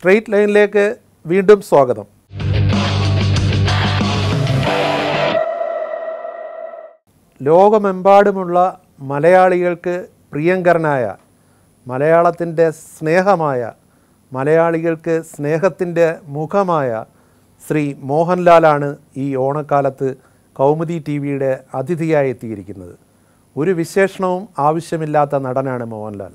Straight ലൈനിലേക്ക് വീണ്ടും സ്വാഗതം. ലോകമെമ്പാടുമുള്ള മലയാളികൾക്ക് പ്രിയങ്കരനായ മലയാളത്തിന്റെ സ്നേഹമായ മലയാളികൾക്ക് സ്നേഹത്തിന്റെ മുഖമായ ശ്രീ മോഹൻലാലാണ് ഈ ഓണക്കാലത്ത് കൗമുദി ടി വിയുടെ അതിഥിയായി എത്തിയിരിക്കുന്നത്. ഒരു വിശേഷണവും ആവശ്യമില്ലാത്ത നടനാണ് മോഹൻലാൽ.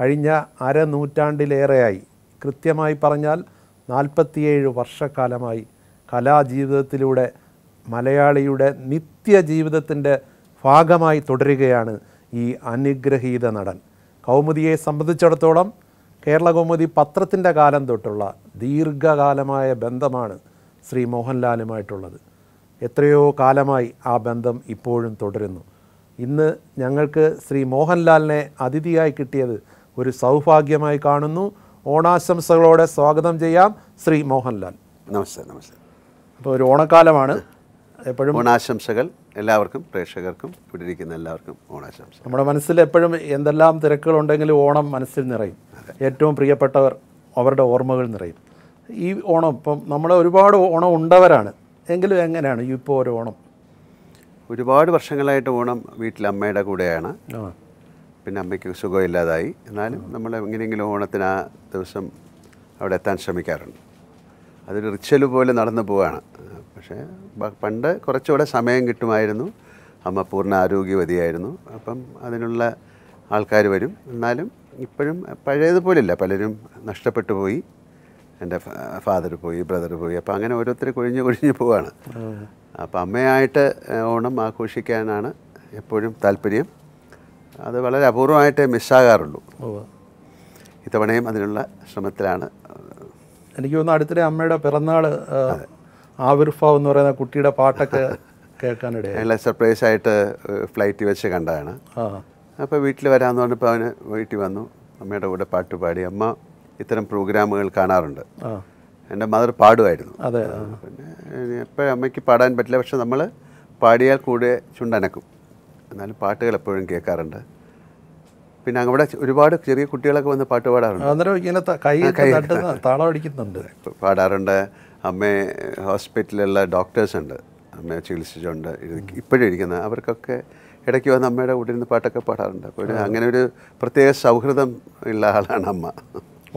കഴിഞ്ഞ അരനൂറ്റാണ്ടിലേറെയായി കൃത്യമായി പറഞ്ഞാൽ നാൽപ്പത്തിയേഴ് വർഷക്കാലമായി കലാജീവിതത്തിലൂടെ മലയാളിയുടെ നിത്യജീവിതത്തിന്റെ ഭാഗമായി തുടരുകയാണ് ഈ അനുഗ്രഹീത നടൻ. കൗമുദിയെ സംബന്ധിച്ചിടത്തോളം കേരള കൗമുദി പത്രത്തിന്റെ കാലം തൊട്ടുള്ള ദീർഘകാലമായ ബന്ധമാണ് ശ്രീ മോഹൻലാലുമായിട്ടുള്ളത്. എത്രയോ കാലമായി ആ ബന്ധം ഇപ്പോഴും തുടരുന്നു. ഇന്ന് ഞങ്ങൾക്ക് ശ്രീ മോഹൻലാലിനെ അതിഥിയായി കിട്ടിയത് ഒരു സൗഭാഗ്യമായി കാണുന്നു. ഓണാശംസകളോടെ സ്വാഗതം ചെയ്യാം ശ്രീ മോഹൻലാൽ. നമസ്തേ നമസ്തേ. അപ്പോൾ ഒരു ഓണക്കാലമാണ്. എപ്പോഴും ഓണാശംസകൾ എല്ലാവർക്കും പ്രേക്ഷകർക്കും ഇവിടെ ഇരിക്കുന്ന എല്ലാവർക്കും ഓണാശംസ നമ്മുടെ മനസ്സിൽ എപ്പോഴും എന്തെല്ലാം തിരക്കുകളുണ്ടെങ്കിലും ഓണം മനസ്സിൽ നിറയും. ഏറ്റവും പ്രിയപ്പെട്ടവർ അവരുടെ ഓർമ്മകൾ നിറയും. ഈ ഓണം ഇപ്പം നമ്മൾ ഒരുപാട് ഓണം ഉണ്ടവരാണ്. എങ്കിലും എങ്ങനെയാണ് ഇപ്പോൾ ഒരു ഓണം? ഒരുപാട് വർഷങ്ങളായിട്ട് ഓണം വീട്ടിൽ അമ്മയുടെ കൂടെയാണ്. പിന്നെ അമ്മയ്ക്ക് സുഖമില്ലാതായി. എന്നാലും നമ്മൾ എങ്ങനെയെങ്കിലും ഓണത്തിന് ആ ദിവസം അവിടെ എത്താൻ ശ്രമിക്കാറുണ്ട്. അതൊരു റിച്വൽ പോലെ നടന്നു പോവുകയാണ് പക്ഷേ പണ്ട് കുറച്ചുകൂടെ സമയം കിട്ടുമായിരുന്നു. അമ്മ പൂർണ ആരോഗ്യവതിയായിരുന്നു. അപ്പം അതിനുള്ള ആൾക്കാർ വരും. എന്നാലും ഇപ്പോഴും പഴയതുപോലില്ല. പലരും നഷ്ടപ്പെട്ടു പോയി. എന്റെ ഫാദർ പോയി ബ്രദർ പോയി. അപ്പോൾ അങ്ങനെ ഓരോരുത്തർ കൊഴിഞ്ഞ് കൊഴിഞ്ഞ് പോവാണ്. അപ്പോൾ അമ്മയായിട്ട് ഓണം ആഘോഷിക്കാനാണ് എപ്പോഴും താല്പര്യം. അത് വളരെ അപൂർവമായിട്ടേ മിസ്സാകാറുള്ളൂ. ഇത്തവണയും അതിനുള്ള ശ്രമത്തിലാണ് എനിക്ക് തോന്നുന്നു അടുത്തിടെ അമ്മയുടെ പിറന്നാൾ ആവിർഭാവ് എന്ന് പറയുന്ന കുട്ടിയുടെ പാട്ടൊക്കെ കേൾക്കാനിടയായി. സർപ്രൈസ് ആയിട്ട് ഫ്ലൈറ്റ് വെച്ച് കണ്ടതാണ്. അപ്പോൾ വീട്ടിൽ വരാമെന്ന് പറഞ്ഞപ്പോൾ അവന് വീട്ടിൽ വന്നു. അമ്മയുടെ കൂടെ പാട്ട് പാടി. അമ്മ ഇത്തരം പ്രോഗ്രാമുകൾ കാണാറുണ്ട്. എന്റെ മദർ പാടുമായിരുന്നു. അതെ. പിന്നെ എപ്പോഴും അമ്മയ്ക്ക് പാടാൻ പറ്റില്ല. പക്ഷെ നമ്മൾ പാടിയാൽ കൂടെ ചുണ്ടനക്കും. എന്നാലും പാട്ടുകൾ എപ്പോഴും കേൾക്കാറുണ്ട്. പിന്നെ അവിടെ ഒരുപാട് ചെറിയ കുട്ടികളൊക്കെ വന്ന് പാട്ട് പാടാറുണ്ട്. അന്നേരം ഇങ്ങനെ കൈ താളം അടിക്കുന്നുണ്ട്. പാടാറുണ്ട്. അമ്മയെ ഹോസ്പിറ്റലിലുള്ള ഡോക്ടേഴ്സ് ഉണ്ട്. അമ്മയെ ചികിത്സിച്ചുകൊണ്ട് ഇപ്പോഴും ഇരിക്കുന്ന അവർക്കൊക്കെ ഇടയ്ക്ക് വന്ന് അമ്മയുടെ കൂടെ ഇരുന്ന് പാട്ടൊക്കെ പാടാറുണ്ട്. അപ്പോൾ ഒരു അങ്ങനെ ഒരു പ്രത്യേക സൗഹൃദം ഉള്ള ആളാണ് അമ്മ.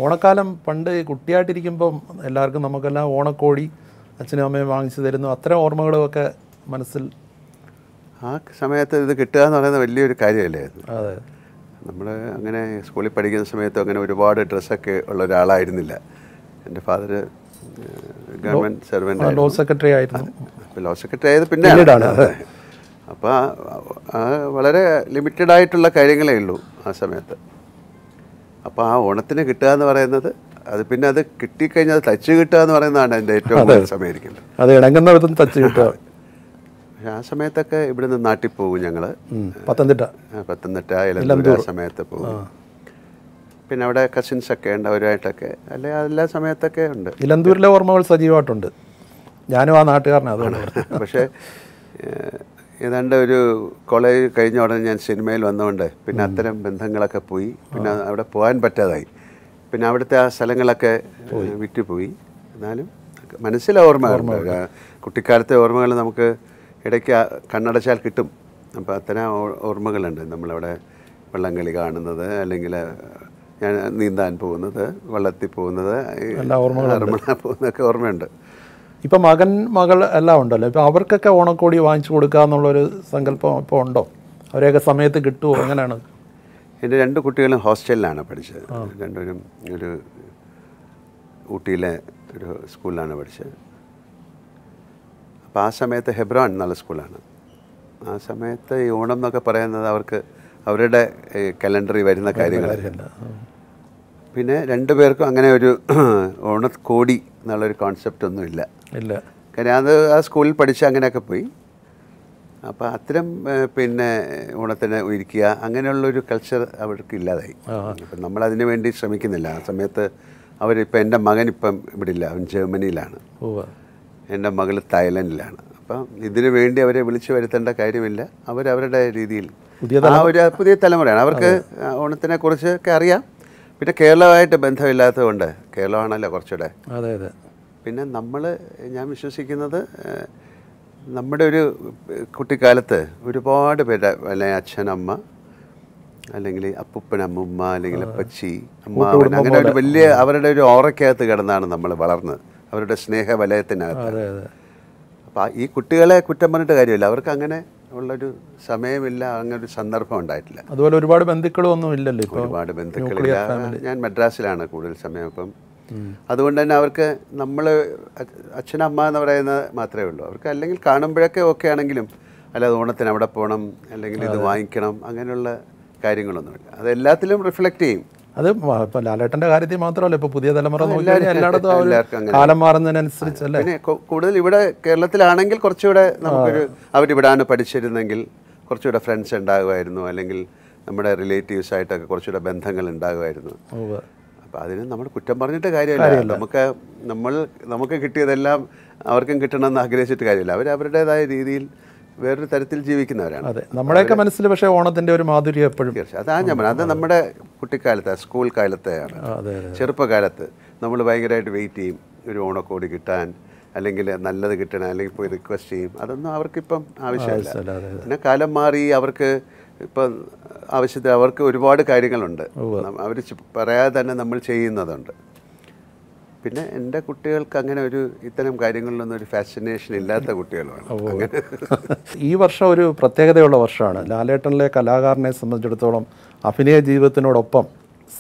ഓണക്കാലം പണ്ട് കുട്ടിയായിട്ടിരിക്കുമ്പം എല്ലാവർക്കും നമുക്കെല്ലാം ഓണക്കോടി അച്ഛനും അമ്മയും വാങ്ങിച്ചു തരുന്നു. അത്തരം ഓർമ്മകളുമൊക്കെ മനസ്സിൽ ആ സമയത്ത് ഇത് കിട്ടുക എന്ന് പറയുന്നത് വലിയൊരു കാര്യമല്ലേ അതെ. നമ്മൾ അങ്ങനെ സ്കൂളിൽ പഠിക്കുന്ന സമയത്ത് അങ്ങനെ ഒരുപാട് ഡ്രസ്സൊക്കെ ഉള്ള ഒരാളായിരുന്നില്ല. എന്റെ father government servant law secretary ആയിരുന്നു. ലോ സെക്രട്ടറി ആയത് പിന്നെ പിന്നീടാണ്. അപ്പോൾ വളരെ ലിമിറ്റഡ് ആയിട്ടുള്ള കാര്യങ്ങളേ ഉള്ളൂ ആ സമയത്ത്. അപ്പോൾ ആ ഓണത്തിന് കിട്ടുക എന്ന് പറയുന്നത് അത് പിന്നെ അത് കിട്ടിക്കഴിഞ്ഞാൽ തച്ച് കിട്ടുക എന്ന് പറയുന്നതാണ് എന്റെ ഏറ്റവും സമയം ഇരിക്കുന്നത്. അത് ഇണങ്ങുന്ന വിധം തച്ച് കിട്ടുക. ആ സമയത്തൊക്കെ ഇവിടുന്ന് നാട്ടിൽ പോകും ഞങ്ങൾ പത്തനംതിട്ട. പത്തനംതിട്ട ഇലന്തൂർ ആ സമയത്ത് പോകും. പിന്നെ അവിടെ കസിൻസ് ഒക്കെ ഉണ്ട് അവരുമായിട്ടൊക്കെ. അല്ലെ എല്ലാ സമയത്തൊക്കെ ഉണ്ട്. ഇലന്തൂരിലെ ഓർമ്മകൾ സജീവമായിട്ടുണ്ട്. ഞാനും ആ നാട്ടുകാരനാണ് അതുകൊണ്ട്. പക്ഷേ ഏതാണ്ട് ഒരു കോളേജ് കഴിഞ്ഞ ഉടനെ ഞാൻ സിനിമയിൽ വന്നുകൊണ്ട് പിന്നെ അത്തരം ബന്ധങ്ങളൊക്കെ പോയി. പിന്നെ അവിടെ പോകാൻ പറ്റാതായി. പിന്നെ അവിടുത്തെ ആ സ്ഥലങ്ങളൊക്കെ വിറ്റുപോയി. എന്നാലും മനസ്സിലെ ഓർമ്മ കുട്ടിക്കാലത്തെ ഓർമ്മകൾ നമുക്ക് ഇടയ്ക്ക് കണ്ണടച്ചാൽ കിട്ടും. അപ്പോൾ അത്തരം ഓർമ്മകളുണ്ട്. നമ്മളവിടെ വള്ളംകളി കാണുന്നത് അല്ലെങ്കിൽ ഞാൻ നീന്താൻ പോകുന്നത് വള്ളത്തിൽ പോകുന്നത് അരമണ പോകുന്നതൊക്കെ ഓർമ്മയുണ്ട്. ഇപ്പം മകൻ മകൾ എല്ലാം ഉണ്ടല്ലോ. ഇപ്പം അവർക്കൊക്കെ ഓണക്കോടി വാങ്ങിച്ചു കൊടുക്കുക എന്നുള്ളൊരു സങ്കല്പം ഇപ്പോൾ ഉണ്ടോ? അവരെയൊക്കെ സമയത്ത് കിട്ടുമോ എങ്ങനെയാണ്? എന്റെ രണ്ട് കുട്ടികളും ഹോസ്റ്റലിലാണ് പഠിച്ചത്. രണ്ടുപേരും ഒരു ഊട്ടിയിലെ ഒരു സ്കൂളിലാണ് പഠിച്ചത്. അപ്പോൾ ആ സമയത്ത് ഹെബ്രോൺ എന്നുള്ള സ്കൂളാണ്. ആ സമയത്ത് ഈ ഓണം എന്നൊക്കെ പറയുന്നത് അവർക്ക് അവരുടെ കലണ്ടറിൽ വരുന്ന കാര്യങ്ങൾ പിന്നെ രണ്ടു പേർക്കും അങ്ങനെ ഒരു ഓണക്കോടി എന്നുള്ളൊരു കോൺസെപ്റ്റ് ഒന്നും ഇല്ല. കാര്യം അത് ആ സ്കൂളിൽ പഠിച്ച് അങ്ങനെയൊക്കെ പോയി. അപ്പോൾ അത്തരം പിന്നെ ഓണത്തിന് ഇരിക്കുക അങ്ങനെയുള്ളൊരു കൾച്ചർ അവർക്ക് ഇല്ലാതായി. അപ്പം നമ്മൾ അതിനു വേണ്ടി ശ്രമിക്കുന്നില്ല. ആ സമയത്ത് അവരിപ്പോൾ എന്റെ മകൻ ഇപ്പം ഇവിടെ ഇല്ല. അവൻ ജർമ്മനിയിലാണ്. എന്റെ മകൾ തായ്ലൻഡിലാണ്. അപ്പം ഇതിനു വേണ്ടി അവരെ വിളിച്ചു വരുത്തേണ്ട കാര്യമില്ല. അവരവരുടെ രീതിയിൽ പുതിയ ആ ഒരു പുതിയ തലമുറയാണ്. അവർക്ക് ഓണത്തിനെ കുറിച്ചൊക്കെ അറിയാം. പിന്നെ കേരളമായിട്ട് ബന്ധമില്ലാത്തതുകൊണ്ട് കേരളമാണല്ലോ കുറച്ചുകൂടെ. അതെ അതെ. പിന്നെ നമ്മൾ ഞാൻ വിശ്വസിക്കുന്നത് നമ്മുടെ ഒരു കുട്ടിക്കാലത്ത് ഒരുപാട് പേര് അല്ലെങ്കിൽ അമ്മ അല്ലെങ്കിൽ അപ്പൂപ്പൻ അമ്മുമ്മ അല്ലെങ്കിൽ അപ്പച്ചി അമ്മ അങ്ങനെ ഒരു വലിയ അവരുടെ ഒരു ഓറയ്ക്കകത്ത് കിടന്നാണ് നമ്മൾ വളർന്നത്. അവരുടെ സ്നേഹവലയത്തിനകത്ത്. അതെ അതെ. അപ്പോൾ ഈ കുട്ടികളെ കുറ്റം പറഞ്ഞിട്ട് കാര്യമില്ല. അവർക്ക് അങ്ങനെ ഉള്ളൊരു സമയമില്ല അങ്ങനെ ഒരു സന്ദർഭം ഉണ്ടായിട്ടില്ല. അതുപോലെ ഒരുപാട് ബന്ധുക്കളും ഒന്നും ഇല്ലല്ലോ ഒരുപാട് ബന്ധുക്കളില്ല. ഞാൻ മദ്രാസിലാണ് കൂടുതൽ സമയം അപ്പം. അതുകൊണ്ട് തന്നെ അവർക്ക് നമ്മൾ അച്ഛനമ്മ എന്ന് പറയുന്നത് മാത്രമേ ഉള്ളൂ. അവർക്ക് അല്ലെങ്കിൽ കാണുമ്പോഴൊക്കെ ഓക്കെ ആണെങ്കിലും അല്ലാതെ ഓണത്തിന് അവിടെ പോകണം അല്ലെങ്കിൽ ഇത് വാങ്ങിക്കണം അങ്ങനെയുള്ള കാര്യങ്ങളൊന്നുമില്ല. അത് എല്ലാത്തിലും റിഫ്ലക്റ്റ് ചെയ്യും. അത് ഇപ്പൊ ലാലേട്ടന്റെ കാര്യത്തിൽ മാത്രമല്ല ഇപ്പൊ പുതിയ തലമുറ നോക്കിയാൽ എല്ലായിടത്തും ആ ഒരു. കാലം മാറുന്നതിനനുസരിച്ചല്ലേ പിന്നെ കൂടുതൽ ഇവിടെ കേരളത്തിലാണെങ്കിൽ കുറച്ചുകൂടെ നമുക്കൊരു അവരിവിടാണ് പഠിച്ചിരുന്നെങ്കിൽ കുറച്ചുകൂടെ ഫ്രണ്ട്സ് ഉണ്ടാകുമായിരുന്നു. അല്ലെങ്കിൽ നമ്മുടെ റിലേറ്റീവ്സ് ആയിട്ടൊക്കെ കുറച്ചുകൂടെ ബന്ധങ്ങൾ ഉണ്ടാകുമായിരുന്നു. അപ്പൊ അതിന് നമ്മൾ കുറ്റം പറഞ്ഞിട്ട് കാര്യമില്ല. നമുക്ക് നമ്മൾ നമുക്ക് കിട്ടിയതെല്ലാം അവർക്കും കിട്ടണമെന്ന് ആഗ്രഹിച്ചിട്ട് കാര്യമില്ല. അവർ അവരുടേതായ രീതിയിൽ വേറൊരു തരത്തിൽ ജീവിക്കുന്നവരാണ്. അതെ നമ്മുടെയൊക്കെ മനസ്സിൽ പക്ഷേ ഓണത്തിന്റെ ഒരു മാധുര്യം എപ്പോഴും തീർച്ചയായും അതാണ് ഞാൻ പറഞ്ഞത്. അത് നമ്മുടെ കുട്ടിക്കാലത്തെ സ്കൂൾ കാലത്തെയാണ് അതെ അതെ ചെറുപ്പകാലത്ത് നമ്മൾ ഭയങ്കരമായിട്ട് വെയിറ്റ് ചെയ്യും. ഒരു ഓണക്കോടി കിട്ടാൻ അല്ലെങ്കിൽ നല്ലത് കിട്ടണം അല്ലെങ്കിൽ പോയി റിക്വസ്റ്റ് ചെയ്യും. അതൊന്നും അവർക്കിപ്പം ആവശ്യമില്ല. അതെ, പിന്നെ കാലം മാറി അവർക്ക് ഇപ്പം ആവശ്യത്തിൽ അവർക്ക് ഒരുപാട് കാര്യങ്ങളുണ്ട്. അവർ പറയാതെ തന്നെ നമ്മൾ ചെയ്യുന്നതുണ്ട്. പിന്നെ എന്റെ കുട്ടികൾക്ക് അങ്ങനെ ഒരു ഇത്തരം കാര്യങ്ങളിലൊന്നും ഒരു ഫാസിനേഷൻ ഇല്ലാത്ത കുട്ടികളാണ് അങ്ങനെ. ഈ വർഷം ഒരു പ്രത്യേകതയുള്ള വർഷമാണ്. ലാലേട്ടനിലെ കലാകാരനെ സംബന്ധിച്ചിടത്തോളം അഭിനയ ജീവിതത്തിനോടൊപ്പം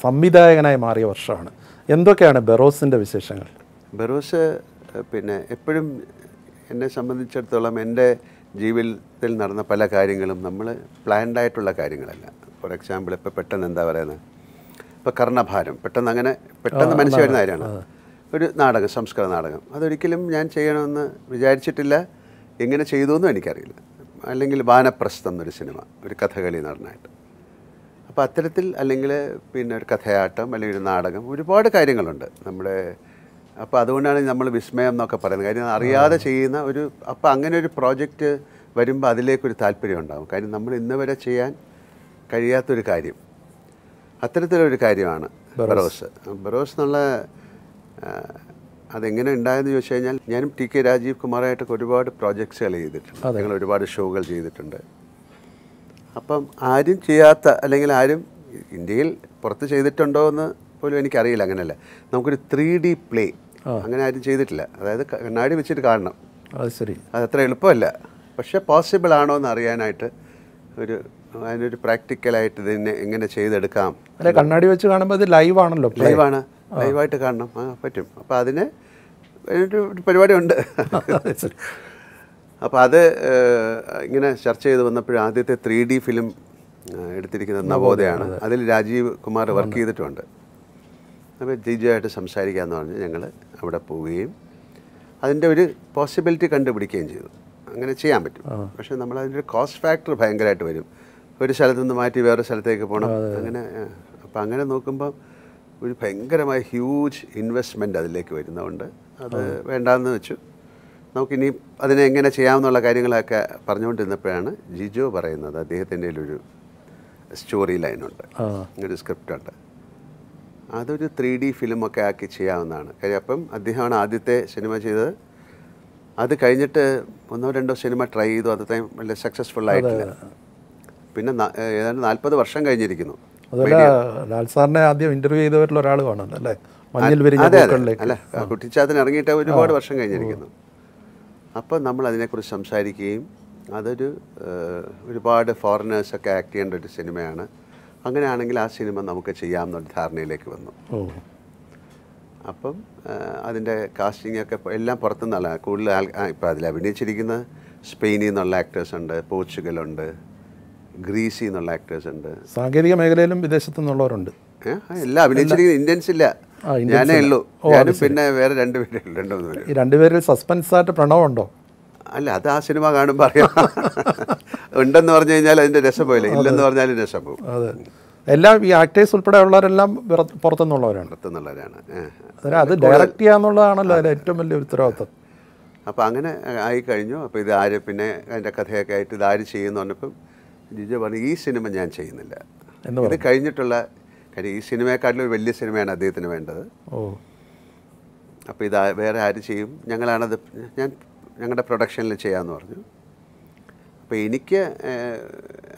സംവിധായകനായി മാറിയ വർഷമാണ്. എന്തൊക്കെയാണ് ബെറോസിന്റെ വിശേഷങ്ങൾ? ബെറോസ് പിന്നെ എപ്പോഴും എന്നെ സംബന്ധിച്ചിടത്തോളം എന്റെ ജീവിതത്തിൽ നടന്ന പല കാര്യങ്ങളും നമ്മൾ പ്ലാൻഡ് ആയിട്ടുള്ള കാര്യങ്ങളല്ല. ഫോർ എക്സാമ്പിൾ ഇപ്പോൾ പെട്ടെന്ന് എന്താ പറയുന്നത്? ഇപ്പോൾ കർണഭാരം. പെട്ടെന്ന് അങ്ങനെ പെട്ടെന്ന് മനസ്സിൽ വരുന്ന കാര്യമാണ്. ഒരു നാടകം സംസ്കൃത നാടകം. അതൊരിക്കലും ഞാൻ ചെയ്യണമെന്ന് വിചാരിച്ചിട്ടില്ല. എങ്ങനെ ചെയ്തു എന്നും എനിക്കറിയില്ല. അല്ലെങ്കിൽ വാനപ്രസ്ഥം എന്നൊരു സിനിമ ഒരു കഥകളി നടനായിട്ട്. അപ്പോൾ അത്തരത്തിൽ അല്ലെങ്കിൽ പിന്നെ ഒരു കഥയാട്ടം അല്ലെങ്കിൽ ഒരു നാടകം ഒരുപാട് കാര്യങ്ങളുണ്ട് നമ്മുടെ അപ്പോൾ അതുകൊണ്ടാണ് നമ്മൾ വിസ്മയം എന്നൊക്കെ പറയുന്നത്. കാര്യം അറിയാതെ ചെയ്യുന്ന ഒരു അപ്പോൾ അങ്ങനെ ഒരു പ്രോജക്റ്റ് വരുമ്പോൾ അതിലേക്കൊരു താല്പര്യം ഉണ്ടാകും. കാര്യം നമ്മൾ ഇന്ന് വരെ ചെയ്യാൻ കഴിയാത്തൊരു കാര്യം. അത്തരത്തിലൊരു കാര്യമാണ് ബറോസ്. ബറോസ് എന്നുള്ള അതെങ്ങനെ ഉണ്ടായെന്ന് ചോദിച്ചു കഴിഞ്ഞാൽ ഞാനും ടി കെ രാജീവ് കുമാറായിട്ടൊക്കെ ഒരുപാട് പ്രോജക്ട്സുകൾ ചെയ്തിട്ടുണ്ട്. ഞങ്ങൾ ഒരുപാട് ഷോകൾ ചെയ്തിട്ടുണ്ട്. അപ്പം ആരും ചെയ്യാത്ത അല്ലെങ്കിൽ ആരും ഇന്ത്യയിൽ പുറത്ത് ചെയ്തിട്ടുണ്ടോ എന്ന് പോലും എനിക്കറിയില്ല അങ്ങനെയല്ല. നമുക്കൊരു ത്രീ ഡി പ്ലേ അങ്ങനെ ആരും ചെയ്തിട്ടില്ല. അതായത് കണ്ണാടി വെച്ചിട്ട് കാണണം. അത് ശരി. അത് അത്ര എളുപ്പമല്ല. പക്ഷേ പോസിബിൾ ആണോ എന്ന് അറിയാനായിട്ട് ഒരു അതിനൊരു പ്രാക്ടിക്കലായിട്ട് ഇതിനെ എങ്ങനെ ചെയ്തെടുക്കാം? അല്ലെ കണ്ണാടി വെച്ച് കാണുമ്പോൾ ഇത് ലൈവ് ആണല്ലോ. ലൈവാണ് ലൈവായിട്ട് കാണണം. ആ പറ്റും. അപ്പോൾ അതിന് ഒരു പരിപാടി പരിപാടിയുണ്ട്. അപ്പോൾ അത് ഇങ്ങനെ ചർച്ച ചെയ്ത് വന്നപ്പോൾ ആദ്യത്തെ ത്രീ ഡി ഫിലിം എടുത്തിരിക്കുന്നത് നവോദയാണ്. അതിൽ രാജീവ് കുമാർ വർക്ക് ചെയ്തിട്ടുണ്ട്. അപ്പോൾ ജിജുവായിട്ട് സംസാരിക്കാമെന്ന് പറഞ്ഞ് ഞങ്ങൾ അവിടെ പോവുകയും അതിന്റെ ഒരു പോസിബിലിറ്റി കണ്ടുപിടിക്കുകയും ചെയ്തു. അങ്ങനെ ചെയ്യാൻ പറ്റും. പക്ഷേ നമ്മൾ അതിന്റെ ഒരു കോസ്റ്റ് ഫാക്ടർ ഭയങ്കരമായിട്ട് വരും. ഒരു സ്ഥലത്ത് നിന്ന് മാറ്റി വേറെ സ്ഥലത്തേക്ക് പോകണം അങ്ങനെ അപ്പം അങ്ങനെ നോക്കുമ്പോൾ ഒരു ഭയങ്കരമായ ഹ്യൂജ് ഇൻവെസ്റ്റ്മെന്റ് അതിലേക്ക് വരുന്നതുകൊണ്ട് അത് വേണ്ടാന്ന് വെച്ചു. നമുക്കിനി അതിനെ എങ്ങനെ ചെയ്യാമെന്നുള്ള കാര്യങ്ങളൊക്കെ പറഞ്ഞുകൊണ്ടിരുന്നപ്പോഴാണ് ജിജോ പറയുന്നത്. അദ്ദേഹത്തിന്റെ ഒരു സ്റ്റോറി ലൈനുണ്ട് ഒരു സ്ക്രിപ്റ്റുണ്ട് അതൊരു ത്രീ ഡി ഫിലിമൊക്കെ ആക്കി ചെയ്യാവുന്നതാണ്. കാര്യം അപ്പം അദ്ദേഹമാണ് ആദ്യത്തെ സിനിമ ചെയ്തത്. അത് കഴിഞ്ഞിട്ട് ഒന്നോ രണ്ടോ സിനിമ ട്രൈ ചെയ്തു. അത്രയും വലിയ സക്സസ്ഫുൾ ആയിട്ടില്ല. പിന്നെ ഏതാണ്ട് നാൽപ്പത് വർഷം കഴിഞ്ഞിരിക്കുന്നു. അതുപോലെ ലാൽ സാറിനെ ആദ്യം ഇന്റർവ്യൂ ചെയ്തവരിൽ ഒരാൾ കാണുന്നു അല്ലേ? മഞ്ഞിൽ വിരിഞ്ഞ അല്ല കുട്ടിച്ചാത്തിന് ഇറങ്ങിയിട്ട് ഒരുപാട് വർഷം കഴിഞ്ഞിരിക്കുന്നു. അപ്പോൾ നമ്മൾ അതിനെക്കുറിച്ച് സംസാരിക്കുകയും അതൊരു ഒരുപാട് ഫോറിനേഴ്സൊക്കെ ആക്ട് ചെയ്യേണ്ട ഒരു സിനിമയാണ്. അങ്ങനെയാണെങ്കിൽ ആ സിനിമ നമുക്ക് ചെയ്യാമെന്നൊരു ധാരണയിലേക്ക് വന്നു. അപ്പം അതിന്റെ കാസ്റ്റിംഗ് ഒക്കെ എല്ലാം പുറത്തുനിന്നല്ല. കൂടുതൽ ആൾ ഇപ്പം അതിൽ അഭിനയിച്ചിരിക്കുന്ന സ്പെയിനിൽ നിന്നുള്ള ആക്ടേഴ്സ് ഉണ്ട് പോർച്ചുഗലുണ്ട് ഗ്രീസിൽ നിന്നുള്ള ആക്ടേഴ്സ് ഉണ്ട്. സാങ്കേതിക മേഖലയിലും വിദേശത്തു നിന്നുള്ളവരുണ്ട്? അഭിനയിച്ചിരിക്കുന്ന എല്ലാം അഭിനയിച്ചിരിക്കുന്നത് ഇന്ത്യൻസ് ഇല്ല ഞാനേ ഉള്ളൂ. ഞാനും പിന്നെ വേറെ രണ്ട് പേരേ ഉള്ളൂ രണ്ട് മൂന്ന് ഈ രണ്ടുപേരിൽ സസ്പെൻസ് ആയിട്ട് പ്രണവമുണ്ടോ? അല്ല അത് ആ സിനിമ കാണുമ്പോൾ അറിയാം. ഉണ്ടെന്ന് പറഞ്ഞു കഴിഞ്ഞാൽ അതിന്റെ രസം പോയില്ല? ഇല്ലെന്ന് പറഞ്ഞാലും രസം പോകും അതെ. എല്ലാം ഈ ആക്ടേഴ്സ് ഉൾപ്പെടെ ഉള്ളവരെല്ലാം വിറ- പുറത്തുനിന്നുള്ളവരാണ്. പുറത്തുനിന്നുള്ളവരാണ്. അത് ഡയറക്റ്റ് ചെയ്യാന്നുള്ളതാണല്ലോ അതിൽ ഏറ്റവും വലിയ ഉത്തരവാദിത്വം അപ്പോൾ അങ്ങനെ ആയി കഴിഞ്ഞു. അപ്പോൾ ഇത് ആര് പിന്നെ അതിന്റെ കഥയൊക്കെ ആയിട്ട് ഇത് ആര് ചെയ്യുന്നു പറഞ്ഞപ്പം ജിജോ പറഞ്ഞു ഈ സിനിമ ഞാൻ ചെയ്യുന്നില്ല. ഇത് കഴിഞ്ഞിട്ടുള്ള കാര്യം ഈ സിനിമയെക്കാട്ടിലും ഒരു വലിയ സിനിമയാണ് അദ്ദേഹത്തിന് വേണ്ടത്. അപ്പോൾ ഇത് വേറെ ആര് ചെയ്യും? ഞങ്ങളാണത് ഞാൻ ഞങ്ങളുടെ പ്രൊഡക്ഷനിൽ ചെയ്യാമെന്ന് പറഞ്ഞു. അപ്പോൾ എനിക്ക്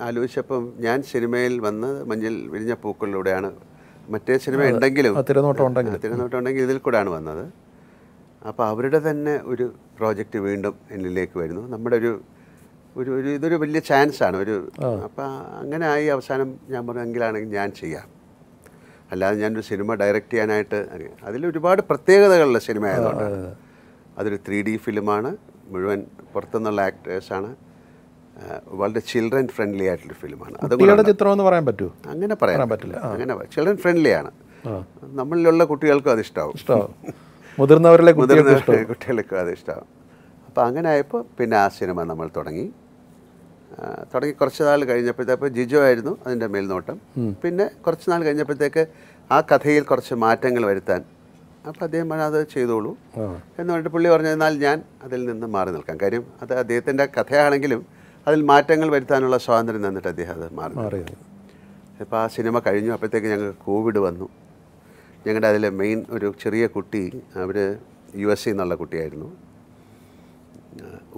ആലോചിച്ചപ്പം ഞാൻ സിനിമയിൽ വന്ന് മഞ്ഞിൽ വിരിഞ്ഞ പൂക്കളിലൂടെയാണ് മറ്റേ സിനിമ ഉണ്ടെങ്കിലും തിരനോട്ടം ഉണ്ടെങ്കിൽ തിരനോട്ടം ഉണ്ടെങ്കിൽ ഇതിൽ കൂടെയാണ് വന്നത്. അപ്പോൾ അവരുടെ തന്നെ ഒരു പ്രോജക്റ്റ് വീണ്ടും എന്നിലേക്ക് വരുന്നു. നമ്മുടെ ഒരു ഒരു ഒരു ഇതൊരു വലിയ ചാൻസാണ് ഒരു അപ്പം അങ്ങനെ ആയി അവസാനം ഞാൻ പറഞ്ഞെങ്കിലാണെങ്കിൽ ഞാൻ ചെയ്യാം. അല്ലാതെ ഞാനൊരു സിനിമ ഡയറക്റ്റ് ചെയ്യാനായിട്ട് അതിലൊരുപാട് അതിൽ ഒരുപാട് പ്രത്യേകതകളുള്ള സിനിമ ആയതുകൊണ്ട് അതൊരു ത്രീ ഡി ഫിലിമാണ് മുഴുവൻ പുറത്തുനിന്നുള്ള ആക്ടേഴ്സാണ് വളരെ ചിൽഡ്രൻ ഫ്രണ്ട്ലി ആയിട്ടുള്ള ഫിലിമാണ് കുട്ടികളുടെ ചിത്രം എന്ന് പറയാൻ പറ്റുമോ അങ്ങനെ പറയാൻ പറ്റില്ല. അങ്ങനെ ചിൽഡ്രൻ ഫ്രണ്ട്ലിയാണ് നമ്മളിലുള്ള കുട്ടികൾക്കും അത് ഇഷ്ടമാവും മുതിർന്നവരിലെ കുട്ടികൾക്ക് മുതിർന്ന കുട്ടികൾക്കും അത് ഇഷ്ടമാവും അപ്പോൾ അങ്ങനെ ആയപ്പോൾ പിന്നെ ആ സിനിമ നമ്മൾ തുടങ്ങി. തുടങ്ങി കുറച്ച് നാൾ കഴിഞ്ഞപ്പോഴത്തേക്ക് ജിജോ ആയിരുന്നു അതിന്റെ മേൽനോട്ടം. പിന്നെ കുറച്ച് നാൾ കഴിഞ്ഞപ്പോഴത്തേക്ക് ആ കഥയിൽ കുറച്ച് മാറ്റങ്ങൾ വരുത്താൻ. അപ്പോൾ അദ്ദേഹം അത് ചെയ്തോളൂ. എന്ന് പറഞ്ഞിട്ട് പുള്ളി പറഞ്ഞു എന്നാൽ ഞാൻ അതിൽ നിന്ന് മാറി നിൽക്കാം. കാര്യം അത് അദ്ദേഹത്തിന്റെ കഥയാണെങ്കിലും അതിൽ മാറ്റങ്ങൾ വരുത്താനുള്ള സ്വാതന്ത്ര്യം തന്നിട്ട് അദ്ദേഹം അത് മാറി ഇപ്പോൾ അപ്പോൾ ആ സിനിമ കഴിഞ്ഞു അപ്പോഴത്തേക്ക് ഞങ്ങൾക്ക് കോവിഡ് വന്നു. ഞങ്ങളുടെ അതിലെ മെയിൻ ഒരു ചെറിയ കുട്ടി അവർ യു എസ് എന്നുള്ള കുട്ടിയായിരുന്നു.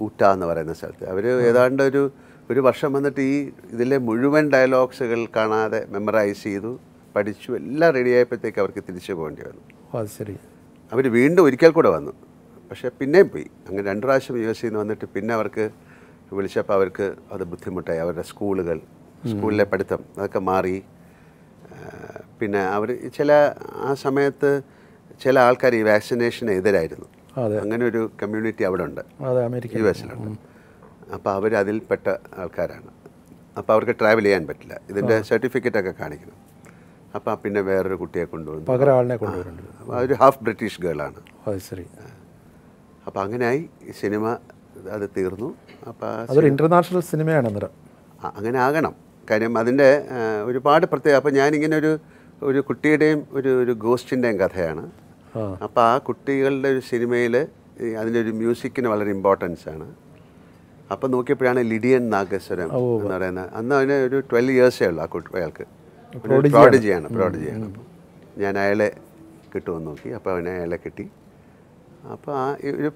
ഊട്ട ഊറ്റ എന്ന് പറയുന്ന സ്ഥലത്ത്. അവർ ഏതാണ്ട് ഒരു ഒരു വർഷം വന്നിട്ട് ഈ ഇതിലെ മുഴുവൻ ഡയലോഗ്സുകൾ കാണാതെ മെമ്മറൈസ് ചെയ്തു പഠിച്ചു എല്ലാം റെഡി ആയപ്പോഴത്തേക്ക് അവർക്ക് തിരിച്ചു പോകേണ്ടി വന്നു. അത് ശരി. അവർ വീണ്ടും ഒരിക്കൽ കൂടെ വന്നു. പക്ഷേ പിന്നെയും പോയി. അങ്ങനെ രണ്ട് പ്രാവശ്യം യു എസ് നിന്ന് വന്നിട്ട് പിന്നെ അവർക്ക് വിളിച്ചപ്പോൾ അവർക്ക് അത് ബുദ്ധിമുട്ടായി. അവരുടെ സ്കൂളുകൾ സ്കൂളിലെ പഠിത്തം അതൊക്കെ മാറി. പിന്നെ അവർ ചില ആ സമയത്ത് ചില ആൾക്കാർ ഈ വാക്സിനേഷന് എതിരായിരുന്നു. അങ്ങനെ ഒരു കമ്മ്യൂണിറ്റി അവിടെ ഉണ്ട്. യു എസിലുണ്ട്. അപ്പോൾ അവർ അതിൽപ്പെട്ട ആൾക്കാരാണ്. അപ്പോൾ അവർക്ക് ട്രാവൽ ചെയ്യാൻ പറ്റില്ല. ഇതിന്റെ സർട്ടിഫിക്കറ്റ് ഒക്കെ കാണിക്കണം. അപ്പോൾ പിന്നെ വേറൊരു കുട്ടിയെ കൊണ്ടുവന്നു. പകരം ആളിനെ കൊണ്ടുവരുന്നുണ്ട്. ഒരു ഹാഫ് ബ്രിട്ടീഷ് ഗേളാണ് ശരി. അപ്പോൾ അങ്ങനെയായി സിനിമ അത് തീർന്നു. അപ്പോൾ ഇന്റർനാഷണൽ അതൊരു ഇന്റർനാഷണൽ സിനിമയാണ് അന്നേരം. അങ്ങനെ ആകണം. കാര്യം അതിന്റെ ഒരുപാട് പ്രത്യേക അപ്പോൾ ഞാനിങ്ങനെ ഒരു ഒരു കുട്ടിയുടെയും ഒരു ഒരു ഗോസ്റ്റിന്റെയും കഥയാണ്. അപ്പോൾ ആ കുട്ടികളുടെ ഒരു സിനിമയിൽ അതിന്റെ ഒരു മ്യൂസിക്കിന് വളരെ ഇമ്പോർട്ടൻസ് ആണ്. അപ്പോൾ നോക്കിയപ്പോഴാണ് ലിഡിയൻ നാഗേശ്വരം എന്ന് പറയുന്നത് അന്ന് അതിന് ഒരു ട്വൽവ് ഇയേഴ്സേ ഉള്ളൂ ആ കുട്ടി അയാൾക്ക്. പ്രോഡിജിയാണ് പ്രോഡിജിയാണ് അപ്പം ഞാൻ അയാളെ കിട്ടുമെന്ന് നോക്കി അപ്പോൾ അവനെ അയാളെ കിട്ടി. അപ്പോൾ ആ ഒരു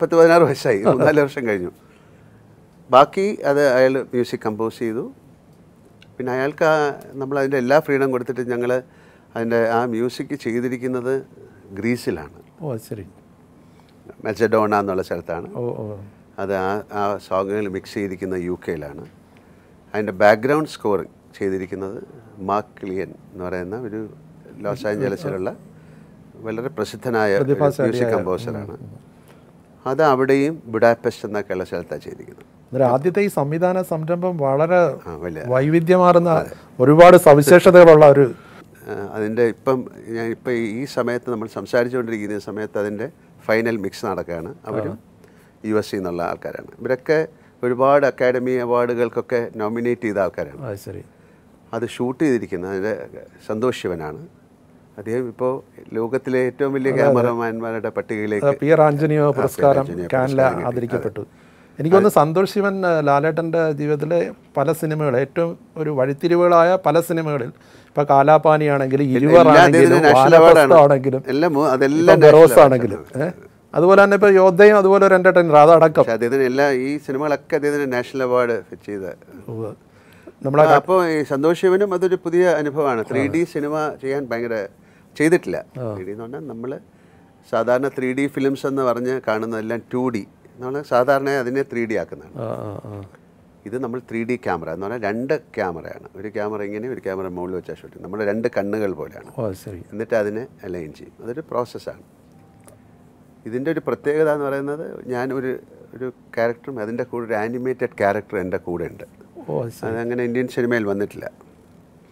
പത്ത് പതിനാറ് വയസ്സായി മൂന്നാൽ വർഷം കഴിഞ്ഞു. ബാക്കി അത് അയാൾ മ്യൂസിക് കമ്പോസ് ചെയ്തു. പിന്നെ അയാൾക്ക് ആ നമ്മൾ അതിന്റെ എല്ലാ ഫ്രീഡം കൊടുത്തിട്ട് ഞങ്ങൾ അതിന്റെ ആ മ്യൂസിക് ചെയ്തിരിക്കുന്നത് ഗ്രീസിലാണ്. ഓ ശരി. മെച്ചഡോണ എന്നുള്ള സ്ഥലത്താണ്. ഓ ഓ. അത് ആ ആ സോങ്ങുകൾ മിക്സ് ചെയ്തിരിക്കുന്ന യു കെയിലാണ് അതിന്റെ ബാക്ക്ഗ്രൗണ്ട് സ്കോറിങ് ചെയ്തിരിക്കുന്നത് മാക് ക്ലിയൻ എന്ന് പറയുന്ന ഒരു ലോസ് ആഞ്ചലസിലുള്ള വളരെ പ്രസിദ്ധനായ മ്യൂസിക് കമ്പോസറാണ്. അത് അവിടെയും ബുഡാപെസ്റ്റ് എന്നൊക്കെയുള്ള സ്ഥലത്താണ് ചെയ്തിരിക്കുന്നത്. ആദ്യത്തെ ഈ സംവിധാന സംരംഭം വളരെ വൈവിധ്യമാർന്ന ഒരുപാട് സവിശേഷതകളുള്ള ഒരു അതിന്റെ ഇപ്പം ഞാൻ ഇപ്പം ഈ സമയത്ത് നമ്മൾ സംസാരിച്ചുകൊണ്ടിരിക്കുന്ന സമയത്ത് അതിന്റെ ഫൈനൽ മിക്സ് നടക്കുകയാണ്. അവരും യു എസ് എന്നുള്ള ആൾക്കാരാണ്. ഇവരൊക്കെ ഒരുപാട് അക്കാഡമി അവാർഡുകൾക്കൊക്കെ നോമിനേറ്റ് ചെയ്ത ആൾക്കാരാണ്. അത് ശരി. അത് ഷൂട്ട് ചെയ്തിരിക്കുന്ന അതിന്റെ സന്തോഷ് ശിവനാണ്. അദ്ദേഹം ഇപ്പോൾ ലോകത്തിലെ ഏറ്റവും വലിയ ക്യാമറമാൻമാരുടെ പട്ടികയിലേക്ക് പി ആർ ആഞ്ജനിയോ പുരസ്കാരം കാനല ആദരിക്കപ്പെട്ടു. എനിക്കൊന്ന് സന്തോഷ് ശിവൻ ലാലേട്ടന്റെ ജീവിതത്തിലെ പല സിനിമകൾ ഏറ്റവും ഒരു വഴിത്തിരിവുകളായ പല സിനിമകളിൽ ഇപ്പൊ കാലാപാനിയാണെങ്കിലും ഇരുവറാണെങ്കിലും ആണെങ്കിലും എല്ലാം ആണെങ്കിലും? അതുപോലെ തന്നെ ഇപ്പൊ യോദ്ധയും അതുപോലെ ഒരു എന്റർടൈനർ അതടക്കം. അടക്കം അദ്ദേഹത്തിന് എല്ലാ ഈ സിനിമകളൊക്കെ അദ്ദേഹത്തിന് നാഷണൽ അവാർഡ് ഫിറ്റ് ചെയ്ത. നമ്മളെ അപ്പോൾ ഈ സന്തോഷ് ശിവനും അതൊരു പുതിയ അനുഭവമാണ്. ത്രീ ഡി സിനിമ ചെയ്യാൻ ഭയങ്കര ചെയ്തിട്ടില്ല. ത്രീ ഡി എന്ന് പറഞ്ഞാൽ നമ്മൾ സാധാരണ ത്രീ ഡി ഫിലിംസ് എന്ന് പറഞ്ഞ് കാണുന്നതെല്ലാം ടു ഡി. നമ്മൾ സാധാരണ അതിനെ ത്രീ ഡി ആക്കുന്നതാണ്. ഇത് നമ്മൾ ത്രീ ഡി ക്യാമറ എന്ന് പറഞ്ഞാൽ രണ്ട് ക്യാമറയാണ്. ഒരു ക്യാമറ ഇങ്ങനെ ഒരു ക്യാമറ മുകളിൽ വെച്ചാൽ ഷൂട്ടിങ് നമ്മൾ രണ്ട് കണ്ണുകൾ പോലെയാണ്. എന്നിട്ട് അതിനെ അലൈൻ ചെയ്യും. അതൊരു പ്രോസസ്സാണ് ഇതിന്റെ ഒരു പ്രത്യേകത എന്ന് പറയുന്നത് ഞാൻ ഒരു ഒരു ക്യാരക്ടറും അതിന്റെ കൂടെ ഒരു ആനിമേറ്റഡ് ക്യാരക്ടർ എന്റെ കൂടെ ഉണ്ട്. ഓ അതങ്ങനെ ഇന്ത്യൻ സിനിമയിൽ വന്നിട്ടില്ല.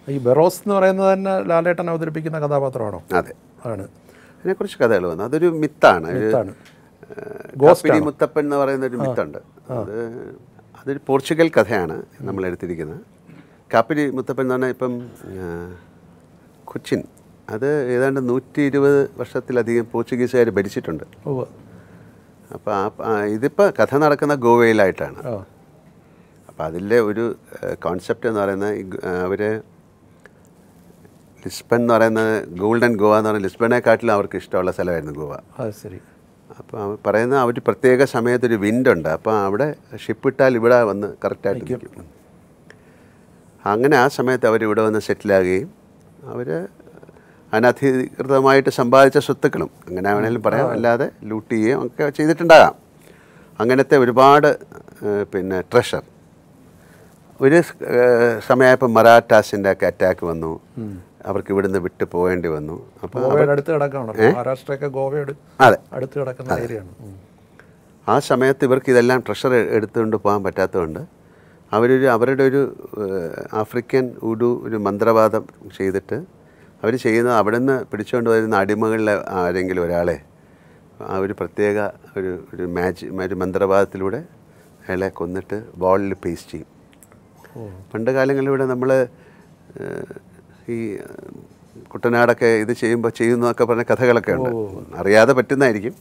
ഈ ബെറോസ് എന്ന് പറയുന്നത് തന്നെ ലാലേട്ടൻ അവതരിപ്പിക്കുന്ന കഥാപാത്രമാണോ? അതെ. ആണ്. അതിനെക്കുറിച്ച് കഥകൾ വന്നു. അതൊരു മിത്താണ് മുത്തപ്പൻ എന്ന് പറയുന്ന ഒരു മിത്തുണ്ട് അത് അതൊരു പോർച്ചുഗൽ കഥയാണ് നമ്മൾ എടുത്തിരിക്കുന്നത്. കാപ്പിരി മുത്തപ്പൻ എന്ന് പറഞ്ഞാൽ ഇപ്പം കൊച്ചിൻ. അത് ഏതാണ്ട് നൂറ്റി ഇരുപത് വർഷത്തിലധികം പോർച്ചുഗീസുകാർ ഭരിച്ചിട്ടുണ്ട്. അപ്പോൾ ആ ഇതിപ്പോൾ കഥ നടക്കുന്ന ഗോവയിലായിട്ടാണ്. അപ്പോൾ അതിലെ ഒരു കോൺസെപ്റ്റ് എന്ന് പറയുന്നത് അവർ ലിസ്ബൺ എന്ന് പറയുന്നത് ഗോൾഡൻ ഗോവ എന്ന് പറയുന്നത് ലിസ്ബണേക്കാട്ടിലും അവർക്ക് ഇഷ്ടമുള്ള സ്ഥലമായിരുന്നു ഗോവ. ശരി. അപ്പോൾ അവർ പറയുന്നത് അവർ പ്രത്യേക സമയത്തൊരു വിൻഡുണ്ട്. അപ്പോൾ അവിടെ ഷിപ്പ് ഇട്ടാൽ ഇവിടെ വന്ന് കറക്റ്റായിട്ട് നിൽക്കും അങ്ങനെ ആ സമയത്ത് അവർ ഇവിടെ വന്ന് സെറ്റിലാകുകയും അവർ അനധികൃതമായിട്ട് സമ്പാദിച്ച സ്വത്തുക്കളും അങ്ങനെ വേണമെങ്കിലും പറയാം അല്ലാതെ ലൂട്ട് ചെയ്യുകയും ഒക്കെ ചെയ്തിട്ടുണ്ടാകാം. അങ്ങനത്തെ ഒരുപാട് പിന്നെ ട്രഷർ ഒരു സമയമായപ്പോൾ മറാഠാസിന്റെ ഒക്കെ അറ്റാക്ക് വന്നു. അവർക്ക് ഇവിടുന്ന് വിട്ടു പോകേണ്ടി വന്നു. അപ്പോൾ ഗോവയുടെ അടുത്ത് കിടക്കാണോ മഹാരാഷ്ട്രയൊക്കെ ഗോവയുടെ അതെ. അടുത്ത് കിടക്കുന്ന ഏരിയയാണ്. ആ സമയത്ത് ഇവർക്ക് ഇതെല്ലാം ട്രഷർ എടുത്തുകൊണ്ട് പോകാൻ പറ്റാത്തതുകൊണ്ട് അവരൊരു അവരുടെ ഒരു ആഫ്രിക്കൻ ഉഡു ഒരു മന്ത്രവാദം ചെയ്തിട്ട് അവർ ചെയ്യുന്നത് അവിടെ നിന്ന് പിടിച്ചുകൊണ്ട് വരുന്ന അടിമകളിലെ ആരെങ്കിലും ഒരാളെ ആ ഒരു പ്രത്യേക ഒരു ഒരു മാച്ച് ഒരു മന്ത്രവാദത്തിലൂടെ അയാളെ കൊന്നിട്ട് വാളിൽ പേസ്റ്റ് ചെയ്യും. പണ്ട് കാലങ്ങളിലൂടെ നമ്മൾ ഈ കുട്ടനാടൊക്കെ ഇത് ചെയ്യുമ്പോൾ ചെയ്യുന്നതൊക്കെ പറഞ്ഞ കഥകളൊക്കെ ഉണ്ട്. അറിയാതെ പറ്റുന്നതായിരിക്കും.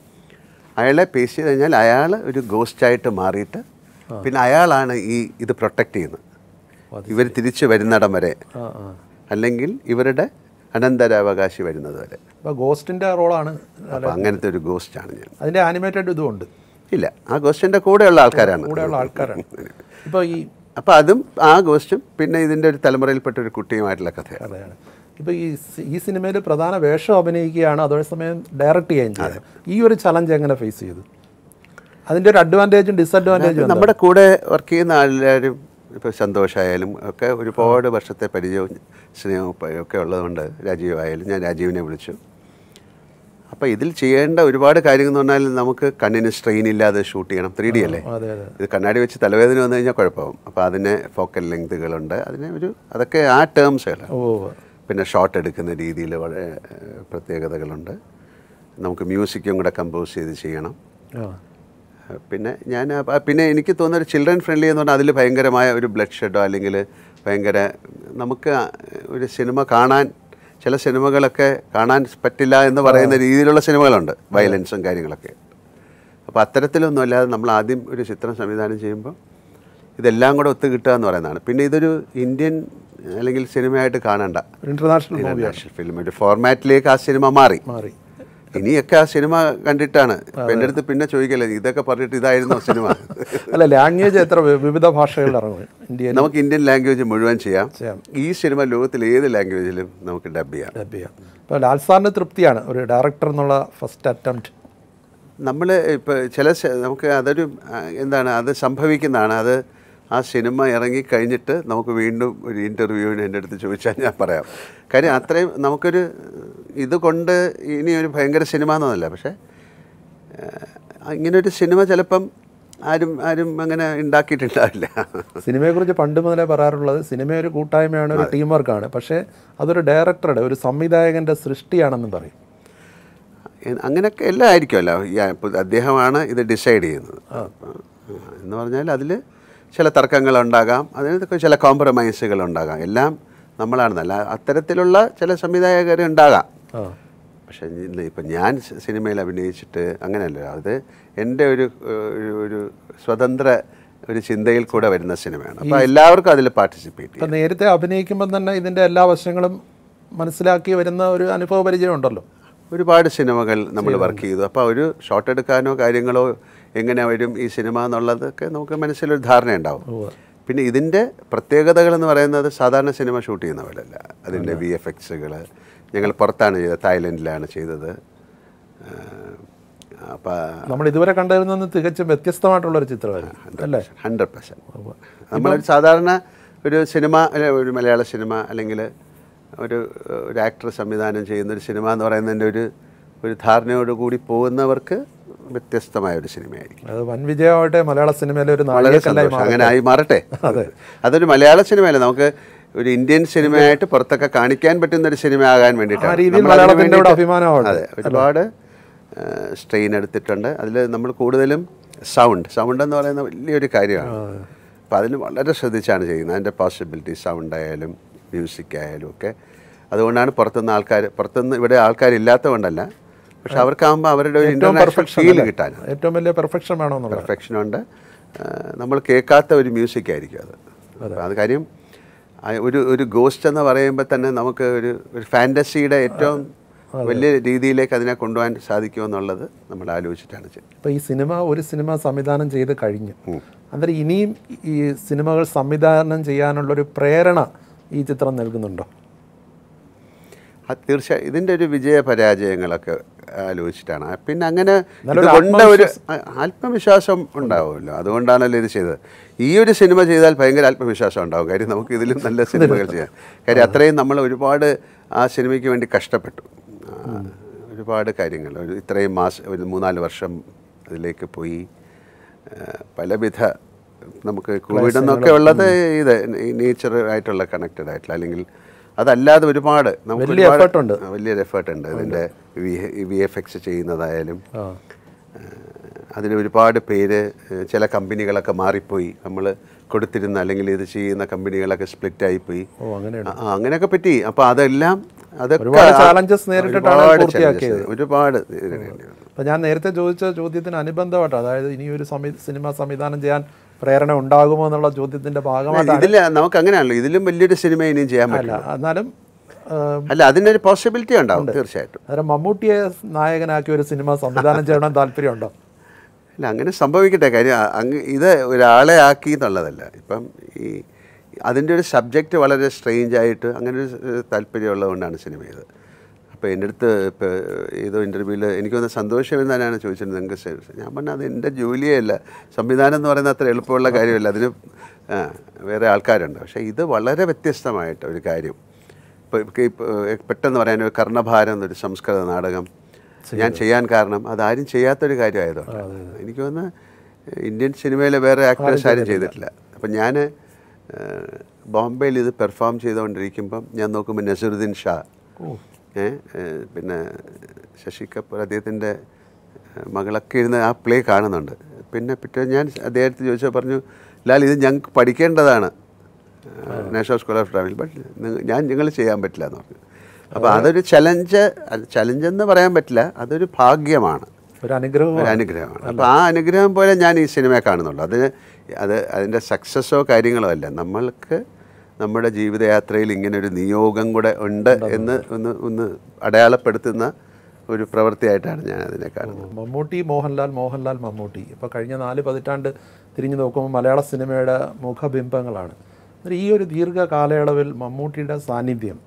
അയാളെ പേസ്റ്റ് ചെയ്ത് കഴിഞ്ഞാൽ അയാൾ ഒരു ഗോസ്റ്റായിട്ട് മാറിയിട്ട് പിന്നെ അയാളാണ് ഈ ഇത് പ്രൊട്ടക്റ്റ് ചെയ്യുന്നത്. ഇവർ തിരിച്ചു വരുന്നിടം വരെ. അല്ലെങ്കിൽ ഇവരുടെ അനന്തരാവകാശി വരുന്നത് വരെ അപ്പോൾ ഗോസ്റ്റിന്റെ റോളാണ് അപ്പോൾ അങ്ങനത്തെ ഒരു ഗോസ്റ്റാണ് ഞാൻ. അതിന്റെ ആനിമേറ്റഡ് ഇതും ഉണ്ട് ഇല്ല ആ ഗോസ്റ്റിന്റെ കൂടെയുള്ള ആൾക്കാരാണ്. കൂടെയുള്ള ആൾക്കാരാണ്. ഇപ്പോൾ ഈ അപ്പോൾ അതും ആ ഗോസ്റ്റും പിന്നെ ഇതിന്റെ ഒരു തലമുറയിൽപ്പെട്ട ഒരു കുട്ടിയുമായിട്ടുള്ള കഥയാണ്. കഥയാണ്. ഇപ്പോൾ ഈ ഈ സിനിമയിൽ പ്രധാന വേഷം അഭിനയിക്കുകയാണ് അതേസമയം ഡയറക്റ്റ് ചെയ്യുകയും ചെയ്യും ഈ ഒരു ചലഞ്ച് എങ്ങനെ ഫേസ് ചെയ്തു? അതിന്റെ ഒരു അഡ്വാന്റേജും ഡിസഡ്വാന്റേജും നമ്മുടെ കൂടെ വർക്ക് ചെയ്യുന്ന എല്ലാവരും ഇപ്പോൾ സന്തോഷമായാലും ഒക്കെ ഒരുപാട് വർഷത്തെ പരിചയവും സ്നേഹവും ഒക്കെ ഉള്ളതുകൊണ്ട് രാജീവ് ആയാലും ഞാൻ രാജീവിനെ വിളിച്ചു. അപ്പോൾ ഇതിൽ ചെയ്യേണ്ട ഒരുപാട് കാര്യങ്ങൾ എന്ന് പറഞ്ഞാൽ നമുക്ക് കണ്ണിന് സ്ട്രെയിൻ ഇല്ലാതെ ഷൂട്ട് ചെയ്യണം. ത്രീ ഡി അല്ലേ? ഇത് കണ്ണാടി വെച്ച് തലവേദന വന്നു കഴിഞ്ഞാൽ കുഴപ്പമാവും. അപ്പോൾ അതിന് ഫോക്കൽ ലെങ്തുകളുണ്ട് അതിന് ഒരു അതൊക്കെ ആ ടേംസുകൾ പിന്നെ ഷോട്ട് എടുക്കുന്ന രീതിയിൽ വളരെ പ്രത്യേകതകളുണ്ട്. നമുക്ക് മ്യൂസിക്കും കൂടെ കമ്പോസ് ചെയ്ത് ചെയ്യണം. പിന്നെ ഞാൻ പിന്നെ എനിക്ക് തോന്നുന്നൊരു ചിൽഡ്രൻ ഫ്രണ്ട്ലി എന്ന് പറഞ്ഞാൽ അതിൽ ഭയങ്കരമായ ഒരു ബ്ലഡ് ഷെഡോ അല്ലെങ്കിൽ ഭയങ്കര നമുക്ക് ഒരു സിനിമ കാണാൻ ചില സിനിമകളൊക്കെ കാണാൻ പറ്റില്ല എന്ന് പറയുന്ന രീതിയിലുള്ള സിനിമകളുണ്ട് വയലൻസും കാര്യങ്ങളൊക്കെ. അപ്പോൾ അത്തരത്തിലൊന്നും അല്ലാതെ നമ്മൾ ആദ്യം ഒരു ചിത്രം സംവിധാനം ചെയ്യുമ്പോൾ ഇതെല്ലാം കൂടെ ഒത്തു കിട്ടുക എന്ന് പറയുന്നതാണ്. പിന്നെ ഇതൊരു ഇന്ത്യൻ അല്ലെങ്കിൽ സിനിമയായിട്ട് കാണണ്ട. ഇന്റർനാഷണൽ ഇന്റർനാഷണൽ ഫിലിം ഒരു ഫോർമാറ്റിലേക്ക് ആ സിനിമ മാറി. മാറി. ഇനിയൊക്കെ ആ സിനിമ കണ്ടിട്ടാണ്. എന്റെ അടുത്ത് പിന്നെ ചോദിക്കല്ലേ ഇതൊക്കെ പറഞ്ഞിട്ട് ഇതായിരുന്നു സിനിമ. അല്ല ലാംഗ്വേജ് എത്ര വിവിധ ഭാഷകളിൽ ഇറങ്ങും. ഇന്ത്യയിൽ. നമുക്ക് ഇന്ത്യൻ ലാംഗ്വേജ് മുഴുവൻ ചെയ്യാം. ചെയ്യാം. ഈ സിനിമ ലോകത്തിൽ ഏത് ലാംഗ്വേജിലും നമുക്ക് ഡബ് ചെയ്യാം. ഡബ് ചെയ്യാം. ഇപ്പോൾ ലാൽ സാറിന് തൃപ്തിയാണ് ഒരു ഡയറക്ടർ എന്നുള്ള ഫസ്റ്റ് അറ്റംപ്റ്റ് നമ്മൾ ഇപ്പോൾ ചില നമുക്ക് അതൊരു എന്താണ് അത് സംഭവിക്കുന്നതാണ്. അത് ആ സിനിമ ഇറങ്ങി കഴിഞ്ഞിട്ട് നമുക്ക് വീണ്ടും ഒരു ഇന്റർവ്യൂവിന് എന്റെ അടുത്ത് ചോദിച്ചാൽ ഞാൻ പറയാം. കാര്യം അത്രയും നമുക്കൊരു ഇത് കൊണ്ട് ഇനി ഒരു ഭയങ്കര സിനിമ എന്നല്ല പക്ഷേ ഇങ്ങനൊരു സിനിമ ചിലപ്പം ആരും ആരും അങ്ങനെ ഉണ്ടാക്കിയിട്ടുണ്ടാവില്ല. സിനിമയെക്കുറിച്ച് പണ്ട് മുതലേ പറയാറുള്ളത് സിനിമ ഒരു കൂട്ടായ്മയാണ് ഒരു ടീം വർക്കാണ് പക്ഷേ അതൊരു ഡയറക്ടറുടെ ഒരു സംവിധായകന്റെ സൃഷ്ടിയാണെന്ന് പറയും. അങ്ങനെയൊക്കെ എല്ലാം ആയിരിക്കുമല്ലോ അദ്ദേഹമാണ് ഇത് ഡിസൈഡ് ചെയ്യുന്നത്. എന്ന് പറഞ്ഞാൽ അതിൽ ചില തർക്കങ്ങളുണ്ടാകാം അതിനൊക്കെ ചില കോംപ്രമൈസുകൾ ഉണ്ടാകാം എല്ലാം നമ്മളാണെന്നല്ല അത്തരത്തിലുള്ള ചില സംവിധായകർ ഉണ്ടാകാം ആ പക്ഷേ ഇപ്പം ഞാൻ സിനിമയിൽ അഭിനയിച്ചിട്ട് അങ്ങനെയല്ല. അത് എന്റെ ഒരു ഒരു സ്വതന്ത്ര ഒരു ചിന്തയിൽ കൂടെ വരുന്ന സിനിമയാണ്. അപ്പോൾ എല്ലാവർക്കും അതിൽ പാർട്ടിസിപ്പേറ്റ് ചെയ്യും. നേരത്തെ അഭിനയിക്കുമ്പോൾ തന്നെ ഇതിന്റെ എല്ലാ വശങ്ങളും മനസ്സിലാക്കി വരുന്ന ഒരു അനുഭവ പരിചയം ഉണ്ടല്ലോ. ഒരുപാട് സിനിമകൾ നമ്മൾ വർക്ക് ചെയ്തു. അപ്പോൾ ഒരു ഷോട്ട് എടുക്കാനോ കാര്യങ്ങളോ എങ്ങനെ വരും ഈ സിനിമ എന്നുള്ളതൊക്കെ നമുക്ക് മനസ്സിലൊരു ധാരണ ഉണ്ടാവും പിന്നെ ഇതിന്റെ പ്രത്യേകതകൾ എന്ന് പറയുന്നത് സാധാരണ സിനിമ ഷൂട്ട് ചെയ്യുന്ന പോലെയല്ല. അതിന്റെ വി എഫ് എക്സുകൾ ഞങ്ങൾ പുറത്താണ് ചെയ്തത് തായ്ലൻഡിലാണ് ചെയ്തത്. അപ്പോൾ നമ്മൾ ഇതുവരെ കണ്ടിരുന്ന തികച്ചും വ്യത്യസ്തമായിട്ടുള്ളൊരു ചിത്രമായിരുന്നു അല്ലേ? ഹൺഡ്രഡ് പെർസെന്റ് നമ്മൾ സാധാരണ ഒരു സിനിമ ഒരു മലയാള സിനിമ അല്ലെങ്കിൽ ഒരു ഒരു ആക്ടർ സംവിധാനം ചെയ്യുന്ന ഒരു സിനിമ എന്ന് പറയുന്നതിന്റെ ഒരു ഒരു ധാരണയോട് കൂടി പോകുന്നവർക്ക് വ്യത്യസ്തമായ ഒരു സിനിമയായിരിക്കും. അത് വൻ വിജയമാവട്ടെ മലയാള സിനിമയിലെ ഒരു അങ്ങനെ ആയി മാറട്ടെ. അതൊരു മലയാള സിനിമയല്ല. നമുക്ക് ഒരു ഇന്ത്യൻ സിനിമയായിട്ട് പുറത്തൊക്കെ കാണിക്കാൻ പറ്റുന്ന ഒരു സിനിമ ആകാൻ വേണ്ടിയിട്ടാണ് അതെ ഒരുപാട് സ്ട്രെയിൻ എടുത്തിട്ടുണ്ട്. അതിൽ നമ്മൾ കൂടുതലും സൗണ്ട് സൗണ്ട് എന്ന് പറയുന്ന വലിയൊരു കാര്യമാണ്. അപ്പോൾ അതിന് വളരെ ശ്രദ്ധിച്ചാണ് ചെയ്യുന്നത്. അതിന്റെ പോസിബിലിറ്റി സൗണ്ട് ആയാലും മ്യൂസിക് ആയാലും ഒക്കെ. അതുകൊണ്ടാണ് പുറത്തുനിന്ന് ആൾക്കാർ പുറത്തുനിന്ന് ഇവിടെ ആൾക്കാരില്ലാത്തതുകൊണ്ടല്ല. പക്ഷെ അവർക്കാകുമ്പോൾ അവരുടെ ഒരു ഇന്റർനാഷണൽ ഫീൽ കിട്ടാൻ ഏറ്റവും വലിയ പെർഫെക്ഷൻ വേണമെന്നുള്ളത്. പെർഫെക്ഷനുണ്ട് നമ്മൾ കേൾക്കാത്ത ഒരു മ്യൂസിക് ആയിരിക്കും അത്. അത് കാര്യം ഒരു ഒരു ഗോസ്റ്റ് എന്ന് പറയുമ്പോൾ തന്നെ നമുക്ക് ഒരു ഒരു ഫാന്റസിയുടെ ഏറ്റവും വലിയ രീതിയിലേക്ക് അതിനെ കൊണ്ടുപോകാൻ സാധിക്കുമെന്നുള്ളത് നമ്മൾ ആലോചിച്ചിട്ടാണ് ചെയ്യുന്നത് ഇപ്പോൾ ഈ സിനിമ ഒരു സിനിമ സംവിധാനം ചെയ്ത് കഴിഞ്ഞു അന്നേരം ഇനിയും ഈ സിനിമകൾ സംവിധാനം ചെയ്യാനുള്ളൊരു പ്രേരണ ഈ ചിത്രം നൽകുന്നുണ്ടോ? തീർച്ചയായും ഇതിന്റെ ഒരു വിജയ പരാജയങ്ങളൊക്കെ ആലോചിച്ചിട്ടാണ്. പിന്നെ അങ്ങനെ കൊണ്ട ഒരു ആത്മവിശ്വാസം. ഉണ്ടാവുമല്ലോ. അതുകൊണ്ടാണല്ലോ ഇത് ചെയ്തത്. ഈ ഒരു സിനിമ ചെയ്താൽ ഭയങ്കര ആത്മവിശ്വാസം ഉണ്ടാവും. കാര്യം നമുക്ക് ഇതിലും നല്ല സിനിമകൾ ചെയ്യാം കാര്യം അത്രയും നമ്മൾ ഒരുപാട് ആ സിനിമയ്ക്ക് വേണ്ടി കഷ്ടപ്പെട്ടു. ഒരുപാട് കാര്യങ്ങൾ. ഒരു ഇത്രയും മാസം ഒരു മൂന്നാൽ വർഷം അതിലേക്ക് പോയി. പലവിധ നമുക്ക് കോവിഡ് എന്നൊക്കെ ഉള്ളത് ഇത് നേച്ചർ ആയിട്ടുള്ള കണക്റ്റഡ് ആയിട്ടുള്ള അല്ലെങ്കിൽ അതല്ലാതെ ഒരുപാട് നമുക്ക് വലിയ വലിയൊരു എഫേർട്ട് ഉണ്ട്. ഇതിന്റെ വി എഫ് എക്സ് ചെയ്യുന്നതായാലും അതിന് ഒരുപാട് പേര് ചില കമ്പനികളൊക്കെ മാറിപ്പോയി. നമ്മൾ കൊടുത്തിരുന്ന അല്ലെങ്കിൽ ഇത് ചെയ്യുന്ന കമ്പനികളൊക്കെ സ്പ്ലിറ്റ് ആയിപ്പോയി അങ്ങനെയൊക്കെ പറ്റി. അപ്പോൾ അതെല്ലാം ആ- നേരിട്ടിട്ടാണ് ഒരുപാട് ഞാൻ നേരത്തെ ചോദിച്ച ചോദ്യത്തിന് അനുബന്ധമായിട്ട് അതായത് ഇനിയൊരു ഒരു സിനിമ സംവിധാനം ചെയ്യാൻ പ്രേരണ ഉണ്ടാകുമോ എന്നുള്ള ചോദ്യത്തിന്റെ ഭാഗമായിട്ടാണ്. ഇതിൽ നമുക്ക് അങ്ങനെയാണല്ലോ ഇതിലും വലിയൊരു സിനിമ ഇനിയും ചെയ്യാൻ പറ്റില്ല. അല്ല എന്നാലും അല്ല അതിനൊരു പോസിബിലിറ്റി ഉണ്ടാവും തീർച്ചയായിട്ടും. അന്നേരം മമ്മൂട്ടിയെ നായകനാക്കി ഒരു സിനിമ സംവിധാനം ചെയ്യണം താല്പര്യമുണ്ടോ? അല്ല അങ്ങനെ സംഭവിക്കട്ടെ. കാര്യം അങ്ങ് ഇത് ഒരാളെ ആക്കി എന്നുള്ളതല്ല. ഇപ്പം ഈ അതിന്റെ ഒരു സബ്ജക്റ്റ് വളരെ സ്ട്രെയിഞ്ചായിട്ട് അങ്ങനെ ഒരു താല്പര്യമുള്ളതുകൊണ്ടാണ് സിനിമ ചെയ്തത് അപ്പോൾ എന്റെ അടുത്ത് ഇപ്പോൾ ഏതോ ഇന്റർവ്യൂവിൽ എനിക്ക് വന്ന സന്തോഷം എന്നാണ് ചോദിച്ചത് നിങ്ങൾക്ക് സെ- ഞാൻ പറഞ്ഞത് അത് എന്റെ ജോലിയേ അല്ല. സംവിധാനം എന്ന് പറയുന്നത് അത്ര എളുപ്പമുള്ള കാര്യമല്ല. അതിന് വേറെ ആൾക്കാരുണ്ട്. പക്ഷേ ഇത് വളരെ വ്യത്യസ്തമായിട്ട് ഒരു കാര്യം. ഇപ്പോൾ ഇപ്പോൾ പെട്ടെന്ന് പറയാൻ ഒരു കർണഭാരം എന്നൊരു സംസ്കൃത നാടകം ഞാൻ ചെയ്യാൻ കാരണം അതാരും ചെയ്യാത്തൊരു കാര്യമായതുകൊണ്ട് എനിക്ക് തോന്നുന്നു ഇന്ത്യൻ സിനിമയിലെ വേറെ ആക്ടേഴ്സ് ആരും ചെയ്തിട്ടില്ല. അപ്പം ഞാൻ ബോംബെയിൽ ഇത് പെർഫോം ചെയ്തുകൊണ്ടിരിക്കുമ്പം ഞാൻ നോക്കുമ്പോൾ നസറുദ്ദീൻ ഷാ. പിന്നെ ശശി കപൂർ അദ്ദേഹത്തിന്റെ മകളൊക്കെ ഇരുന്ന് ആ പ്ലേ കാണുന്നുണ്ട്. പിന്നെ പിറ്റേ ഞാൻ അദ്ദേഹത്തെ ചോദിച്ചാൽ പറഞ്ഞു ലാൽ ഇത് ഞങ്ങൾക്ക് പഠിക്കേണ്ടതാണ് നാഷണൽ സ്കൂൾ ഓഫ് ഡ്രാമയിൽ ബട്ട് ഞാൻ നിങ്ങൾ ചെയ്യാൻ പറ്റില്ല എന്ന് പറഞ്ഞു. അപ്പോൾ അതൊരു ചലഞ്ച് ചലഞ്ച് എന്ന് പറയാൻ പറ്റില്ല അതൊരു ഭാഗ്യമാണ്. ഒരു അനുഗ്രഹം ഒരു അനുഗ്രഹമാണ് അപ്പോൾ ആ അനുഗ്രഹം പോലെ ഞാൻ ഈ സിനിമയെ കാണുന്നുള്ളൂ. അതിന് അത് അതിന്റെ സക്സസ്സോ കാര്യങ്ങളോ അല്ല. നമ്മൾക്ക് നമ്മുടെ ജീവിതയാത്രയിൽ ഇങ്ങനെ ഒരു നിയോഗം കൂടെ ഉണ്ട് എന്ന് ഒന്ന് ഒന്ന് അടയാളപ്പെടുത്തുന്ന ഒരു പ്രവൃത്തിയായിട്ടാണ് ഞാൻ അതിനെ കാണുന്നത്. മമ്മൂട്ടി മോഹൻലാൽ മോഹൻലാൽ മമ്മൂട്ടി. ഇപ്പോൾ കഴിഞ്ഞ നാല് പതിറ്റാണ്ട് തിരിഞ്ഞു നോക്കുമ്പോൾ മലയാള സിനിമയുടെ മുഖബിംബങ്ങളാണ്. ഈ ഒരു ദീർഘകാലയളവിൽ മമ്മൂട്ടിയുടെ സാന്നിധ്യം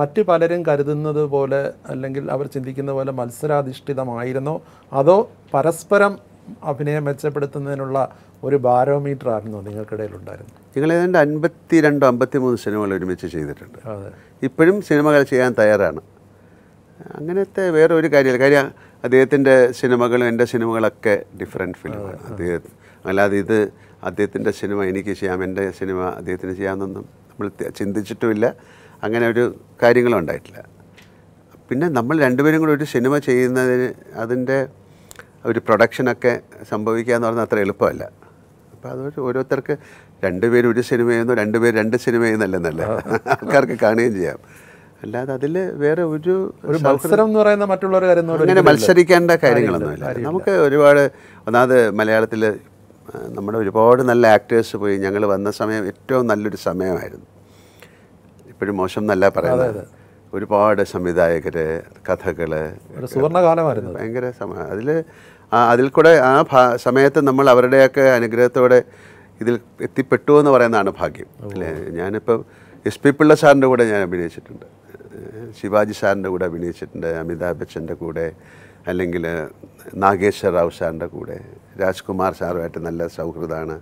മറ്റ് പലരും കരുതുന്നത് പോലെ അല്ലെങ്കിൽ അവർ ചിന്തിക്കുന്ന പോലെ മത്സരാധിഷ്ഠിതമായിരുന്നോ? അതോ പരസ്പരം അഭിനയം മെച്ചപ്പെടുത്തുന്നതിനുള്ള ഒരു ബാരോമീറ്റർ ആയിരുന്നോ നിങ്ങൾക്കിടയിലുണ്ടായിരുന്നു നിങ്ങൾ ഏതാണ്ട് അൻപത്തി രണ്ടോ അമ്പത്തി മൂന്ന് സിനിമകൾ ഒരുമിച്ച് ചെയ്തിട്ടുണ്ട്. ഇപ്പോഴും സിനിമകൾ ചെയ്യാൻ തയ്യാറാണ്. അങ്ങനത്തെ വേറെ ഒരു കാര്യമില്ല. കാര്യം അദ്ദേഹത്തിന്റെ സിനിമകളും എന്റെ സിനിമകളൊക്കെ ഡിഫറെന്റ് ഫിലിമാണ് അദ്ദേഹം അല്ലാതെ ഇത് അദ്ദേഹത്തിന്റെ സിനിമ എനിക്ക് ചെയ്യാം എന്റെ സിനിമ അദ്ദേഹത്തിന് ചെയ്യാമെന്നൊന്നും നമ്മൾ ചിന്തിച്ചിട്ടുമില്ല. അങ്ങനെ ഒരു കാര്യങ്ങളും ഉണ്ടായിട്ടില്ല. പിന്നെ നമ്മൾ രണ്ടുപേരും കൂടി ഒരു സിനിമ ചെയ്യുന്നതിന് അതിന്റെ ഒരു പ്രൊഡക്ഷനൊക്കെ സംഭവിക്കുക എന്ന് പറഞ്ഞാൽ അത്ര എളുപ്പമല്ല. അപ്പോൾ അത് ഓരോരുത്തർക്ക് രണ്ടുപേരും ഒരു സിനിമ ചെയ്യുന്നു രണ്ടുപേർ രണ്ട് സിനിമ ചെയ്യുന്നല്ലെന്നല്ല? ആൾക്കാർക്ക് കാണുകയും ചെയ്യാം. അല്ലാതെ അതിൽ വേറെ ഒരു ഒരു മത്സരം എന്ന് പറയുന്ന മറ്റുള്ളവർ അങ്ങനെ മത്സരിക്കേണ്ട കാര്യങ്ങളൊന്നുമില്ല നമുക്ക് ഒരുപാട് ഒന്നാമത് മലയാളത്തിൽ നമ്മുടെ ഒരുപാട് നല്ല ആക്ടേഴ്സ് പോയി. ഞങ്ങൾ വന്ന സമയം ഏറ്റവും നല്ലൊരു സമയമായിരുന്നു. ഇപ്പോഴും മോശം എന്നല്ല പറയുന്നത്. ഒരുപാട് സംവിധായകർ കഥകൾ ഭയങ്കര സമയം അതിൽ അതിൽ കൂടെ ആ ഭാ- സമയത്ത് നമ്മൾ അവരുടെയൊക്കെ അനുഗ്രഹത്തോടെ ഇതിൽ എത്തിപ്പെട്ടു എന്ന് പറയുന്നതാണ് ഭാഗ്യം. അല്ലേ? ഞാനിപ്പോൾ എസ് പി പിള്ള സാറിന്റെ കൂടെ ഞാൻ അഭിനയിച്ചിട്ടുണ്ട്. ശിവാജി സാറിന്റെ കൂടെ അഭിനയിച്ചിട്ടുണ്ട് അമിതാഭ് ബച്ചന്റെ കൂടെ അല്ലെങ്കിൽ നാഗേശ്വർ റാവു സാറിന്റെ കൂടെ രാജ്കുമാർ സാറുമായിട്ട് നല്ല സൗഹൃദമാണ്.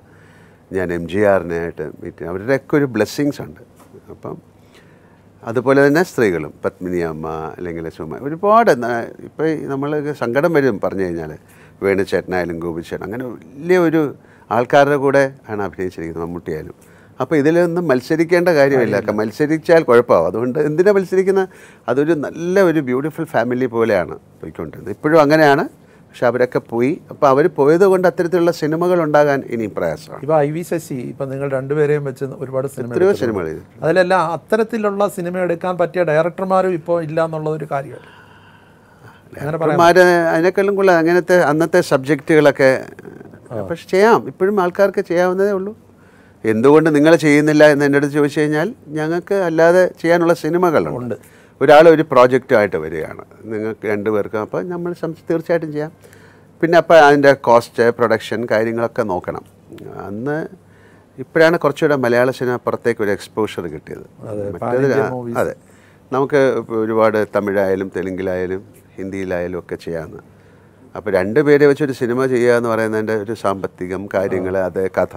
ഞാൻ എം ജി ആറിനായിട്ട് മീറ്റ് അവരുടെയൊക്കെ ഒരു ബ്ലെസ്സിങ്സ് ഉണ്ട്. അപ്പം അതുപോലെ തന്നെ സ്ത്രീകളും പത്മിനി അമ്മ അല്ലെങ്കിൽ സുമ ഒരുപാട് ഇപ്പോൾ നമ്മൾ സങ്കടം വരും പറഞ്ഞു കഴിഞ്ഞാൽ വേണുചേട്ടനായാലും ഗോപിച്ചേട്ടൻ അങ്ങനെ വലിയ ഒരു ആൾക്കാരുടെ കൂടെ ആണ് അഭിനയിച്ചിരിക്കുന്നത് മമ്മൂട്ടിയായാലും. അപ്പോൾ ഇതിലൊന്നും മത്സരിക്കേണ്ട കാര്യമില്ല. മത്സരിച്ചാൽ കുഴപ്പമാവും. അതുകൊണ്ട് എന്തിനാ മത്സരിക്കുന്ന? അതൊരു നല്ല ഒരു ബ്യൂട്ടിഫുൾ ഫാമിലി പോലെയാണ് പോയിക്കൊണ്ടിരുന്നത്. ഇപ്പോഴും അങ്ങനെയാണ്. പക്ഷെ അവരൊക്കെ പോയി. അപ്പോൾ അവർ പോയത് കൊണ്ട് അത്തരത്തിലുള്ള സിനിമകൾ ഉണ്ടാകാൻ ഇനി പ്രയാസമാണ്. ഇപ്പോൾ ഐ വി ശശി ഇപ്പം നിങ്ങൾ രണ്ടുപേരെയും വെച്ച് ഒരുപാട് സിനിമ എത്രയോ. സിനിമകൾ. അതിലെല്ലാം അത്തരത്തിലുള്ള സിനിമ എടുക്കാൻ പറ്റിയ ഡയറക്ടർമാരും ഇപ്പോൾ ഇല്ല എന്നുള്ളതൊരു കാര്യമാണ് ഡോക്ടർമാര് അതിനേക്കാളും കൂടുതൽ അങ്ങനത്തെ അന്നത്തെ സബ്ജക്റ്റുകളൊക്കെ പക്ഷെ ചെയ്യാം. ഇപ്പോഴും ആൾക്കാർക്ക് ചെയ്യാവുന്നതേ ഉള്ളൂ. എന്തുകൊണ്ട് നിങ്ങൾ ചെയ്യുന്നില്ല എന്ന് എന്റെ അടുത്ത് ചോദിച്ചു കഴിഞ്ഞാൽ ഞങ്ങൾക്ക് അല്ലാതെ ചെയ്യാനുള്ള സിനിമകളുണ്ട്. ഒരാൾ ഒരു പ്രോജക്റ്റുമായിട്ട് വരികയാണ്. നിങ്ങൾക്ക് രണ്ടുപേർക്കും അപ്പോൾ നമ്മൾ തീർച്ചയായിട്ടും ചെയ്യാം. പിന്നെ അപ്പോൾ അതിന്റെ കോസ്റ്റ് പ്രൊഡക്ഷൻ കാര്യങ്ങളൊക്കെ നോക്കണം. അന്ന് ഇപ്പോഴാണ് കുറച്ചുകൂടെ മലയാള സിനിമ പുറത്തേക്ക് ഒരു എക്സ്പോഷർ കിട്ടിയത്. മറ്റേത് അതെ. നമുക്ക് ഒരുപാട് തമിഴായാലും തെലുങ്കിലായാലും ഹിന്ദിയിലായാലും ഒക്കെ ചെയ്യാമെന്ന് അപ്പോൾ രണ്ട് പേരെ വെച്ചൊരു സിനിമ ചെയ്യുക എന്ന് പറയുന്നതിന്റെ ഒരു സാമ്പത്തികം കാര്യങ്ങൾ അത് കഥ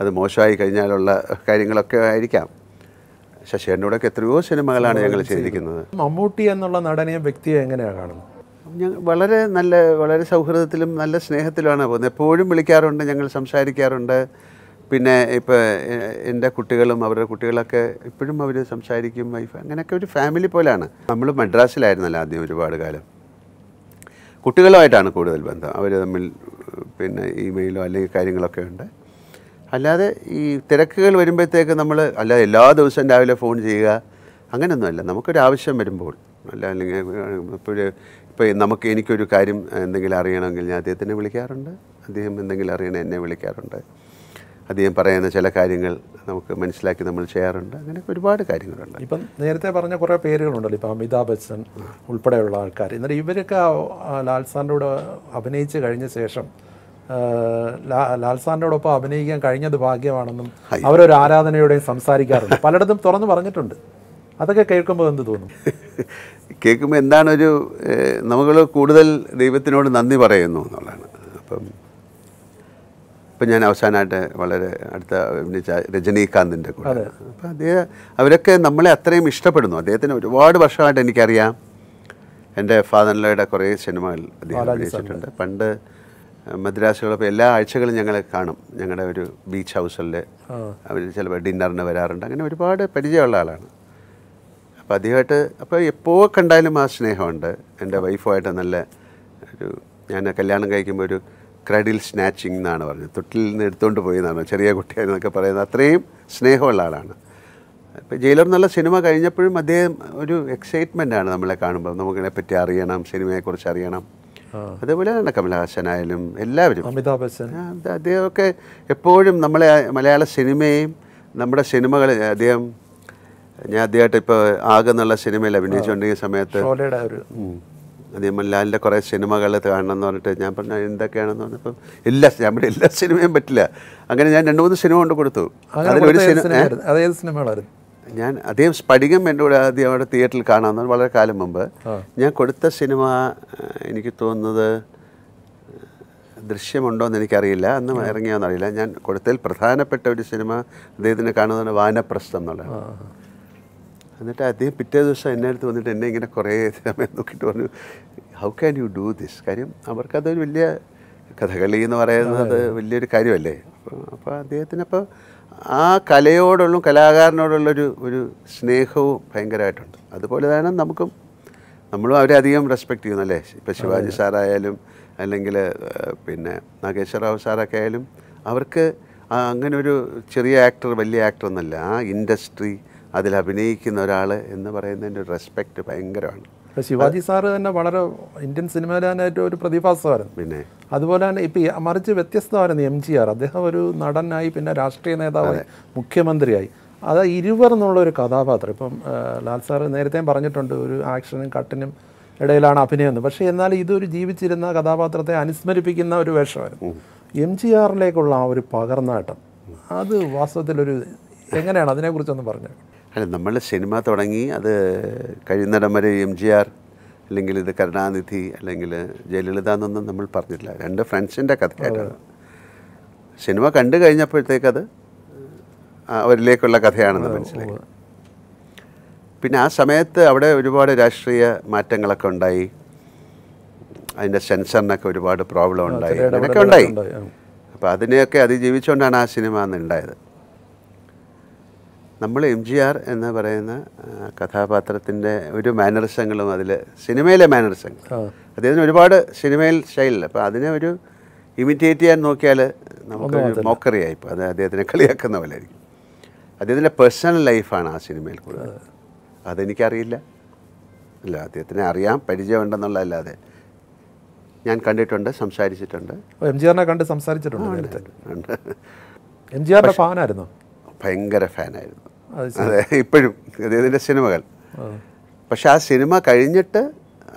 അത് മോശമായി കഴിഞ്ഞാലുള്ള കാര്യങ്ങളൊക്കെ ആയിരിക്കാം. ശശിയേട്ടനോടൊക്കെ എത്രയോ സിനിമകളാണ് ഞങ്ങൾ ചെയ്തിരിക്കുന്നത്. മമ്മൂട്ടി എന്നുള്ള നടനെയും വ്യക്തിയെ എങ്ങനെയാണ് കാണുന്നത്? ഞങ്ങൾ വളരെ നല്ല വളരെ സൗഹൃദത്തിലും നല്ല സ്നേഹത്തിലുമാണ് പോകുന്നത്. എപ്പോഴും വിളിക്കാറുണ്ട് ഞങ്ങൾ സംസാരിക്കാറുണ്ട്. പിന്നെ ഇപ്പോൾ എന്റെ കുട്ടികളും അവരുടെ കുട്ടികളൊക്കെ ഇപ്പോഴും അവർ സംസാരിക്കും വൈഫ് അങ്ങനെയൊക്കെ ഒരു ഫാമിലി പോലെയാണ് നമ്മൾ മദ്രാസിലായിരുന്നല്ലോ ആദ്യം ഒരുപാട് കാലം. കുട്ടികളുമായിട്ടാണ് കൂടുതൽ ബന്ധം. അവർ തമ്മിൽ പിന്നെ ഇമെയിലോ അല്ലെങ്കിൽ കാര്യങ്ങളൊക്കെ ഉണ്ട്. അല്ലാതെ ഈ തിരക്കുകൾ വരുമ്പോഴത്തേക്ക് നമ്മൾ അല്ലാതെ എല്ലാ ദിവസവും രാവിലെ ഫോൺ ചെയ്യുക അങ്ങനെയൊന്നുമല്ല. നമുക്കൊരു ആവശ്യം വരുമ്പോൾ അല്ല അല്ലെങ്കിൽ ഇപ്പോൾ ഇപ്പോൾ നമുക്ക് എനിക്കൊരു കാര്യം എന്തെങ്കിലും അറിയണമെങ്കിൽ ഞാൻ അദ്ദേഹത്തിനെ വിളിക്കാറുണ്ട്. അദ്ദേഹം എന്തെങ്കിലും അറിയണം എന്നെ വിളിക്കാറുണ്ട്. അദ്ദേഹം പറയുന്ന ചില കാര്യങ്ങൾ നമുക്ക് മനസ്സിലാക്കി നമ്മൾ ചെയ്യാറുണ്ട്. അങ്ങനെ ഒരുപാട് കാര്യങ്ങളുണ്ട്. ഇപ്പം നേരത്തെ പറഞ്ഞ കുറേ പേരുകളുണ്ടല്ലോ. ഇപ്പം അമിതാഭ് ബച്ചൻ ഉൾപ്പെടെയുള്ള ആൾക്കാർ. എന്നിട്ട് ഇവരൊക്കെ ലാൽ സാറിന്റെ കൂടെ അഭിനയിച്ച് കഴിഞ്ഞ ശേഷം ലാൽ സാറിനോടൊപ്പം അഭിനയിക്കാൻ കഴിഞ്ഞത് ഭാഗ്യമാണെന്നും അവരൊരു ആരാധനയോടെയും സംസാരിക്കാറുണ്ട്. പലയിടത്തും തുറന്നു പറഞ്ഞിട്ടുണ്ട്. അതൊക്കെ കേൾക്കുമ്പോൾ എന്ത് തോന്നും? കേൾക്കുമ്പോൾ എന്താണൊരു നമ്മൾ കൂടുതൽ ദൈവത്തിനോട് നന്ദി പറയുന്നു എന്നുള്ളതാണ്. അപ്പം ഇപ്പം ഞാൻ അവസാനമായിട്ട് വളരെ അടുത്ത അഭിനയിച്ച രജനീകാന്തിന്റെ കൂടെ. അപ്പം അദ്ദേഹം അവരൊക്കെ നമ്മളെ അത്രയും ഇഷ്ടപ്പെടുന്നു. അദ്ദേഹത്തിന് ഒരുപാട് വർഷമായിട്ട് എനിക്കറിയാം. എന്റെ ഫാദർലോയുടെ കുറേ സിനിമകൾ അദ്ദേഹം അഭിനയിച്ചിട്ടുണ്ട്. പണ്ട് മദ്രാസുകളപ്പോൾ എല്ലാ ആഴ്ചകളും ഞങ്ങൾ കാണും. ഞങ്ങളുടെ ഒരു ബീച്ച് ഹൗസിൽ അവർ ചിലപ്പോൾ ഡിന്നറിന് വരാറുണ്ട്. അങ്ങനെ ഒരുപാട് പരിചയമുള്ള ആളാണ്. അപ്പോൾ അദ്ദേഹമായിട്ട് അപ്പോൾ എപ്പോൾ കണ്ടാലും ആ സ്നേഹമുണ്ട്. എന്റെ വൈഫുമായിട്ട് നല്ല ഒരു ഞാൻ കല്യാണം കഴിക്കുമ്പോൾ ഒരു ക്രഡിൽ സ്നാച്ചിങ് എന്നാണ് പറഞ്ഞത്. തൊട്ടിൽ നിന്ന് എടുത്തുകൊണ്ട് പോയി എന്നാണ്. ചെറിയ കുട്ടിയായിരുന്നൊക്കെ പറയുന്നത്. അത്രയും സ്നേഹമുള്ള ആളാണ്. ഇപ്പോൾ ജയിലർ എന്നുള്ള സിനിമ കഴിഞ്ഞപ്പോഴും അദ്ദേഹം ഒരു എക്സൈറ്റ്മെന്റ് ആണ് നമ്മളെ കാണുമ്പോൾ. നമുക്കിതിനെ പറ്റി അറിയണം സിനിമയെക്കുറിച്ച് അറിയണം. അതേപോലെ കമലഹാസൻ കമലഹാസനായാലും എല്ലാവരും. അമിതാഭ് ബച്ചൻ. അദ്ദേഹമൊക്കെ എപ്പോഴും നമ്മളെ മലയാള സിനിമയും നമ്മുടെ സിനിമകൾ അദ്ദേഹം ഞാൻ അദ്ദേഹമായിട്ട് ഇപ്പോൾ ആകെ എന്നുള്ള സിനിമയിൽ അഭിനയിച്ചുകൊണ്ടിരിക്കുന്ന സമയത്ത് മോഹൻലാലിന്റെ കുറേ സിനിമകൾ കാണണം എന്ന് പറഞ്ഞിട്ട് ഞാൻ പറഞ്ഞു എന്തൊക്കെയാണെന്ന് പറഞ്ഞപ്പം എല്ലാ നമ്മുടെ എല്ലാ സിനിമയും പറ്റില്ല. അങ്ങനെ ഞാൻ രണ്ട് മൂന്ന് സിനിമ കൊണ്ട് കൊടുത്തു. അതിലൊരു സിനിമ ഞാൻ അദ്ദേഹം സ്പടികം എന്റെ കൂടെ ആദ്യം അവിടെ തിയേറ്ററിൽ കാണാമെന്ന് വളരെ കാലം മുമ്പ് ഞാൻ കൊടുത്ത സിനിമ എനിക്ക് തോന്നുന്നത് ദൃശ്യമുണ്ടോ എന്ന് എനിക്കറിയില്ല. അന്ന് ഇറങ്ങിയോ അറിയില്ല ഞാൻ കൊടുത്തതിൽ പ്രധാനപ്പെട്ട ഒരു സിനിമ അദ്ദേഹത്തിന് കാണുന്നതാണ് വാനപ്രസ്ഥം എന്നുള്ളത് എന്നിട്ട് അദ്ദേഹം പിറ്റേ ദിവസം എന്നെ അടുത്ത് വന്നിട്ട് എന്നെ ഇങ്ങനെ കുറേ സമയം നോക്കിയിട്ട് പറഞ്ഞു how can you do this കാര്യം അവർക്കതൊരു വലിയ കഥകളി എന്ന് പറയുന്നത് വലിയൊരു കാര്യമല്ലേ? അപ്പോൾ അപ്പോൾ അദ്ദേഹത്തിനപ്പോൾ ആ കലയോടുള്ള കലാകാരനോടുള്ളൊരു ഒരു സ്നേഹവും ഭയങ്കരമായിട്ടുണ്ട്. അതുപോലെ തന്നെ നമുക്കും നമ്മളും അവരെ അധികം റെസ്പെക്റ്റ് ചെയ്യുന്നു അല്ലേ? ഇപ്പോൾ ശിവാജി സാറായാലും അല്ലെങ്കിൽ പിന്നെ നാഗേശ്വര റാവു സാറൊക്കെ ആയാലും അവർക്ക് അങ്ങനെ ഒരു ചെറിയ ആക്ടർ വലിയ ആക്ടർ എന്നല്ല ആ ഇൻഡസ്ട്രി അതിൽ അഭിനയിക്കുന്ന ഒരാൾ എന്ന് പറയുന്നതിന്റെ ഒരു റെസ്പെക്റ്റ് ഭയങ്കരമാണ്. ശിവാജി സാറ് തന്നെ വളരെ ഇന്ത്യൻ സിനിമയിലെ തന്നെ ഏറ്റവും ഒരു പ്രതിഭാസമായിരുന്നു. പിന്നെ? അതുപോലെ തന്നെ ഇപ്പം മറിച്ച് വ്യത്യസ്തമായിരുന്നു എം ജി ആർ. അദ്ദേഹം ഒരു നടനായി പിന്നെ രാഷ്ട്രീയ നേതാവായി മുഖ്യമന്ത്രിയായി. അത് ഇരുവർ എന്നുള്ള ഒരു കഥാപാത്രം. ഇപ്പം ലാൽ സാറ് നേരത്തെയും പറഞ്ഞിട്ടുണ്ട് ഒരു ആക്ഷനും കട്ടിനും ഇടയിലാണ് അഭിനയം എന്ന് പക്ഷേ എന്നാൽ ഇതൊരു ജീവിച്ചിരുന്ന കഥാപാത്രത്തെ അനുസ്മരിപ്പിക്കുന്ന ഒരു വേഷമായിരുന്നു. എം ജി ആറിലേക്കുള്ള ആ ഒരു പകർന്നാട്ടം അത് വാസ്തവത്തിലൊരു എങ്ങനെയാണ് അതിനെക്കുറിച്ചൊന്ന് പറഞ്ഞു? അല്ല നമ്മൾ സിനിമ തുടങ്ങി അത് കഴിയുന്നിടം വരെ എം ജി ആർ അല്ലെങ്കിൽ ഇത് കരുണാനിധി അല്ലെങ്കിൽ ജയലളിത എന്നൊന്നും നമ്മൾ പറഞ്ഞിട്ടില്ല. രണ്ട് ഫ്രണ്ട്സിന്റെ കഥയായിട്ടാണ്. സിനിമ കണ്ടു കഴിഞ്ഞപ്പോഴത്തേക്കത് അവരിലേക്കുള്ള കഥയാണെന്ന് മനസ്സിലായി. പിന്നെ ആ സമയത്ത് അവിടെ ഒരുപാട് രാഷ്ട്രീയ മാറ്റങ്ങളൊക്കെ ഉണ്ടായി. അതിന്റെ സെൻസറിനൊക്കെ ഒരുപാട് പ്രോബ്ലം ഉണ്ടായി. അങ്ങനെയൊക്കെ ഉണ്ടായി, അപ്പോൾ അതിനെയൊക്കെ അതിജീവിച്ചുകൊണ്ടാണ് ആ സിനിമ അന്ന് ഉണ്ടായത്. നമ്മൾ എം ജി ആർ എന്ന് പറയുന്ന കഥാപാത്രത്തിന്റെ ഒരു മാനറിസങ്ങളും അതിൽ സിനിമയിലെ മാനറിസങ്ങൾ ആ. അദ്ദേഹത്തിന് ഒരുപാട് സിനിമയിൽ ശൈലില്ല അപ്പോൾ അതിനെ ഒരു ഇമിറ്റേറ്റ് ചെയ്യാൻ നോക്കിയാൽ നമുക്കൊരു മോക്കറിയായി. ഇപ്പോൾ അത് അദ്ദേഹത്തിനെ കളിയാക്കുന്ന പോലെ ആയിരിക്കും. അദ്ദേഹത്തിന്റെ പേഴ്സണൽ ലൈഫാണ് ആ സിനിമയിൽ കൂടുതൽ. അതെനിക്കറിയില്ല. അല്ല അദ്ദേഹത്തിനെ അറിയാം പരിചയമുണ്ടെന്നുള്ളതല്ലാതെ ഞാൻ കണ്ടിട്ടുണ്ട് സംസാരിച്ചിട്ടുണ്ട്. എം ജി ആറിനെ കണ്ട് സംസാരിച്ചിട്ടുണ്ട് നേരത്തെ. എം ജി ആറിന്റെ ഫാനായിരുന്നു? ഭയങ്കര ഫാനായിരുന്നു. അത് ഇപ്പോഴും അദ്ദേഹത്തിന്റെ സിനിമകൾ. പക്ഷെ ആ സിനിമ കഴിഞ്ഞിട്ട്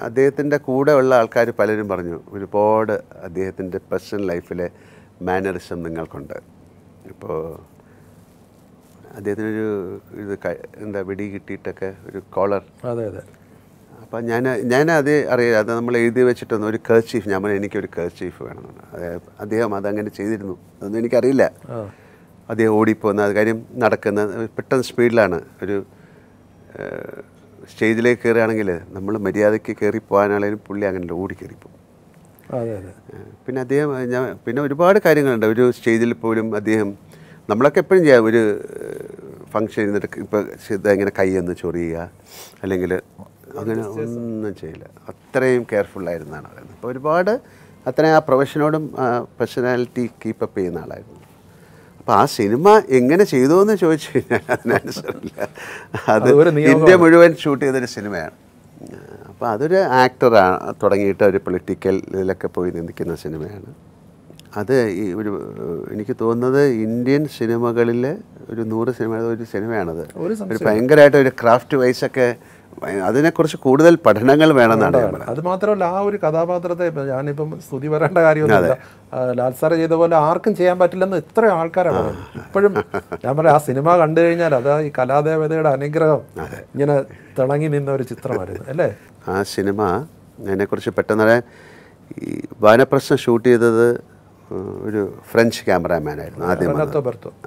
അദ്ദേഹത്തിന്റെ കൂടെ ഉള്ള ആൾക്കാർ പലരും പറഞ്ഞു ഒരുപാട് അദ്ദേഹത്തിന്റെ പേഴ്സണൽ ലൈഫിലെ മാനറിസം നിങ്ങൾക്കുണ്ട്. ഇപ്പോൾ അദ്ദേഹത്തിനൊരു ഇത് എന്താ വെടി കിട്ടിയിട്ടൊക്കെ ഒരു കോളർ അതെ അതെ. അപ്പം ഞാൻ ഞാൻ അത് അറിയാം അത് നമ്മൾ എഴുതി വെച്ചിട്ടൊന്നും ഒരു കേർ ചീഫ് ഞാൻ പറഞ്ഞു എനിക്കൊരു കേർ ചീഫ് വേണമെന്നാണ് അതെ അദ്ദേഹം അതങ്ങനെ ചെയ്തിരുന്നു. അതൊന്നും എനിക്കറിയില്ല. അദ്ദേഹം ഓടിപ്പോകുന്ന അത് കാര്യം നടക്കുന്ന പെട്ടെന്ന് സ്പീഡിലാണ് ഒരു സ്റ്റേജിലേക്ക് കയറുകയാണെങ്കിൽ നമ്മൾ മര്യാദയ്ക്ക് കയറി പോകാനാണെങ്കിലും പുള്ളി അങ്ങനെ ഓടി കയറിപ്പോകും. അതെ അതെ. പിന്നെ അദ്ദേഹം ഞാൻ പിന്നെ ഒരുപാട് കാര്യങ്ങളുണ്ട്. ഒരു സ്റ്റേജിൽ പോലും അദ്ദേഹം നമ്മളൊക്കെ എപ്പോഴും ചെയ്യാം ഒരു ഫംഗ്ഷൻ ഇരുന്നിട്ട് ഇപ്പോൾ ഇങ്ങനെ കൈയൊന്ന് ചൊറിയുക അല്ലെങ്കിൽ അങ്ങനെ ഒന്നും ചെയ്യില്ല. അത്രയും കെയർഫുള്ളായിരുന്നാണ് പറയുന്നത് അപ്പോൾ ഒരുപാട് അത്രയും ആ പ്രൊഫഷനോടും പേഴ്സണാലിറ്റി കീപ്പപ്പ് ചെയ്യുന്ന ആളായിരുന്നു. അപ്പോൾ ആ സിനിമ എങ്ങനെ ചെയ്തു എന്ന് ചോദിച്ചു കഴിഞ്ഞാൽ അതിനനുസരില്ല അത്. ഇന്ത്യ മുഴുവൻ ഷൂട്ട് ചെയ്തൊരു സിനിമയാണ്. അപ്പോൾ അതൊരു ആക്ടറാണ് തുടങ്ങിയിട്ട് ഒരു പൊളിറ്റിക്കൽ ഇതിലൊക്കെ പോയി നിൽക്കുന്ന സിനിമയാണ്. അത് ഈ ഒരു എനിക്ക് തോന്നുന്നത് ഇന്ത്യൻ സിനിമകളിലെ ഒരു നൂറ് സിനിമ ഒരു സിനിമയാണത്. ഒരു ഭയങ്കരമായിട്ട് ഒരു ക്രാഫ്റ്റ് വൈസ് ഒക്കെ അതിനെക്കുറിച്ച് കൂടുതൽ പഠനങ്ങൾ വേണമെന്നാണ് അത് മാത്രമല്ല ആ ഒരു കഥാപാത്രത്തെ ഞാനിപ്പം സ്തുതി വരേണ്ട കാര്യമൊന്നുമില്ല. ലാൽ സാറ് ചെയ്ത പോലെ ആർക്കും ചെയ്യാൻ പറ്റില്ലെന്ന് ഇത്ര ആൾക്കാരാണ്. ഇപ്പോഴും ഞാൻ പറയാം ആ സിനിമ കണ്ടു കഴിഞ്ഞാൽ അതാ ഈ കലാദേവതയുടെ അനുഗ്രഹം ഇങ്ങനെ തിളങ്ങി നിന്ന ഒരു ചിത്രമായിരുന്നു അല്ലേ? ആ സിനിമ അതിനെക്കുറിച്ച് പെട്ടെന്ന് ഈ വാനപ്രശ്നം ഷൂട്ട് ചെയ്തത് ഒരു ഫ്രഞ്ച് ക്യാമറാമാനായിരുന്നു ആദ്യം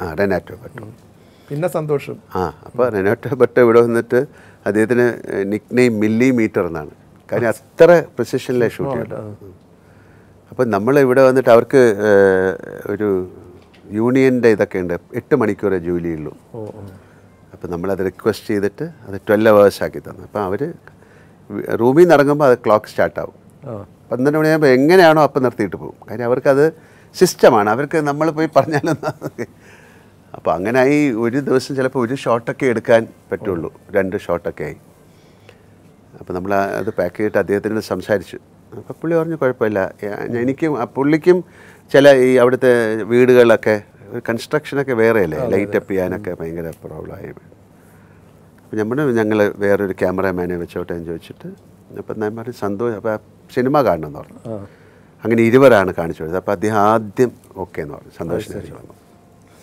ആ റെനാറ്റോ ബർട്ടോ. പിന്നെ സന്തോഷം. ആ അപ്പോൾ റെനാറ്റോ ബർട്ടോ ഇവിടെ വന്നിട്ട് അദ്ദേഹത്തിന് നിക് നെയിം മില്ലി മീറ്റർ എന്നാണ്. കാര്യം അത്ര പ്രിസിഷനിലെ ഷൂട്ട് ചെയ്യുന്നത് അപ്പം നമ്മൾ ഇവിടെ വന്നിട്ട് അവർക്ക് ഒരു യൂണിയന്റെ ഇതൊക്കെ ഉണ്ട്. എട്ട് മണിക്കൂറേ ജോലിയുള്ളൂ. അപ്പം നമ്മളത് റിക്വസ്റ്റ് ചെയ്തിട്ട് അത് ട്വൽവ് അവേഴ്സ് ആക്കി തന്നു. അപ്പം അവർ റൂമിൽ നിന്ന് ഇറങ്ങുമ്പോൾ അത് ക്ലോക്ക് സ്റ്റാർട്ടാവും പന്ത്രണ്ട് മണിയാകുമ്പോൾ എങ്ങനെയാണോ അപ്പം നിർത്തിയിട്ട് പോകും. കാര്യം അവർക്കത് സിസ്റ്റമാണ് അവർക്ക് നമ്മൾ പോയി പറഞ്ഞാലൊന്നും അപ്പോൾ അങ്ങനെ ആയി ഒരു ദിവസം ചിലപ്പോൾ ഒരു ഷോട്ടൊക്കെ എടുക്കാൻ പറ്റുള്ളൂ. രണ്ട് ഷോട്ടൊക്കെ ആയി. അപ്പോൾ നമ്മൾ അത് പാക്ക് ചെയ്തിട്ട് അദ്ദേഹത്തിനോട് സംസാരിച്ചു. അപ്പോൾ പുള്ളി പറഞ്ഞു കുഴപ്പമില്ല. എനിക്കും ആ പുള്ളിക്കും ചില ഈ അവിടുത്തെ വീടുകളിലൊക്കെ കൺസ്ട്രക്ഷനൊക്കെ വേറെയല്ലേ? ലൈറ്റ് അപ്പ് ചെയ്യാനൊക്കെ ഭയങ്കര പ്രോബ്ലമായി അപ്പോൾ നമ്മൾ ഞങ്ങൾ വേറൊരു ക്യാമറാമാനെ വെച്ചോട്ടെ എന്ന് ചോദിച്ചിട്ട്. അപ്പം ഞാൻ പറഞ്ഞു സന്തോഷം. അപ്പോൾ സിനിമ കാണണം എന്ന് പറഞ്ഞു. അങ്ങനെ ഇരുവരാണ് കാണിച്ചു കൊടുത്തത്. അപ്പോൾ അദ്ദേഹം ആദ്യം ഓക്കെ എന്ന് പറഞ്ഞു. സന്തോഷം പറഞ്ഞു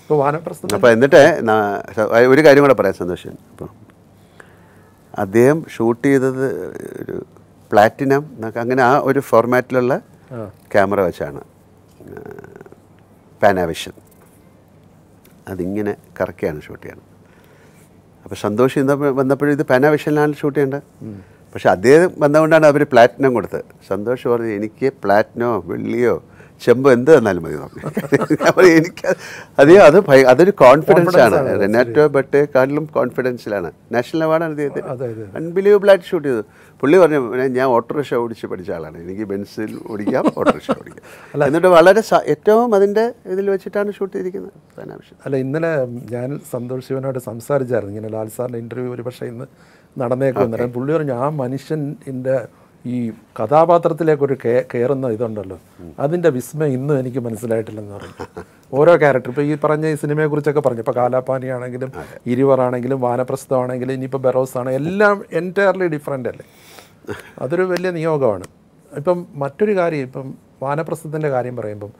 ഇപ്പോൾ വാനപ്രസ്ഥം അപ്പോൾ എന്നിട്ട് ഒരു കാര്യം കൂടെ പറയാം സന്തോഷൻ അപ്പോൾ അദ്ദേഹം ഷൂട്ട് ചെയ്തത് ഒരു പ്ലാറ്റിനം എന്നൊക്കെ അങ്ങനെ ആ ഒരു ഫോർമാറ്റിലുള്ള ക്യാമറ വെച്ചാണ് പാനാവിഷൻ. അതിങ്ങനെ കറക്കെയാണ് ഷൂട്ട് ചെയ്യണം അപ്പോൾ സന്തോഷം വന്നപ്പോഴും ഇത് പാനാവിഷനിലാണ് ഷൂട്ട് ചെയ്യേണ്ടത്. പക്ഷെ അദ്ദേഹം വന്നതുകൊണ്ടാണ് അവർ പ്ലാറ്റിനം കൊടുത്തത്. സന്തോഷം പറഞ്ഞു എനിക്ക് പ്ലാറ്റിനോ വെള്ളിയോ ചെമ്പോ എന്ത് തന്നാലും മതി പറഞ്ഞു, എനിക്ക് അതേ അത് അതൊരു കോൺഫിഡൻസ് ആണ്. റെനാറ്റോ ബട്ടേക്കാട്ടിലും കോൺഫിഡൻസിലാണ് നാഷണൽ അവാർഡാണ് അദ്ദേഹത്തിന് അൺബിലീവബിൾ ആയിട്ട് ഷൂട്ട് ചെയ്തു. പുള്ളി പറഞ്ഞു "പിന്നെ ഞാൻ ഓട്ടോറിക്ഷ ഓടിച്ച് പഠിച്ച ആളാണ്. എനിക്ക് ബെൻസിൽ ഓടിക്കാം ഓട്ടോറിക്ഷ ഓടിക്കാം. എന്നിട്ട് വളരെ ഏറ്റവും അതിന്റെ ഇതിൽ വെച്ചിട്ടാണ് ഷൂട്ട് ചെയ്തിരിക്കുന്നത്. അല്ല ഇന്നലെ ഞാൻ സന്തോഷ് ശിവനോട് സംസാരിച്ചായിരുന്നു. ഇങ്ങനെ ലാൽ സാറിന്റെ ഇന്റർവ്യൂ ഒരു പക്ഷേ ഇന്ന് നടന്നേക്കും പുള്ളി പറഞ്ഞു ആ മനുഷ്യന്റെ ഈ കഥാപാത്രത്തിലേക്ക് ഒരു കയറുന്ന ഇതുണ്ടല്ലോ. അതിന്റെ വിസ്മയം ഇന്നും എനിക്ക് മനസ്സിലായിട്ടില്ലെന്ന് പറഞ്ഞു ഓരോ ക്യാരക്ടർ ഇപ്പോൾ ഈ പറഞ്ഞ ഈ സിനിമയെക്കുറിച്ചൊക്കെ പറഞ്ഞു. ഇപ്പോൾ കാലാപ്പാനി ആണെങ്കിലും ഇരുവറാണെങ്കിലും വാനപ്രസ്ഥമാണെങ്കിലും ഇനിയിപ്പോൾ ബെറോസ് ആണ് എല്ലാം എന്റയർലി ഡിഫറെന്റ് അല്ലേ? അതൊരു വലിയ നിയോഗമാണ്. ഇപ്പം മറ്റൊരു കാര്യം ഇപ്പം വാനപ്രസ്ഥത്തിന്റെ കാര്യം പറയുമ്പം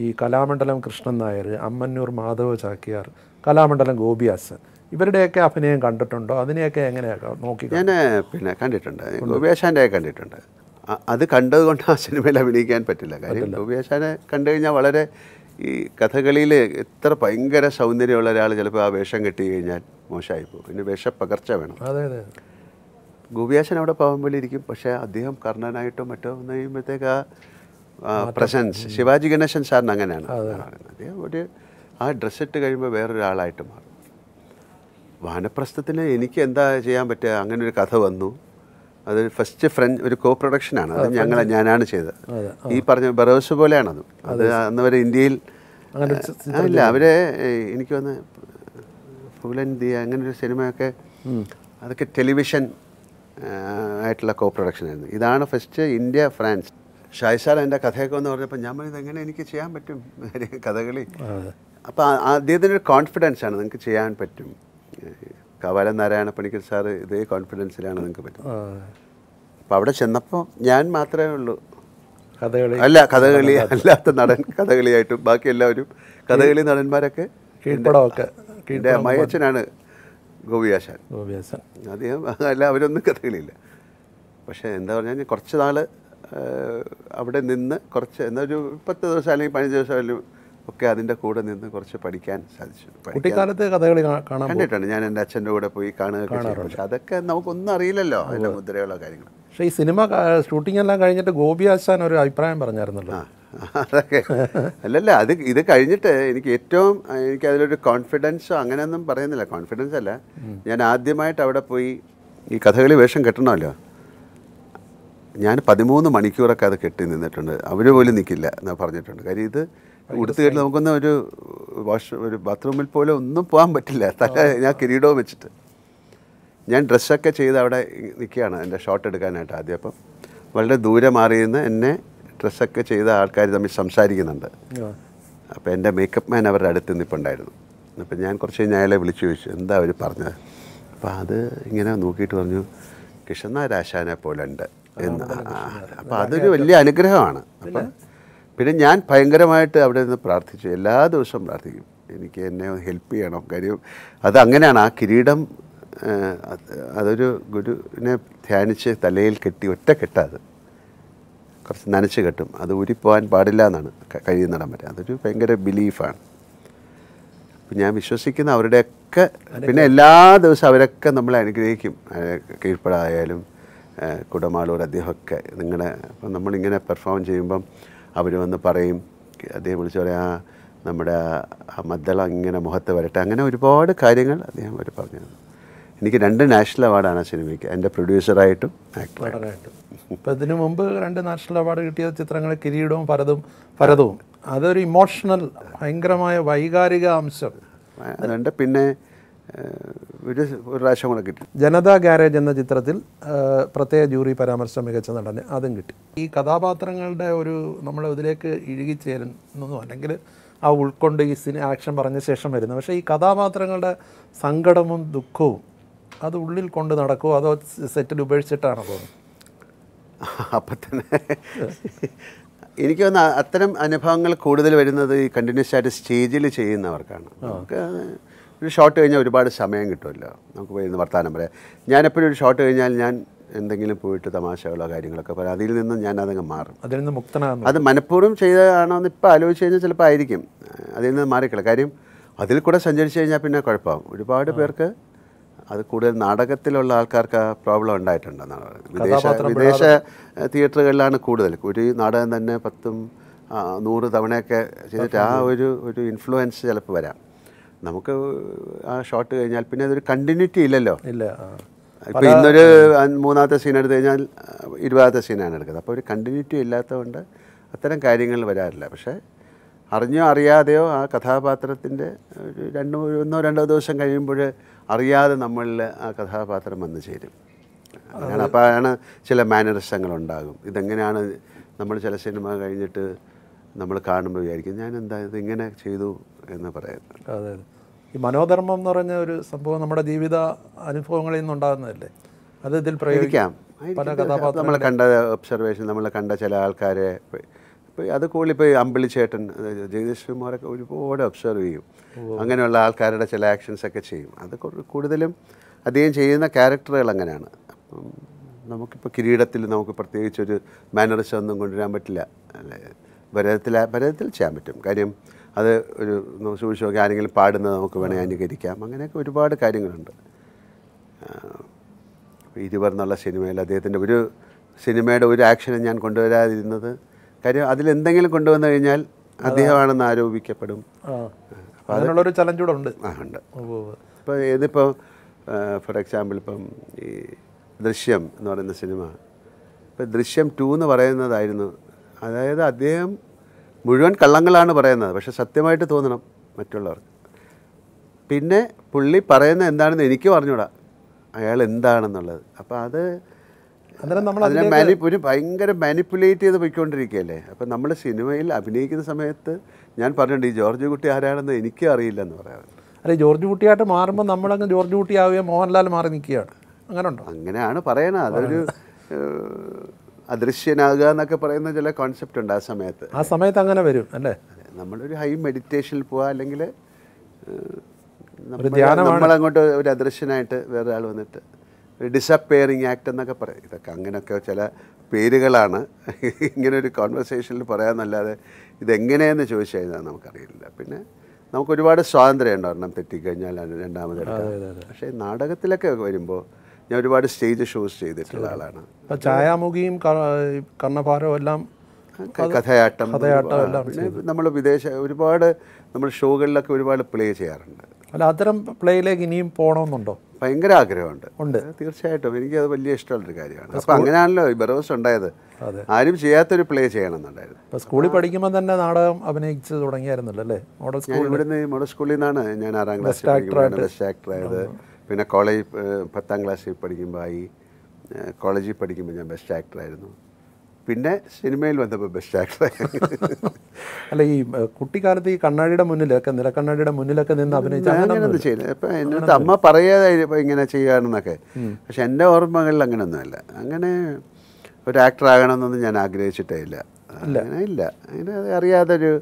ഈ കലാമണ്ഡലം കൃഷ്ണൻ നായർ അമ്മന്നൂർ മാധവ ചാക്യാർ കലാമണ്ഡലം ഗോപിയാസൻ ഇവരുടെയൊക്കെ അഭിനയം കണ്ടിട്ടുണ്ടോ? അതിനെയൊക്കെ എങ്ങനെയാണ് നോക്കി ഞാൻ പിന്നെ കണ്ടിട്ടുണ്ട്. ഗോപിയാശാന്റെ കണ്ടിട്ടുണ്ട്. അത് കണ്ടതുകൊണ്ട് ആ സിനിമയിൽ അഭിനയിക്കാൻ പറ്റില്ല. കാര്യം ഉപേഷാനെ കണ്ടു കഴിഞ്ഞാൽ വളരെ ഈ കഥകളിയിൽ എത്ര ഭയങ്കര സൗന്ദര്യമുള്ള ഒരാൾ ചിലപ്പോൾ ആ വേഷം കെട്ടി കഴിഞ്ഞാൽ മോശമായി പോകും. പിന്നെ വേഷപ്പകർച്ച വേണം. അതെ അതെ. ഗോപിയാശൻ അവിടെ പാവം പോലെ ഇരിക്കും. പക്ഷേ അദ്ദേഹം കർണനായിട്ടോ മറ്റോ വന്നു കഴിയുമ്പോഴത്തേക്ക് ആ പ്രസൻസ് ശിവാജി ഗണേശൻ സാറിന് അങ്ങനെയാണ്. അദ്ദേഹം ഒരു ആ ഡ്രസ്സിട്ട് കഴിയുമ്പോൾ വേറൊരാളായിട്ട് മാറും. വാനപ്രസ്ഥത്തിന് എനിക്ക് എന്താ ചെയ്യാൻ പറ്റുക? അങ്ങനെ ഒരു കഥ വന്നു. അത് ഫസ്റ്റ് ഫ്രഞ്ച് ഒരു കോ പ്രൊഡക്ഷനാണ് അത് ഞങ്ങൾ ഞാനാണ് ചെയ്തത്. ഈ പറഞ്ഞ ബറോസ് പോലെയാണത്. അത് അന്ന് വരെ ഇന്ത്യയിൽ അല്ല അവരെ എനിക്ക് വന്ന് ഫുലൻ ദിയ അങ്ങനെ ഒരു സിനിമയൊക്കെ അതൊക്കെ ടെലിവിഷൻ ആയിട്ടുള്ള കോ പ്രൊഡക്ഷൻ ആയിരുന്നു. ഇതാണ് ഫസ്റ്റ് ഇന്ത്യ ഫ്രാൻസ്. ഷായ് സാർ എന്റെ കഥയൊക്കെ എന്ന് പറഞ്ഞപ്പോൾ ഞാൻ പറഞ്ഞത് എങ്ങനെ എനിക്ക് ചെയ്യാൻ പറ്റും? കഥകളി. അപ്പോൾ അദ്ദേഹത്തിന്റെ ഒരു കോൺഫിഡൻസ് ആണ്. നിങ്ങൾക്ക് ചെയ്യാൻ പറ്റും. കവാലം നാരായണ പണിക്കർ സാറ് ഇതേ കോൺഫിഡൻസിലാണ് നിങ്ങൾക്ക് പറ്റും. അപ്പം അപ്പോൾ അവിടെ ചെന്നപ്പോൾ ഞാൻ മാത്രമേ ഉള്ളൂ. കഥകളി. അല്ല കഥകളി അല്ലാത്ത നടൻ കഥകളിയായിട്ടും ബാക്കി എല്ലാവരും കഥകളി നടന്മാരൊക്കെ എന്റെ അമ്മായിയച്ഛനാണ് ഗോപിയാശാൻ ഗോപിയാശാൻ. അദ്ദേഹം അല്ല അവരൊന്നും കഥകളിയില്ല. പക്ഷേ എന്താ പറഞ്ഞാൽ കുറച്ച് നാൾ അവിടെ നിന്ന് കുറച്ച് എന്നാൽ ഒരു പത്ത് ദിവസം അല്ലെങ്കിൽ പതിനഞ്ച് ദിവസം ഒക്കെ അതിന്റെ കൂടെ നിന്ന് കുറച്ച് പഠിക്കാൻ സാധിച്ചു. കുട്ടിക്കാലത്ത് കഥകളി കാണാൻ കണ്ടിട്ടുണ്ട്. ഞാൻ എന്റെ അച്ഛന്റെ കൂടെ പോയി കാണുകയൊക്കെ പക്ഷെ അതൊക്കെ നമുക്കൊന്നും അറിയില്ലല്ലോ അതിന്റെ മുദ്രകളോ കാര്യങ്ങളോ. പക്ഷേ ഈ സിനിമ ഷൂട്ടിംഗ് എല്ലാം കഴിഞ്ഞിട്ട് ഗോപി ആശാൻ ഒരു അഭിപ്രായം പറഞ്ഞായിരുന്നല്ലോ. അതൊക്കെ. അല്ലല്ല അത് ഇത് കഴിഞ്ഞിട്ട് എനിക്ക് ഏറ്റവും എനിക്ക് അതിലൊരു കോൺഫിഡൻസോ അങ്ങനെയൊന്നും പറയുന്നില്ല. കോൺഫിഡൻസ് അല്ല. ഞാൻ ആദ്യമായിട്ട് അവിടെ പോയി ഈ കഥകളി വേഷം കെട്ടണമല്ലോ. ഞാൻ പതിമൂന്ന് മണിക്കൂറൊക്കെ അത് കെട്ടി നിന്നിട്ടുണ്ട്. അവർ പോലും നിൽക്കില്ല എന്ന് പറഞ്ഞിട്ടുണ്ട്. കാര്യം ഇത് ഉടുത്ത് കഴിഞ്ഞ് നമുക്കൊന്നും ഒരു വാഷ് ഒരു ബാത്റൂമിൽ പോലും ഒന്നും പോകാൻ പറ്റില്ല. തല ഞാൻ കിരീടവും വെച്ചിട്ട്. ഞാൻ ഡ്രസ്സൊക്കെ ചെയ്ത് അവിടെ നിൽക്കുകയാണ് എന്റെ ഷോട്ട് എടുക്കാനായിട്ട് ആദ്യം അപ്പം. വളരെ ദൂരെ മാറി നിന്ന് എന്നെ ഡ്രസ്സൊക്കെ ചെയ്ത ആൾക്കാർ തമ്മിൽ സംസാരിക്കുന്നുണ്ട്. അപ്പോൾ എന്റെ മേക്കപ്പ് മാൻ അവരുടെ അടുത്ത് നിൽപ്പുണ്ടായിരുന്നു അപ്പം ഞാൻ കുറച്ച് കഴിഞ്ഞ് അയാളെ വിളിച്ചു ചോദിച്ചു എന്താ അവർ പറഞ്ഞത്? അപ്പോൾ അത് ഇങ്ങനെ നോക്കിയിട്ട് പറഞ്ഞു കിഷന്നാരാശാനെ പോലെ ഉണ്ട് എന്ന്. അപ്പോൾ അതൊരു വലിയ അനുഗ്രഹമാണ്. അപ്പം പിന്നെ ഞാൻ ഭയങ്കരമായിട്ട് അവിടെ നിന്ന് പ്രാർത്ഥിച്ചു. എല്ലാ ദിവസവും പ്രാർത്ഥിക്കും. എനിക്ക് എന്നെ ഹെൽപ്പ് ചെയ്യണം കാര്യം അത് അങ്ങനെയാണ്. ആ കിരീടം അതൊരു ഗുരുവിനെ ധ്യാനിച്ച് തലയിൽ കെട്ടി ഒറ്റ കെട്ടാത് കുറച്ച് നനച്ച് കെട്ടും. അത് ഊരിപ്പോകാൻ പാടില്ല എന്നാണ് കഴിയുന്നിടം വരെ. അതൊരു ഭയങ്കര ബിലീഫാണ്. അപ്പം ഞാൻ വിശ്വസിക്കുന്ന അവരുടെയൊക്കെ പിന്നെ എല്ലാ ദിവസവും അവരൊക്കെ നമ്മളെ അനുഗ്രഹിക്കും. കീഴ്പ്പടായാലും കുടമാളൂർ അദ്ദേഹമൊക്കെ നിങ്ങളുടെ അപ്പം നമ്മളിങ്ങനെ പെർഫോം ചെയ്യുമ്പം അവർ വന്ന് പറയും അദ്ദേഹം വിളിച്ച് പറയാം "ആ, നമ്മുടെ ആ മദ്ദളം ഇങ്ങനെ മുഖത്ത് വരട്ടെ. അങ്ങനെ ഒരുപാട് കാര്യങ്ങൾ അദ്ദേഹം അവർ പറഞ്ഞു തന്നു. എനിക്ക് രണ്ട് നാഷണൽ അവാർഡാണ് ആ സിനിമയ്ക്ക്. എന്റെ പ്രൊഡ്യൂസറായിട്ടും ആക്ടറായിട്ടും. ഇപ്പം ഇതിനു മുമ്പ് രണ്ട് നാഷണൽ അവാർഡ് കിട്ടിയ ചിത്രങ്ങൾ കിരീടവും ഭരതും ഭരതവും അതൊരു ഇമോഷണൽ ഭയങ്കരമായ വൈകാരിക അംശം. അതുകൊണ്ട് പിന്നെ ഒരു ഒരു പ്രാവശ്യം കൂടെ കിട്ടി. ജനതാ ഗാരേജ് എന്ന ചിത്രത്തിൽ പ്രത്യേക ജൂറി പരാമർശം മികച്ച നടന് അതും കിട്ടി. ഈ കഥാപാത്രങ്ങളുടെ ഒരു നമ്മൾ ഇതിലേക്ക് ഇഴുകിച്ചേരുന്നതും അല്ലെങ്കിൽ ആ ഉൾക്കൊണ്ട് ഈ സിനി ആക്ഷൻ പറഞ്ഞ ശേഷം വരുന്നത്. പക്ഷേ ഈ കഥാപാത്രങ്ങളുടെ സങ്കടവും ദുഃഖവും അത് ഉള്ളിൽ കൊണ്ട് നടക്കുമോ അതോ സെറ്റിൽ ഉപേക്ഷിച്ചിട്ടാണോ പോകുന്നത് അപ്പം തന്നെ എനിക്ക് തോന്നുന്നു അത്തരം അനുഭവങ്ങൾ കൂടുതൽ വരുന്നത് ഈ കണ്ടിന്യൂസ് ആയിട്ട് സ്റ്റേജിൽ ചെയ്യുന്നവർക്കാണ്. നമുക്ക് ഒരു ഷോട്ട് കഴിഞ്ഞാൽ ഒരുപാട് സമയം കിട്ടുമല്ലോ. നമുക്ക് പോയി ഇന്ന് വർത്താനം പറയാം. ഞാനെപ്പോഴും ഒരു ഷോട്ട് കഴിഞ്ഞാൽ ഞാൻ എന്തെങ്കിലും പോയിട്ട് തമാശകളോ കാര്യങ്ങളൊക്കെ പറയാം. അതിൽ നിന്നും ഞാൻ അതങ്ങ് മാറും. അതിൽ നിന്ന് മുക്തനാണ് അത് മനഃപൂർവം ചെയ്തതാണോ എന്ന് ഇപ്പോൾ ആലോചിച്ച് കഴിഞ്ഞാൽ ചിലപ്പോൾ ആയിരിക്കും. അതിൽ നിന്ന് മാറിക്കളെ കാര്യം അതിൽ കൂടെ സഞ്ചരിച്ച് കഴിഞ്ഞാൽ പിന്നെ കുഴപ്പമാകും ഒരുപാട് പേർക്ക് അത് കൂടുതൽ നാടകത്തിലുള്ള ആൾക്കാർക്ക് ആ പ്രോബ്ലം ഉണ്ടായിട്ടുണ്ടെന്നാണ് പറയുന്നത്. വിദേശ വിദേശ തിയേറ്ററുകളിലാണ് കൂടുതൽ. ഒരു നാടകം തന്നെ പത്തും നൂറ് തവണയൊക്കെ ചെയ്തിട്ട് ആ ഒരു ഒരു ഇൻഫ്ലുവൻസ് ചിലപ്പോൾ വരാം. നമുക്ക് ആ ഷോട്ട് കഴിഞ്ഞാൽ പിന്നെ അതൊരു കണ്ടിന്യൂറ്റി ഇല്ലല്ലോ. ഇല്ല ഇപ്പം ഇന്നൊരു മൂന്നാമത്തെ സീൻ എടുത്തു കഴിഞ്ഞാൽ ഇരുപതാമത്തെ സീനാണ് എടുക്കുന്നത്. അപ്പോൾ ഒരു കണ്ടിന്യൂറ്റി ഇല്ലാത്തതുകൊണ്ട് അത്തരം കാര്യങ്ങൾ വരാറില്ല. പക്ഷേ അറിഞ്ഞോ അറിയാതെയോ ആ കഥാപാത്രത്തിന്റെ ഒരു രണ്ടോ ഒന്നോ രണ്ടോ ദിവസം കഴിയുമ്പോൾ അറിയാതെ നമ്മളിൽ ആ കഥാപാത്രം വന്നു ചേരും. അതാണ് അപ്പോൾ അതാണ് ചില മാനറിസങ്ങൾ ഉണ്ടാകും ഇതെങ്ങനെയാണ് നമ്മൾ ചില സിനിമ കഴിഞ്ഞിട്ട് നമ്മൾ കാണുമ്പോൾ വിചാരിക്കും ഞാൻ എന്താ ഇതിങ്ങനെ ചെയ്തു? എന്ന് പറയുന്നത്. അതെ. ഈ മനോധർമ്മം എന്ന് പറഞ്ഞ ഒരു സംഭവം നമ്മുടെ ജീവിത അനുഭവങ്ങളിൽ നിന്നുണ്ടാകുന്നതല്ലേ? അത് ഇതിൽ പ്രയോഗിക്കാം. പല കഥാപാത്രം നമ്മൾ കണ്ട ഒബ്സർവേഷൻ നമ്മൾ കണ്ട ചില ആൾക്കാരെ ഇപ്പോൾ അത് കൂടുതൽ ഇപ്പോൾ അമ്പിളി ചേട്ടൻ അതായത് ജഗദീഷ് കുമാറൊക്കെ ഒരുപാട് ഒബ്സർവ് ചെയ്യും. അങ്ങനെയുള്ള ആൾക്കാരുടെ ചില ആക്ഷൻസ് ഒക്കെ ചെയ്യും. അത് കൂടുതലും അദ്ദേഹം ചെയ്യുന്ന ക്യാരക്ടറുകൾ അങ്ങനെയാണ്. നമുക്കിപ്പോൾ കിരീടത്തിൽ നമുക്ക് പ്രത്യേകിച്ച് ഒരു മാനറിസം ഒന്നും കൊണ്ടുവരാൻ പറ്റില്ല. അല്ലേ? ഭരതത്തിൽ ഭരതത്തിൽ ചെയ്യാൻ പറ്റും. കാര്യം അത് ഒരു സൂക്ഷിച്ചൊക്കെ ആരെങ്കിലും പാടുന്നത് നമുക്ക് വേണമെങ്കിൽ അനുകരിക്കാം. അങ്ങനെയൊക്കെ ഒരുപാട് കാര്യങ്ങളുണ്ട്. ഇരുവർ എന്നുള്ള സിനിമയിൽ അദ്ദേഹത്തിന്റെ ഒരു സിനിമയുടെ ഒരു ആക്ഷനും ഞാൻ കൊണ്ടുവരാതിരുന്നത്. കാര്യം അതിലെന്തെങ്കിലും കൊണ്ടുവന്നു കഴിഞ്ഞാൽ അദ്ദേഹമാണെന്ന് ആരോപിക്കപ്പെടും. അതിനുള്ളൊരു ചലഞ്ച് കൂടെ ഉണ്ട് ആ ഉണ്ട്. ഇപ്പോൾ ഇതിപ്പോൾ ഫോർ എക്സാമ്പിൾ ഇപ്പം ഈ ദൃശ്യം എന്ന് പറയുന്ന സിനിമ. ഇപ്പം ദൃശ്യം ടു എന്ന് പറയുന്നതായിരുന്നു. അതായത് അദ്ദേഹം മുഴുവൻ കള്ളങ്ങളാണ് പറയുന്നത്. പക്ഷെ സത്യമായിട്ട് തോന്നണം മറ്റുള്ളവർക്ക്. പിന്നെ പുള്ളി പറയുന്നത് എന്താണെന്ന് എനിക്ക് പറഞ്ഞൂടാ അയാൾ എന്താണെന്നുള്ളത്. അപ്പോൾ അത് അതിനെ മാനി ഒരു ഭയങ്കര മാനിപ്പുലേറ്റ് ചെയ്ത് പോയിക്കൊണ്ടിരിക്കുകയല്ലേ? അപ്പം നമ്മൾ സിനിമയിൽ അഭിനയിക്കുന്ന സമയത്ത് ഞാൻ പറഞ്ഞിട്ടുണ്ട് ഈ ജോർജ് കുട്ടി ആരാണെന്ന് എനിക്കും അറിയില്ലെന്ന് പറയാറ് അല്ലെ ജോർജ് കുട്ടിയായിട്ട് മാറുമ്പോൾ നമ്മളങ്ങ് ജോർജ് കുട്ടിയാവുകയും മോഹൻലാൽ മാറി നിൽക്കുകയാണ്. അങ്ങനെ ഉണ്ടോ അങ്ങനെയാണ് പറയണത്. അതൊരു അദൃശ്യനാകുക എന്നൊക്കെ പറയുന്ന ചില കോൺസെപ്റ്റ് ഉണ്ട് ആ സമയത്ത്. ആ സമയത്ത് അങ്ങനെ വരും അല്ലേ? നമ്മളൊരു ഹൈ മെഡിറ്റേഷനിൽ പോവുക അല്ലെങ്കിൽ. നമ്മളങ്ങോട്ട് ഒരു അദൃശ്യനായിട്ട് വേറെ ആൾ വന്നിട്ട് ഒരു ഡിസപ്പയറിങ് ആക്ട് എന്നൊക്കെ പറയും. ഇതൊക്കെ അങ്ങനെയൊക്കെ ചില പേരുകളാണ്. ഇങ്ങനെ ഒരു കോൺവെർസേഷനിൽ പറയാമെന്നല്ലാതെ ഇതെങ്ങനെയെന്ന് ചോദിച്ചു കഴിഞ്ഞാൽ നമുക്കറിയില്ല. പിന്നെ നമുക്ക് ഒരുപാട് സ്വാതന്ത്ര്യം ഉണ്ട് ഒരെണ്ണം തെറ്റിക്കഴിഞ്ഞാൽ രണ്ടാമത് പക്ഷേ നാടകത്തിലൊക്കെ വരുമ്പോൾ ഞാൻ ഒരുപാട് സ്റ്റേജ് ഷോസ് ചെയ്തിട്ടുള്ള ആളാണ്. ഛായാമുഖിയും കർണഭാരവും എല്ലാം കഥയാട്ടം കഥയാട്ടം നമ്മൾ വിദേശ ഒരുപാട് നമ്മൾ ഷോകളിലൊക്കെ ഒരുപാട് പ്ലേ ചെയ്യാറുണ്ട്. അല്ല അത്തരം പ്ലേയിലേക്ക് ഇനിയും പോകണമെന്നുണ്ടോ ഭയങ്കര ആഗ്രഹമുണ്ട്. ഉണ്ട്. തീർച്ചയായിട്ടും. എനിക്ക് അത് വലിയ ഇഷ്ടമുള്ളൊരു കാര്യമാണ്. അപ്പം അങ്ങനെയാണല്ലോ ഈ ബെറോസ് ഉണ്ടായത്. ആരും ചെയ്യാത്തൊരു പ്ലേ ചെയ്യണമെന്നുണ്ടായിരുന്നു. ഇപ്പം സ്കൂളിൽ പഠിക്കുമ്പോൾ തന്നെ നാടകം അഭിനയിച്ച് തുടങ്ങിയായിരുന്നല്ലോ അല്ലേ? മോഡൽ സ്കൂളിൽ ഇവിടുന്ന് മോഡൽ സ്കൂളിൽ നിന്നാണ് ഞാൻ ആറാം ക്ലാസ് ബെസ്റ്റ് ആക്ടർ ആയത്. പിന്നെ കോളേജ് പത്താം ക്ലാസ്സിൽ പഠിക്കുമ്പോൾ ആയി കോളേജിൽ പഠിക്കുമ്പോൾ ഞാൻ ബെസ്റ്റ് ആക്ടറായിരുന്നു പിന്നെ സിനിമയിൽ വന്നപ്പോൾ ബെസ്റ്റ് ആക്ടർ അല്ല ഈ കുട്ടിക്കാലത്ത് ഈ കണ്ണാടിയുടെ മുന്നിലൊക്കെ നിലക്കണ്ണാടിയുടെ മുന്നിലൊക്കെ നിന്ന് അഭിനയിച്ച ചെയ്യുന്നത് അങ്ങനെയൊന്നും ചെയ്യില്ല. ഇപ്പം എന്റെ അടുത്ത് അമ്മ പറയാതെ ഇങ്ങനെ ചെയ്യുകയാണെന്നൊക്കെ പക്ഷെ എന്റെ ഓർമ്മകളിൽ അങ്ങനെയൊന്നുമല്ല അങ്ങനെ ഒരു ആക്ടർ ആകണമെന്നൊന്നും ഞാൻ ആഗ്രഹിച്ചിട്ടേ ഇല്ല. അങ്ങനെ ഇല്ല. അങ്ങനെ അറിയാതൊരു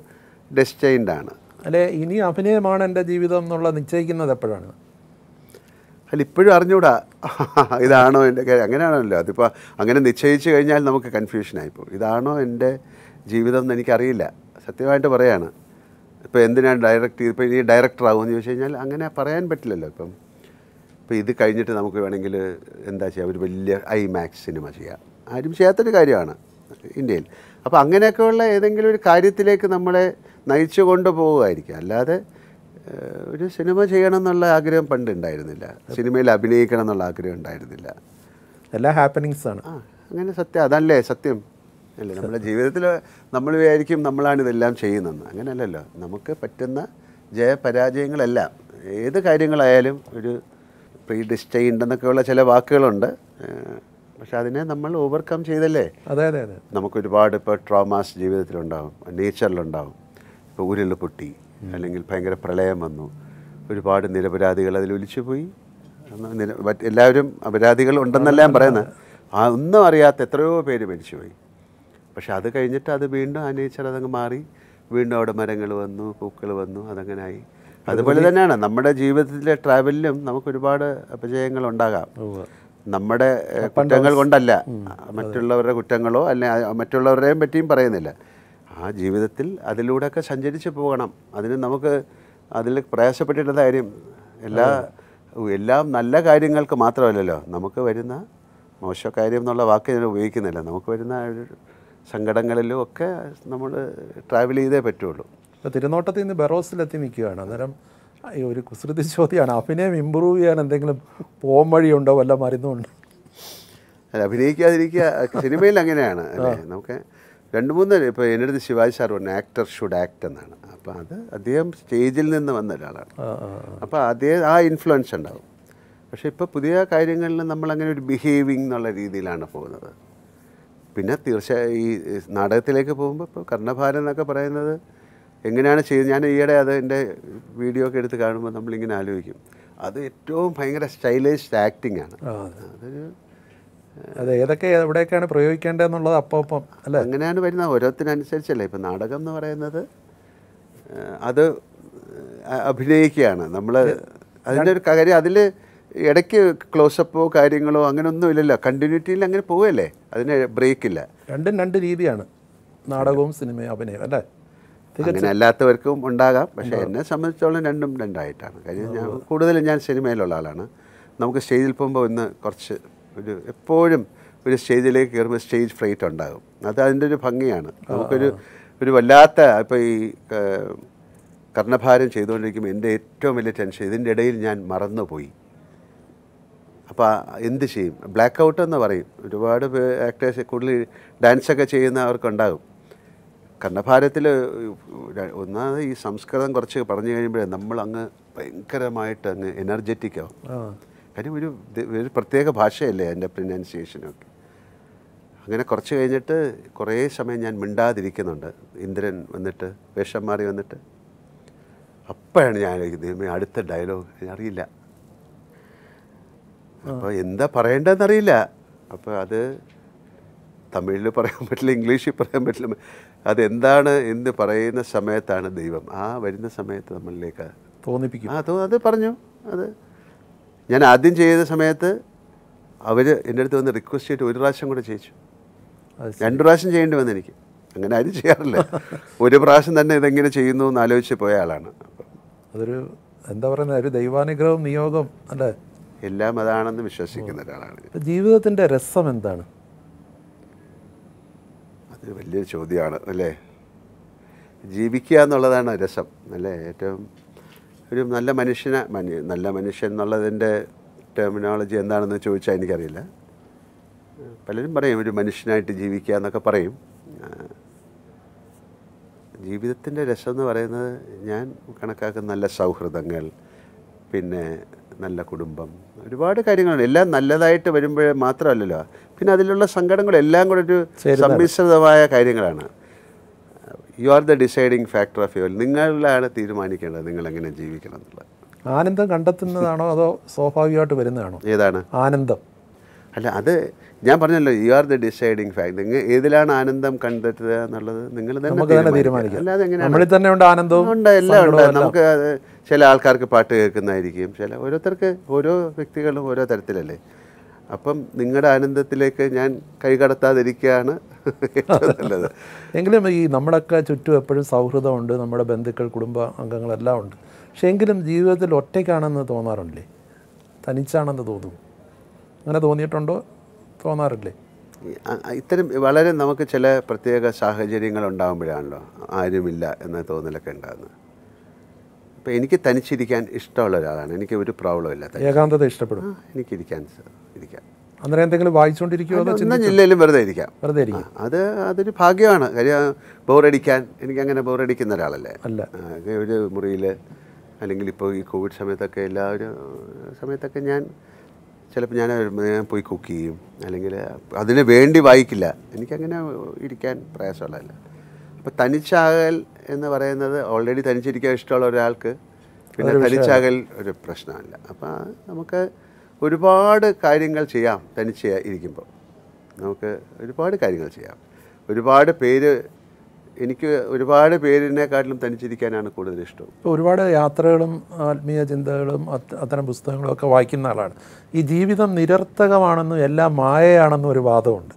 ഡെസ്റ്റൈൻഡാണ് അല്ലെ ഇനി അഭിനയമാണ് എന്റെ ജീവിതം എന്നുള്ള നിശ്ചയിക്കുന്നത് എപ്പോഴാണ്? അല്ല ഇപ്പോഴും അറിഞ്ഞൂടാ. ഇതാണോ എന്റെ കാര്യം? അങ്ങനെയാണല്ലോ. അതിപ്പോൾ അങ്ങനെ നിശ്ചയിച്ചു കഴിഞ്ഞാൽ നമുക്ക് കൺഫ്യൂഷനായിപ്പോൾ ഇതാണോ എന്റെ ജീവിതം എന്ന് എനിക്കറിയില്ല. സത്യമായിട്ട് പറയാണ്. ഇപ്പോൾ എന്തിനാണ് ഡയറക്റ്റ് ഇപ്പോൾ ഇനി ഡയറക്ടർ ആകുമെന്ന് ചോദിച്ചു കഴിഞ്ഞാൽ അങ്ങനെ പറയാൻ പറ്റില്ലല്ലോ ഇപ്പം. ഇപ്പോൾ ഇത് കഴിഞ്ഞിട്ട് നമുക്ക് വേണമെങ്കിൽ എന്താ ചെയ്യുക ഒരു വലിയ ഐ മാക്സ് സിനിമ ചെയ്യാം. ആരും ചെയ്യാത്തൊരു കാര്യമാണ് ഇന്ത്യയിൽ. അപ്പോൾ അങ്ങനെയൊക്കെയുള്ള ഏതെങ്കിലും ഒരു കാര്യത്തിലേക്ക് നമ്മളെ നയിച്ചു കൊണ്ടുപോകുമായിരിക്കും അല്ലാതെ ഒരു സിനിമ ചെയ്യണം എന്നുള്ള ആഗ്രഹം പണ്ട് ഉണ്ടായിരുന്നില്ല. സിനിമയിൽ അഭിനയിക്കണം എന്നുള്ള ആഗ്രഹം ഉണ്ടായിരുന്നില്ല. എല്ലാ ഹാപ്പനിങ്സ് ആണ്. ആ അങ്ങനെ സത്യം അതല്ലേ സത്യം? അല്ലേ? നമ്മുടെ ജീവിതത്തിൽ നമ്മൾ വിചാരിക്കും നമ്മളാണ് ഇതെല്ലാം ചെയ്യുന്നതെന്ന്. അങ്ങനെയല്ലല്ലോ. നമുക്ക് പറ്റുന്ന ജയപരാജയങ്ങളെല്ലാം. ഏത് കാര്യങ്ങളായാലും ഒരു പ്രീ ഡിസ്റ്റൈൻഡ് എന്നൊക്കെയുള്ള ചില വാക്കുകളുണ്ട്. പക്ഷെ അതിനെ നമ്മൾ ഓവർകം ചെയ്തല്ലേ? അതെ അതെ അതെ. നമുക്ക് ഒരുപാട് ഇപ്പോൾ ട്രോമാസ് ജീവിതത്തിലുണ്ടാവും. നേച്ചറിലുണ്ടാവും ഇപ്പോൾ ഉരുൾ പൊട്ടി അല്ലെങ്കിൽ ഭയങ്കര പ്രളയം വന്നു. ഒരുപാട് നിരപരാധികൾ അതിൽ ഒലിച്ചുപോയി. പോയി എല്ലാവരും അപരാധികൾ ഉണ്ടെന്നല്ല ഞാൻ പറയുന്നത്. ആ ഒന്നും അറിയാത്ത എത്രയോ പേര് മരിച്ചുപോയി. പക്ഷെ അത് കഴിഞ്ഞിട്ട് അത് വീണ്ടും ആ നേച്ചർ അതങ്ങ് മാറി. വീണ്ടും അവിടെ മരങ്ങൾ വന്നു പൂക്കൾ വന്നു അതങ്ങനായി അതുപോലെ തന്നെയാണ് നമ്മുടെ ജീവിതത്തിലെ ട്രാവലിലും നമുക്ക് ഒരുപാട് അപജയങ്ങൾ ഉണ്ടാകാം. നമ്മുടെ കുറ്റങ്ങൾ കൊണ്ടല്ല. മറ്റുള്ളവരുടെ കുറ്റങ്ങളോ അല്ലെ മറ്റുള്ളവരെയും പറ്റിയും പറയുന്നില്ല. ആ ജീവിതത്തിൽ അതിലൂടെയൊക്കെ സഞ്ചരിച്ച് പോകണം. അതിന് നമുക്ക് അതിൽ പ്രയാസപ്പെട്ടിട്ടുള്ള കാര്യം എല്ലാ എല്ലാം നല്ല കാര്യങ്ങൾക്ക് മാത്രമല്ലല്ലോ. നമുക്ക് വരുന്ന മോശ കാര്യം എന്നുള്ള വാക്ക് ഞാൻ ഉപയോഗിക്കുന്നില്ല. നമുക്ക് വരുന്ന സങ്കടങ്ങളിലും ഒക്കെ നമ്മൾ ട്രാവൽ ചെയ്തേ പറ്റുള്ളൂ. ഇപ്പോൾ തിരുനോട്ടത്തിൽ നിന്ന് ബെറോസിലെത്തി നിൽക്കുകയാണ്. അന്നേരം ഈ ഒരു കുസൃതി ചോദ്യമാണ്. അഭിനയം ഇമ്പ്രൂവ് ചെയ്യാൻ എന്തെങ്കിലും പോം വഴിയുണ്ടോ? വല്ല മരുന്നുണ്ടോ അല്ല അഭിനയിക്കാതിരിക്കുക. സിനിമയിൽ അങ്ങനെയാണ് അല്ലേ? നമുക്ക് രണ്ട് മൂന്ന് ഇപ്പോൾ എന്റെ അടുത്ത് ശിവാജി സാർ പറഞ്ഞു ആക്ടർ ഷുഡ് ആക്ട് എന്നാണ്. അപ്പോൾ അത് അദ്ദേഹം സ്റ്റേജിൽ നിന്ന് വന്ന ഒരാളാണ്. അപ്പോൾ അതേ ആ ഇൻഫ്ലുവൻസ് ഉണ്ടാവും. പക്ഷേ ഇപ്പോൾ പുതിയ കാര്യങ്ങളിൽ നമ്മളങ്ങനെ ഒരു ബിഹേവിങ് എന്നുള്ള രീതിയിലാണ് പോകുന്നത്. പിന്നെ തീർച്ചയായും ഈ നാടകത്തിലേക്ക് പോകുമ്പോൾ ഇപ്പോൾ കർണഭാരം എന്നൊക്കെ പറയുന്നത് എങ്ങനെയാണ് ചെയ്യുന്നത് ഞാൻ ഈയിടെ അത് എന്റെ വീഡിയോ ഒക്കെ എടുത്ത് കാണുമ്പോൾ നമ്മളിങ്ങനെ ആലോചിക്കും. അത് ഏറ്റവും ഭയങ്കര സ്റ്റൈലിഷ് ആക്ടിങ് ആണ്. അതൊരു അത് ഏതൊക്കെ എവിടെയൊക്കെയാണ് പ്രയോഗിക്കേണ്ടതെന്നുള്ളത് അപ്പം അപ്പം അല്ലേ? അങ്ങനെയാണ് വരുന്നത്. ഓരോരുത്തരനുസരിച്ചല്ലേ ഇപ്പം നാടകം എന്ന് പറയുന്നത് അത് അഭിനയിക്കുകയാണ്. നമ്മൾ അതിന്റെ ഒരു കാര്യം അതിൽ ഇടയ്ക്ക് ക്ലോസപ്പോ കാര്യങ്ങളോ അങ്ങനെയൊന്നും ഇല്ലല്ലോ. കണ്ടിന്യൂറ്റിയിൽ അങ്ങനെ പോവുകയല്ലേ അതിന് ബ്രേക്ക് ഇല്ല രണ്ടും രണ്ട് രീതിയാണ്. നാടകവും സിനിമയും അഭിനയം അല്ലേ? അങ്ങനെ അല്ലാത്തവർക്കും ഉണ്ടാകാം. പക്ഷേ എന്നെ സംബന്ധിച്ചോളം രണ്ടും രണ്ടായിട്ടാണ്. കാര്യം ഞാൻ കൂടുതലും ഞാൻ സിനിമയിലുള്ള ആളാണ്. നമുക്ക് സ്റ്റേജിൽ പോകുമ്പോൾ ഇന്ന് കുറച്ച് ഒരു എപ്പോഴും ഒരു സ്റ്റേജിലേക്ക് കയറുമ്പോൾ സ്റ്റേജ് ഫ്രൈറ്റ് ഉണ്ടാകും. അത് അതിന്റെ ഒരു ഭംഗിയാണ്. നമുക്കൊരു ഒരു വല്ലാത്ത ഇപ്പോൾ ഈ കർണഭാരം ചെയ്തുകൊണ്ടിരിക്കുമ്പോൾ എന്റെ ഏറ്റവും വലിയ ടെൻഷൻ ഇതിന്റെ ഇടയിൽ ഞാൻ മറന്നുപോയി. അപ്പോൾ എന്ത് ചെയ്യും? ബ്ലാക്ക് ഔട്ട് എന്ന് പറയും. ഒരുപാട് ആക്ടേഴ്സ് കൂടുതൽ ഡാൻസൊക്കെ ചെയ്യുന്നവർക്കുണ്ടാകും കർണഭാരത്തിൽ ഒന്നാമത് ഈ സംസ്കൃതം കുറച്ച് പറഞ്ഞു കഴിയുമ്പോഴേ നമ്മൾ അങ്ങ് ഭയങ്കരമായിട്ട് അങ്ങ് എനർജറ്റിക് ആവും. ആ. കാര്യം ഒരു ഒരു പ്രത്യേക ഭാഷയല്ലേ എന്റെ പ്രിനൗൺസിയേഷനൊക്കെ അങ്ങനെ കുറച്ച് കഴിഞ്ഞിട്ട് കുറേ സമയം ഞാൻ മിണ്ടാതിരിക്കുന്നുണ്ട്. ഇന്ദ്രൻ വന്നിട്ട് വേഷം മാറി വന്നിട്ട്. അപ്പോഴാണ് ഞാൻ ആലോചിക്കുന്നത് അടുത്ത ഡയലോഗ് അറിയില്ല. അപ്പോൾ എന്താ പറയേണ്ടതെന്ന് അറിയില്ല അപ്പോൾ അത് തമിഴിൽ പറയാൻ പറ്റില്ല ഇംഗ്ലീഷിൽ പറയാൻ പറ്റില്ല. അതെന്താണ് എന്ന് പറയുന്ന സമയത്താണ് ദൈവം. ആ വരുന്ന സമയത്ത് നമ്മളിലേക്ക് തോന്നിപ്പിക്കും. ആ അത് പറഞ്ഞു. അത് ഞാൻ ആദ്യം ചെയ്ത സമയത്ത് അവർ എന്റെ അടുത്ത് വന്ന് റിക്വസ്റ്റ് ചെയ്തിട്ട് ഒരു പ്രാവശ്യം കൂടെ ചെയ്യിച്ചു. രണ്ടു പ്രാവശ്യം ചെയ്യേണ്ടി വന്നു എനിക്ക്. അങ്ങനെ ആരും ചെയ്യാറില്ല. ഒരു പ്രാവശ്യം തന്നെ ഇതെങ്ങനെ ചെയ്യുന്നു എന്ന് ആലോചിച്ച് പോയ ആളാണ്. അതൊരു എന്താ പറയുന്നത്? ഒരു ദൈവാനുഗ്രഹം നിയോഗം അല്ലേ? എല്ലാം അതാണെന്ന് വിശ്വസിക്കുന്ന ഒരാളാണ് ജീവിതത്തിന്റെ രസം എന്താണ്? അതൊരു വലിയൊരു ചോദ്യമാണ് അല്ലേ? ജീവിക്കുക എന്നുള്ളതാണ് രസം അല്ലേ? ഏറ്റവും ഒരു നല്ല മനുഷ്യനെ മനു നല്ല മനുഷ്യൻ എന്നുള്ളതിന്റെ ടെർമിനോളജി എന്താണെന്ന് ചോദിച്ചാൽ എനിക്കറിയില്ല. പലരും പറയും ഒരു മനുഷ്യനായിട്ട് ജീവിക്കുക എന്നൊക്കെ പറയും. ജീവിതത്തിന്റെ രസം എന്ന് പറയുന്നത് ഞാൻ കണക്കാക്കുന്ന നല്ല സൗഹൃദങ്ങൾ പിന്നെ നല്ല കുടുംബം ഒരുപാട് കാര്യങ്ങളുണ്ട്. എല്ലാം നല്ലതായിട്ട് വരുമ്പോഴേ മാത്രമല്ലല്ലോ. പിന്നെ അതിലുള്ള സങ്കടങ്ങളെല്ലാം കൂടെ ഒരു സമ്മിശ്രിതമായ കാര്യങ്ങളാണ്. You are the deciding factor of your നിങ്ങളിലാണ് തീരുമാനിക്കേണ്ടത് നിങ്ങൾ എങ്ങനെ ജീവിക്കണം എന്നുള്ളത്. ആനന്ദം കണ്ടെത്തുന്നതാണോ അതോ സ്വാഭാവികമായിട്ട് വരുന്നതാണോ? ഏതാണ്? ആനന്ദം. അല്ല അത് ഞാൻ പറഞ്ഞല്ലോ you are the deciding factor നിങ്ങൾ ഏതിലാണ് ആനന്ദം കണ്ടെത്തുക എന്നുള്ളത് നിങ്ങൾ തന്നെ. തീരുമാനിക്കാം. അല്ലാതെ എങ്ങനെയാണ്? ഉണ്ട് ആനന്ദവും ഉണ്ട് എല്ലാം ഉണ്ട്. നമുക്ക് ചില ആൾക്കാർക്ക് പാട്ട് കേൾക്കുന്നതായിരിക്കും. ചില ഓരോരുത്തർക്ക് ഓരോ വ്യക്തികളും ഓരോ തരത്തിലല്ലേ. അപ്പം നിങ്ങളുടെ ആനന്ദത്തിലേക്ക് ഞാൻ കൈകടത്താതിരിക്കുകയാണ് നല്ലത് എങ്കിലും ഈ നമ്മുടെയൊക്കെ ചുറ്റും എപ്പോഴും സൗഹൃദമുണ്ട് നമ്മുടെ ബന്ധുക്കൾ കുടുംബ അംഗങ്ങളെല്ലാം ഉണ്ട്. പക്ഷേ എങ്കിലും ജീവിതത്തിൽ ഒറ്റയ്ക്കാണെന്ന് തോന്നാറുണ്ടല്ലേ? തനിച്ചാണെന്ന് തോന്നും അങ്ങനെ തോന്നിയിട്ടുണ്ടോ? തോന്നാറില്ലേ? ഇത്തരം വളരെ നമുക്ക് ചില പ്രത്യേക സാഹചര്യങ്ങൾ ഉണ്ടാകുമ്പോഴാണല്ലോ ആരുമില്ല എന്ന തോന്നലൊക്കെ ഉണ്ടാകുന്നത്. അപ്പോൾ എനിക്ക് തനിച്ചിരിക്കാൻ ഇഷ്ടമുള്ള ഒരാളാണ്. എനിക്ക് ഒരു പ്രോബ്ലം ഇല്ല ഏകാന്തത ഇഷ്ടപ്പെടും. എനിക്ക് എനിക്കിരിക്കാൻ ഇരിക്കാം. അന്നേരം എന്തെങ്കിലും വായിച്ചുകൊണ്ടിരിക്കുമോ അതോ ജില്ലയിലും വെറുതെ ഇരിക്കാം. വെറുതെ ഇരിക്കും. അത് അതൊരു ഭാഗ്യമാണ്. കാര്യം ബോറടിക്കാൻ എനിക്ക് അങ്ങനെ ബോറടിക്കുന്ന ഒരാളല്ലേ? അല്ല. ഒരു മുറിയിൽ അല്ലെങ്കിൽ ഇപ്പോൾ ഈ കോവിഡ് സമയത്തൊക്കെ എല്ലാവരും സമയത്തൊക്കെ ഞാൻ ചിലപ്പോൾ ഞാൻ ഞാൻ പോയി കുക്ക് ചെയ്യും. അല്ലെങ്കിൽ അതിന് വേണ്ടി വായിക്കില്ല. എനിക്കങ്ങനെ ഇരിക്കാൻ പ്രയാസമുള്ളതല്ല. അപ്പോൾ തനിച്ചാകൽ എന്ന് പറയുന്നത് ഓൾറെഡി തനിച്ചിരിക്കാൻ ഇഷ്ടമുള്ള ഒരാൾക്ക് പിന്നെ തനിച്ചാകൽ ഒരു പ്രശ്നമല്ല. അപ്പോൾ നമുക്ക് ഒരുപാട് കാര്യങ്ങൾ ചെയ്യാം തനിച്ച് ഇരിക്കുമ്പോൾ. നമുക്ക് ഒരുപാട് കാര്യങ്ങൾ ചെയ്യാം. ഒരുപാട് പേര് എനിക്ക് ഒരുപാട് പേരിനെക്കാട്ടിലും തനിച്ചിരിക്കാനാണ് കൂടുതൽ ഇഷ്ടം. ഇപ്പോൾ ഒരുപാട് യാത്രകളും ആത്മീയ ചിന്തകളും അത്തരം പുസ്തകങ്ങളും ഒക്കെ വായിക്കുന്ന ആളാണ്. ഈ ജീവിതം നിരർത്ഥകമാണെന്നും എല്ലാം മായയാണെന്നും ഒരു വാദമുണ്ട്.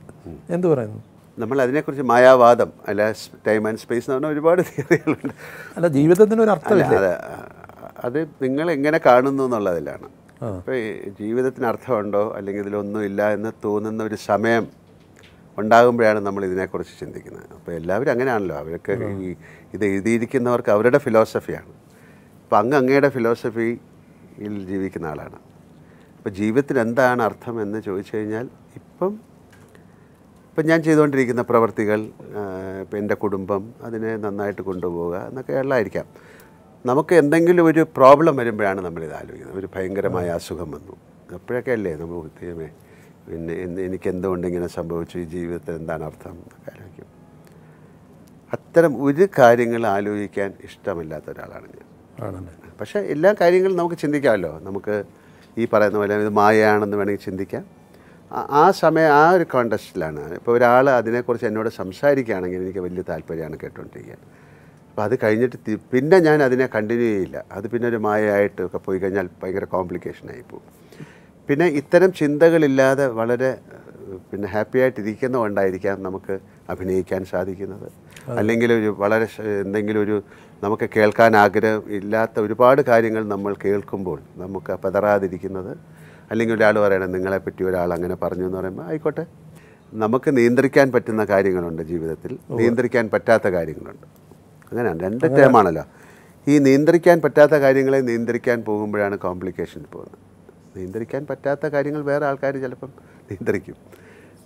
എന്തു പറയുന്നു? നമ്മൾ അതിനെക്കുറിച്ച് മായാവാദം അല്ല ടൈം ആൻഡ് സ്പേസ് എന്ന് പറഞ്ഞാൽ ഒരുപാട് തിയറികളുണ്ട്. അല്ല ജീവിതത്തിന് ഒരു അർത്ഥമില്ല അതെ നിങ്ങൾ എങ്ങനെ കാണുന്നു എന്നുള്ളതിലാണ്. ഇപ്പോൾ ജീവിതത്തിന് അർത്ഥമുണ്ടോ അല്ലെങ്കിൽ ഇതിലൊന്നും ഇല്ല എന്ന് തോന്നുന്ന ഒരു സമയം ഉണ്ടാകുമ്പോഴാണ് നമ്മൾ ഇതിനെക്കുറിച്ച് ചിന്തിക്കുന്നത്. അപ്പോൾ എല്ലാവരും അങ്ങനെയാണല്ലോ. അവരൊക്കെ ഈ ഇത് എഴുതിയിരിക്കുന്നവർക്ക് അവരുടെ ഫിലോസഫിയാണ്. അപ്പോൾ അങ്ങ് അങ്ങയുടെ ഫിലോസഫിയിൽ ജീവിക്കുന്ന ആളാണ്. അപ്പോൾ ജീവിതത്തിന് എന്താണ് അർത്ഥം എന്ന് ചോദിച്ചു കഴിഞ്ഞാൽ ഇപ്പം ഇപ്പം ഞാൻ ചെയ്തുകൊണ്ടിരിക്കുന്ന പ്രവർത്തികൾ ഇപ്പം എന്റെ കുടുംബം അതിനെ നന്നായിട്ട് കൊണ്ടുപോവുക എന്നൊക്കെ ഉള്ളതായിരിക്കാം. നമുക്ക് എന്തെങ്കിലും ഒരു പ്രോബ്ലം വരുമ്പോഴാണ് നമ്മളിത് ആലോചിക്കുന്നത്. ഒരു ഭയങ്കരമായ അസുഖം വന്നു. അപ്പോഴൊക്കെ അല്ലേ നമ്മൾ ദൈവമേ പിന്നെ എനിക്ക് എന്തുകൊണ്ട് ഇങ്ങനെ സംഭവിച്ചു? ഈ ജീവിതത്തിൽ എന്താണ് അർത്ഥം? എന്നൊക്കെ ആലോചിക്കും. അത്തരം ഒരു കാര്യങ്ങൾ ആലോചിക്കാൻ ഇഷ്ടമില്ലാത്ത ഒരാളാണ് ഞാൻ. പക്ഷേ എല്ലാ കാര്യങ്ങളും നമുക്ക് ചിന്തിക്കാമല്ലോ. നമുക്ക് ഈ പറയുന്ന പോലെ ഇത് മായയാണെന്ന് വേണമെങ്കിൽ ചിന്തിക്കാം. ആ- സമയം ആ ഒരു കോണ്ടസ്റ്റിലാണ് ഇപ്പോൾ ഒരാൾ അതിനെക്കുറിച്ച് എന്നോട് സംസാരിക്കുകയാണെങ്കിൽ എനിക്ക് വലിയ താല്പര്യമാണ് കേട്ടുകൊണ്ടിരിക്കാൻ അപ്പോൾ അത് കഴിഞ്ഞിട്ട് പിന്നെ ഞാൻ അതിനെ കണ്ടിന്യൂ ചെയ്യില്ല. അത് പിന്നെ ഒരു മായയായിട്ട് ഒക്കെ പോയി കഴിഞ്ഞാൽ ഭയങ്കര കോംപ്ലിക്കേഷനായി പോകും. പിന്നെ ഇത്തരം ചിന്തകളില്ലാതെ വളരെ പിന്നെ ഹാപ്പി ആയിട്ടിരിക്കുന്ന കൊണ്ടായിരിക്കാം നമുക്ക് അഭിനയിക്കാൻ സാധിക്കുന്നത്. അല്ലെങ്കിൽ ഒരു വളരെ എന്തെങ്കിലും ഒരു നമുക്ക് കേൾക്കാൻ ആഗ്രഹം ഇല്ലാത്ത ഒരുപാട് കാര്യങ്ങൾ നമ്മൾ കേൾക്കുമ്പോൾ നമുക്ക് പതറാതിരിക്കുന്നത് അല്ലെങ്കിൽ ഒരാൾ പറയണം നിങ്ങളെപ്പറ്റി ഒരാൾ അങ്ങനെ പറഞ്ഞു എന്ന് പറയുമ്പോൾ ആയിക്കോട്ടെ. നമുക്ക് നിയന്ത്രിക്കാൻ പറ്റുന്ന കാര്യങ്ങളുണ്ട് ജീവിതത്തിൽ. നിയന്ത്രിക്കാൻ പറ്റാത്ത കാര്യങ്ങളുണ്ട്. അങ്ങനെയാണ് രണ്ട് ടേമാണല്ലോ. ഈ നിയന്ത്രിക്കാൻ പറ്റാത്ത കാര്യങ്ങളെ നിയന്ത്രിക്കാൻ പോകുമ്പോഴാണ് കോംപ്ലിക്കേഷൻ പോകുന്നത്. നിയന്ത്രിക്കാൻ പറ്റാത്ത കാര്യങ്ങൾ വേറെ ആൾക്കാർ ചിലപ്പം നിയന്ത്രിക്കും.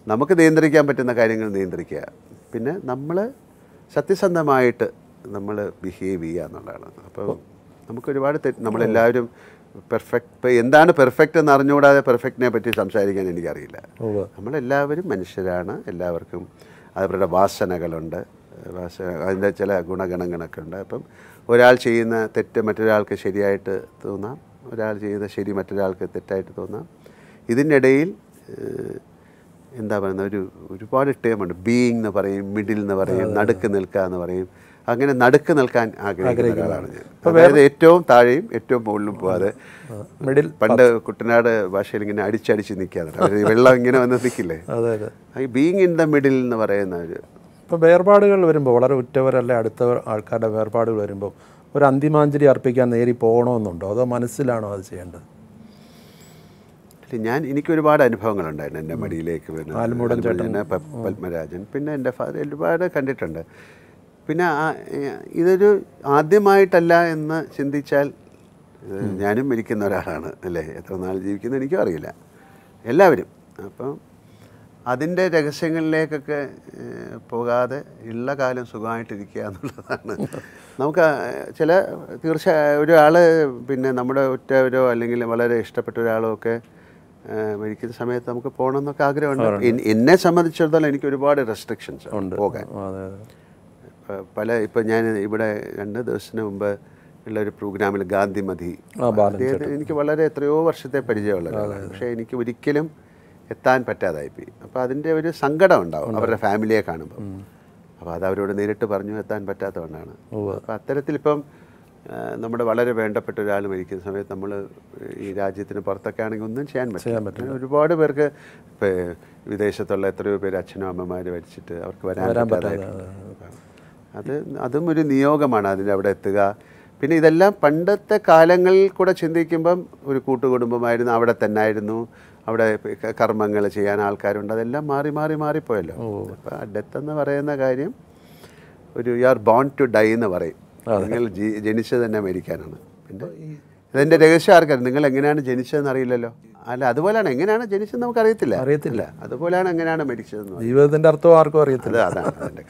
നമുക്ക് നിയന്ത്രിക്കാൻ പറ്റുന്ന കാര്യങ്ങൾ നിയന്ത്രിക്കുക. പിന്നെ നമ്മൾ സത്യസന്ധമായിട്ട് നമ്മൾ ബിഹേവ് ചെയ്യുക എന്നുള്ളതാണ്. അപ്പോൾ നമുക്കൊരുപാട് തെറ്റ് നമ്മളെല്ലാവരും പെർഫെക്റ്റ് ഇപ്പോൾ എന്താണ് പെർഫെക്റ്റ് എന്ന് അറിഞ്ഞുകൂടാതെ പെർഫെക്റ്റിനെ പറ്റി സംസാരിക്കാൻ എനിക്കറിയില്ല. നമ്മളെല്ലാവരും മനുഷ്യരാണ് എല്ലാവർക്കും അവരുടെ വാസനകളുണ്ട്. വാസന അതിന്റെ ചില ഗുണഗണങ്ങളൊക്കെ ഉണ്ട് അപ്പം ഒരാൾ ചെയ്യുന്ന തെറ്റ് മറ്റൊരാൾക്ക് ശരിയായിട്ട് തോന്നാം. ഒരാൾ ചെയ്യുന്ന ശരി മറ്റൊരാൾക്ക് തെറ്റായിട്ട് തോന്നാം. ഇതിനിടയിൽ എന്താ പറയുന്നത്? ഒരു ഒരുപാട് ടേമുണ്ട് ബീയിങ് എന്ന് പറയും മിഡിൽ എന്ന് പറയും നടുക്ക് നിൽക്കുക എന്ന് പറയും. അങ്ങനെ നടുക്ക് നിൽക്കാൻ ആഗ്രഹിക്കുന്ന അതായത് ഏറ്റവും താഴെയും ഏറ്റവും മുകളിലും പോവാതെ മിഡിൽ പണ്ട് കുട്ടനാട് ഭാഷയിൽ ഇങ്ങനെ അടിച്ചടിച്ച് നിൽക്കാതെ. വെള്ളം ഇങ്ങനെ വന്ന് നിൽക്കില്ലേ? ബീങ് ഇൻ ദ മിഡിൽ എന്ന് പറയുന്ന ഒരു ഇപ്പോൾ വേർപാടുകൾ വരുമ്പോൾ വളരെ ഉറ്റവരല്ലേ അടുത്ത ആൾക്കാരുടെ വേർപാടുകൾ വരുമ്പോൾ ഒരു അന്തിമാഞ്ജലി അർപ്പിക്കാൻ നേരി പോകണമെന്നുണ്ടോ? അതോ മനസ്സിലാണോ അത് ചെയ്യേണ്ടത്? ഞാൻ എനിക്ക് ഒരുപാട് അനുഭവങ്ങളുണ്ടായിരുന്നു എന്റെ മടിയിലേക്ക് വരുന്ന പത്മരാജൻ. പിന്നെ എന്റെ ഫാദർ ഒരുപാട് കണ്ടിട്ടുണ്ട്. പിന്നെ ഇതൊരു ആദ്യമായിട്ടല്ല എന്ന് ചിന്തിച്ചാൽ ഞാനും മരിക്കുന്ന ഒരാളാണ് അല്ലേ? എത്ര നാൾ ജീവിക്കുന്നു എനിക്കും അറിയില്ല. എല്ലാവരും. അപ്പം അതിന്റെ രഹസ്യങ്ങളിലേക്കൊക്കെ പോകാതെ ഉള്ള കാലം സുഖമായിട്ടിരിക്കുക എന്നുള്ളതാണ്. നമുക്ക് ചില തീർച്ചയായും ഒരാൾ പിന്നെ നമ്മുടെ ഒറ്റവരോ അല്ലെങ്കിൽ വളരെ ഇഷ്ടപ്പെട്ട ഒരാളോ ഒക്കെ മരിക്കുന്ന സമയത്ത് നമുക്ക് പോകണമെന്നൊക്കെ ആഗ്രഹമുണ്ട്. എൻ- എന്നെ സംബന്ധിച്ചിടത്തോളം എനിക്ക് ഒരുപാട് റെസ്ട്രിക്ഷൻസ് ഉണ്ട്. പോകാൻ. പല ഇപ്പം ഞാൻ ഇവിടെ രണ്ട് ദിവസത്തിന് മുമ്പ് ഉള്ള ഒരു പ്രോഗ്രാമിൽ ഗാന്ധിമതി അദ്ദേഹത്തിന് എനിക്ക് വളരെ എത്രയോ വർഷത്തെ പരിചയമുള്ള പക്ഷേ എനിക്ക് ഒരിക്കലും എത്താൻ പറ്റാതായിപ്പോയി. അപ്പോൾ അതിന്റെ ഒരു സങ്കടം ഉണ്ടാവും അവരുടെ ഫാമിലിയെ കാണുമ്പോൾ അപ്പോൾ അത് അവരോട് നേരിട്ട് പറഞ്ഞു എത്താൻ പറ്റാത്തതുകൊണ്ടാണ്. അപ്പോൾ അത്തരത്തിലിപ്പം നമ്മുടെ വളരെ വേണ്ടപ്പെട്ട ഒരാൾ മരിക്കുന്ന സമയത്ത് നമ്മൾ ഈ രാജ്യത്തിന് പുറത്തൊക്കെ ആണെങ്കിൽ ഒന്നും ചെയ്യാൻ പറ്റില്ല. ഒരുപാട് പേർക്ക് വിദേശത്തുള്ള എത്രയോ പേര് അച്ഛനും അമ്മമാരും മരിച്ചിട്ട് അവർക്ക് വരാൻ പറ്റാതായിട്ടുണ്ട് അത് അതും ഒരു നിയോഗമാണ് അതിന്റെ അവിടെ എത്തുക. പിന്നെ ഇതെല്ലാം പണ്ടത്തെ കാലങ്ങളിൽ കൂടെ ചിന്തിക്കുമ്പം ഒരു കൂട്ടുകുടുംബമായിരുന്നു അവിടെ തന്നെ ആയിരുന്നു അവിടെ കർമ്മങ്ങൾ ചെയ്യാൻ ആൾക്കാരുണ്ട്. അതെല്ലാം മാറി മാറി മാറിപ്പോയല്ലോ. അപ്പോൾ ഡെത്ത് എന്ന് പറയുന്ന കാര്യം ഒരു you are born to die എന്ന് പറയും. അല്ലെങ്കിൽ ജി- ജനിച്ചത് തന്നെ മരിക്കാനാണ്. പിന്നെ ഇതിന്റെ രഹസ്യം ആർക്കറിയാം? നിങ്ങൾ എങ്ങനെയാണ് ജനിച്ചതെന്ന് അറിയില്ലല്ലോ. അല്ല അതുപോലെയാണ്. എങ്ങനെയാണ് ജനിച്ചത് നമുക്ക് അറിയത്തില്ല. അറിയത്തില്ല. അതുപോലെയാണ് എങ്ങനെയാണ് മരിച്ചതെന്ന് ജീവിതത്തിന്റെ ജീവിതത്തിന്റെ അർത്ഥം ആർക്കും അറിയത്തില്ല. അത് അതാണ് അതിന്റെ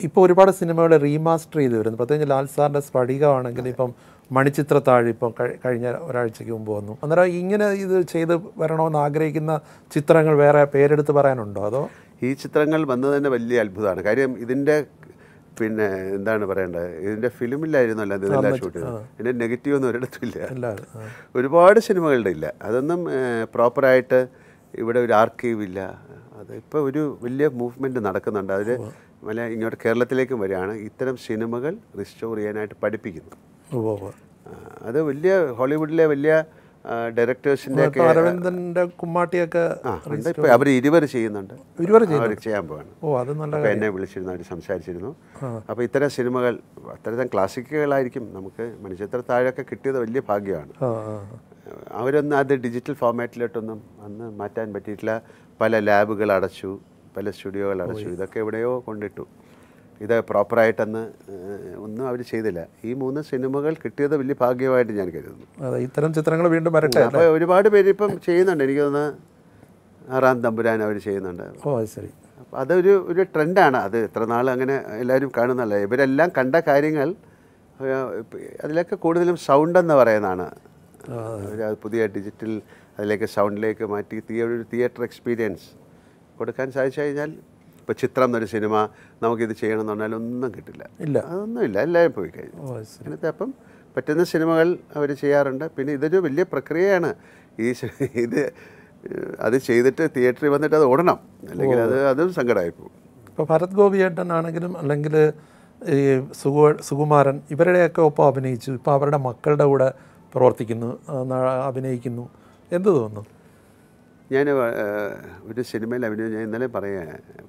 ഇപ്പോൾ ഒരുപാട് സിനിമകൾ റീമാസ്റ്റർ ചെയ്ത് വരുന്നു. പ്രത്യേകിച്ച് ലാൽ സാറിന്റെ സ്ഫടികമാണെങ്കിൽ ഇപ്പം മണിച്ചിത്രത്താഴ് ഇപ്പം കഴി- കഴിഞ്ഞ ഒരാഴ്ചയ്ക്ക് മുമ്പ് വന്നു. അന്നേരം ഇങ്ങനെ ഇത് ചെയ്ത് വരണമെന്ന് ആഗ്രഹിക്കുന്ന ചിത്രങ്ങൾ വേറെ പേരെടുത്ത് പറയാനുണ്ടോ? അതോ? ഈ ചിത്രങ്ങൾ വന്നത് തന്നെ വലിയ അത്ഭുതമാണ്. കാര്യം ഇതിന്റെ പിന്നെ എന്താണ് പറയേണ്ടത് ഇതിന്റെ ഫിലിമില്ലായിരുന്നല്ലോ അത് ഇതെല്ലാം ഷൂട്ട് ചെയ്തത്. ഇതിന്റെ നെഗറ്റീവ് ഒന്നും ഒരിടത്തും ഇല്ല ഒരുപാട് സിനിമകളുടെ ഇല്ല. അതൊന്നും പ്രോപ്പറായിട്ട് ഇവിടെ ഒരു ആർക്കീവ് ഇല്ല. അത് ഇപ്പോൾ ഒരു വലിയ മൂവ്മെന്റ് നടക്കുന്നുണ്ട്. അതിൽ മല ഇങ്ങോട്ട് കേരളത്തിലേക്കും വരികയാണ്. ഇത്തരം സിനിമകൾ റിസ്റ്റോർ ചെയ്യാനായിട്ട് പഠിപ്പിക്കുന്നു. അത് വലിയ ഹോളിവുഡിലെ വലിയ ഡയറക്ടേഴ്സിന്റെ അരവിന്ദന്റെ കുമ്മാട്ടിയൊക്കെ അവർ ഇരുവർ ചെയ്യുന്നുണ്ട്. അവർ ചെയ്യാൻ പോവാണ്. ഓ അത് നല്ല എന്നെ വിളിച്ചിരുന്നു അവർ സംസാരിച്ചിരുന്നു. അപ്പോൾ ഇത്തരം സിനിമകൾ അത്തരം ക്ലാസിക്കുകളായിരിക്കും നമുക്ക് മണിച്ചിത്ര താഴൊക്കെ കിട്ടിയത് വലിയ ഭാഗ്യമാണ്. അവരൊന്നും അത് ഡിജിറ്റൽ ഫോമാറ്റിലോട്ടൊന്നും അന്ന് മാറ്റാൻ പറ്റിയിട്ടില്ല. പല ലാബുകൾ അടച്ചു പല സ്റ്റുഡിയോകൾ അടച്ചു ഇതൊക്കെ എവിടെയോ കൊണ്ടിട്ടു. ഇത് പ്രോപ്പറായിട്ടെന്ന് ഒന്നും അവർ ചെയ്തില്ല. ഈ മൂന്ന് സിനിമകൾ കിട്ടിയത് വലിയ ഭാഗ്യമായിട്ട് ഞാൻ കരുതുന്നു. ഇത്തരം ചിത്രങ്ങൾ വീണ്ടും വരട്ടെ അപ്പോൾ ഒരുപാട് പേര് ഇപ്പം ചെയ്യുന്നുണ്ട്. എനിക്ക് തോന്നുന്നു ആറാം തമ്പുരാൻ അവർ ചെയ്യുന്നുണ്ട്. ഓ ശരി. അപ്പം അതൊരു ഒരു ട്രെൻഡാണ്. അത് ഇത്ര നാൾ അങ്ങനെ എല്ലാവരും കാണുന്നല്ല ഇവരെല്ലാം കണ്ട കാര്യങ്ങൾ അതിലൊക്കെ കൂടുതലും സൗണ്ട് എന്ന് പറയുന്നതാണ്. പുതിയ ഡിജിറ്റൽ അതിലേക്ക് സൗണ്ടിലേക്ക് മാറ്റി ഒരു തിയേറ്റർ എക്സ്പീരിയൻസ് കൊടുക്കാൻ സാധിച്ചു കഴിഞ്ഞാൽ ഇപ്പോൾ ചിത്രം എന്നൊരു സിനിമ നമുക്കിത് ചെയ്യണം എന്ന് പറഞ്ഞാൽ ഒന്നും കിട്ടില്ല. ഇല്ല. അതൊന്നുമില്ല എല്ലാവരും പോയി കഴിഞ്ഞു. അങ്ങനത്തെ അപ്പം പറ്റുന്ന സിനിമകൾ അവർ ചെയ്യാറുണ്ട്. പിന്നെ ഇതൊരു വലിയ പ്രക്രിയയാണ്. ഈ ഇത് അത് ചെയ്തിട്ട് തിയേറ്ററിൽ വന്നിട്ട് അത് ഓടണം. അല്ലെങ്കിൽ അത് അതും സങ്കടമായി പോകും. ഇപ്പോൾ ഭരത് ഗോപിയേട്ടനാണെങ്കിലും അല്ലെങ്കിൽ ഈ സുഗു സുകുമാരൻ ഇവരുടെയൊക്കെ ഒപ്പം അഭിനയിച്ചു. ഇപ്പോൾ അവരുടെ മക്കളുടെ കൂടെ പ്രവർത്തിക്കുന്നു അഭിനയിക്കുന്നു. എന്ത് തോന്നുന്നു? ഞാൻ ഒരു സിനിമയിൽ അഭിനയിച്ചു ഞാൻ ഇന്നലെ പറയാ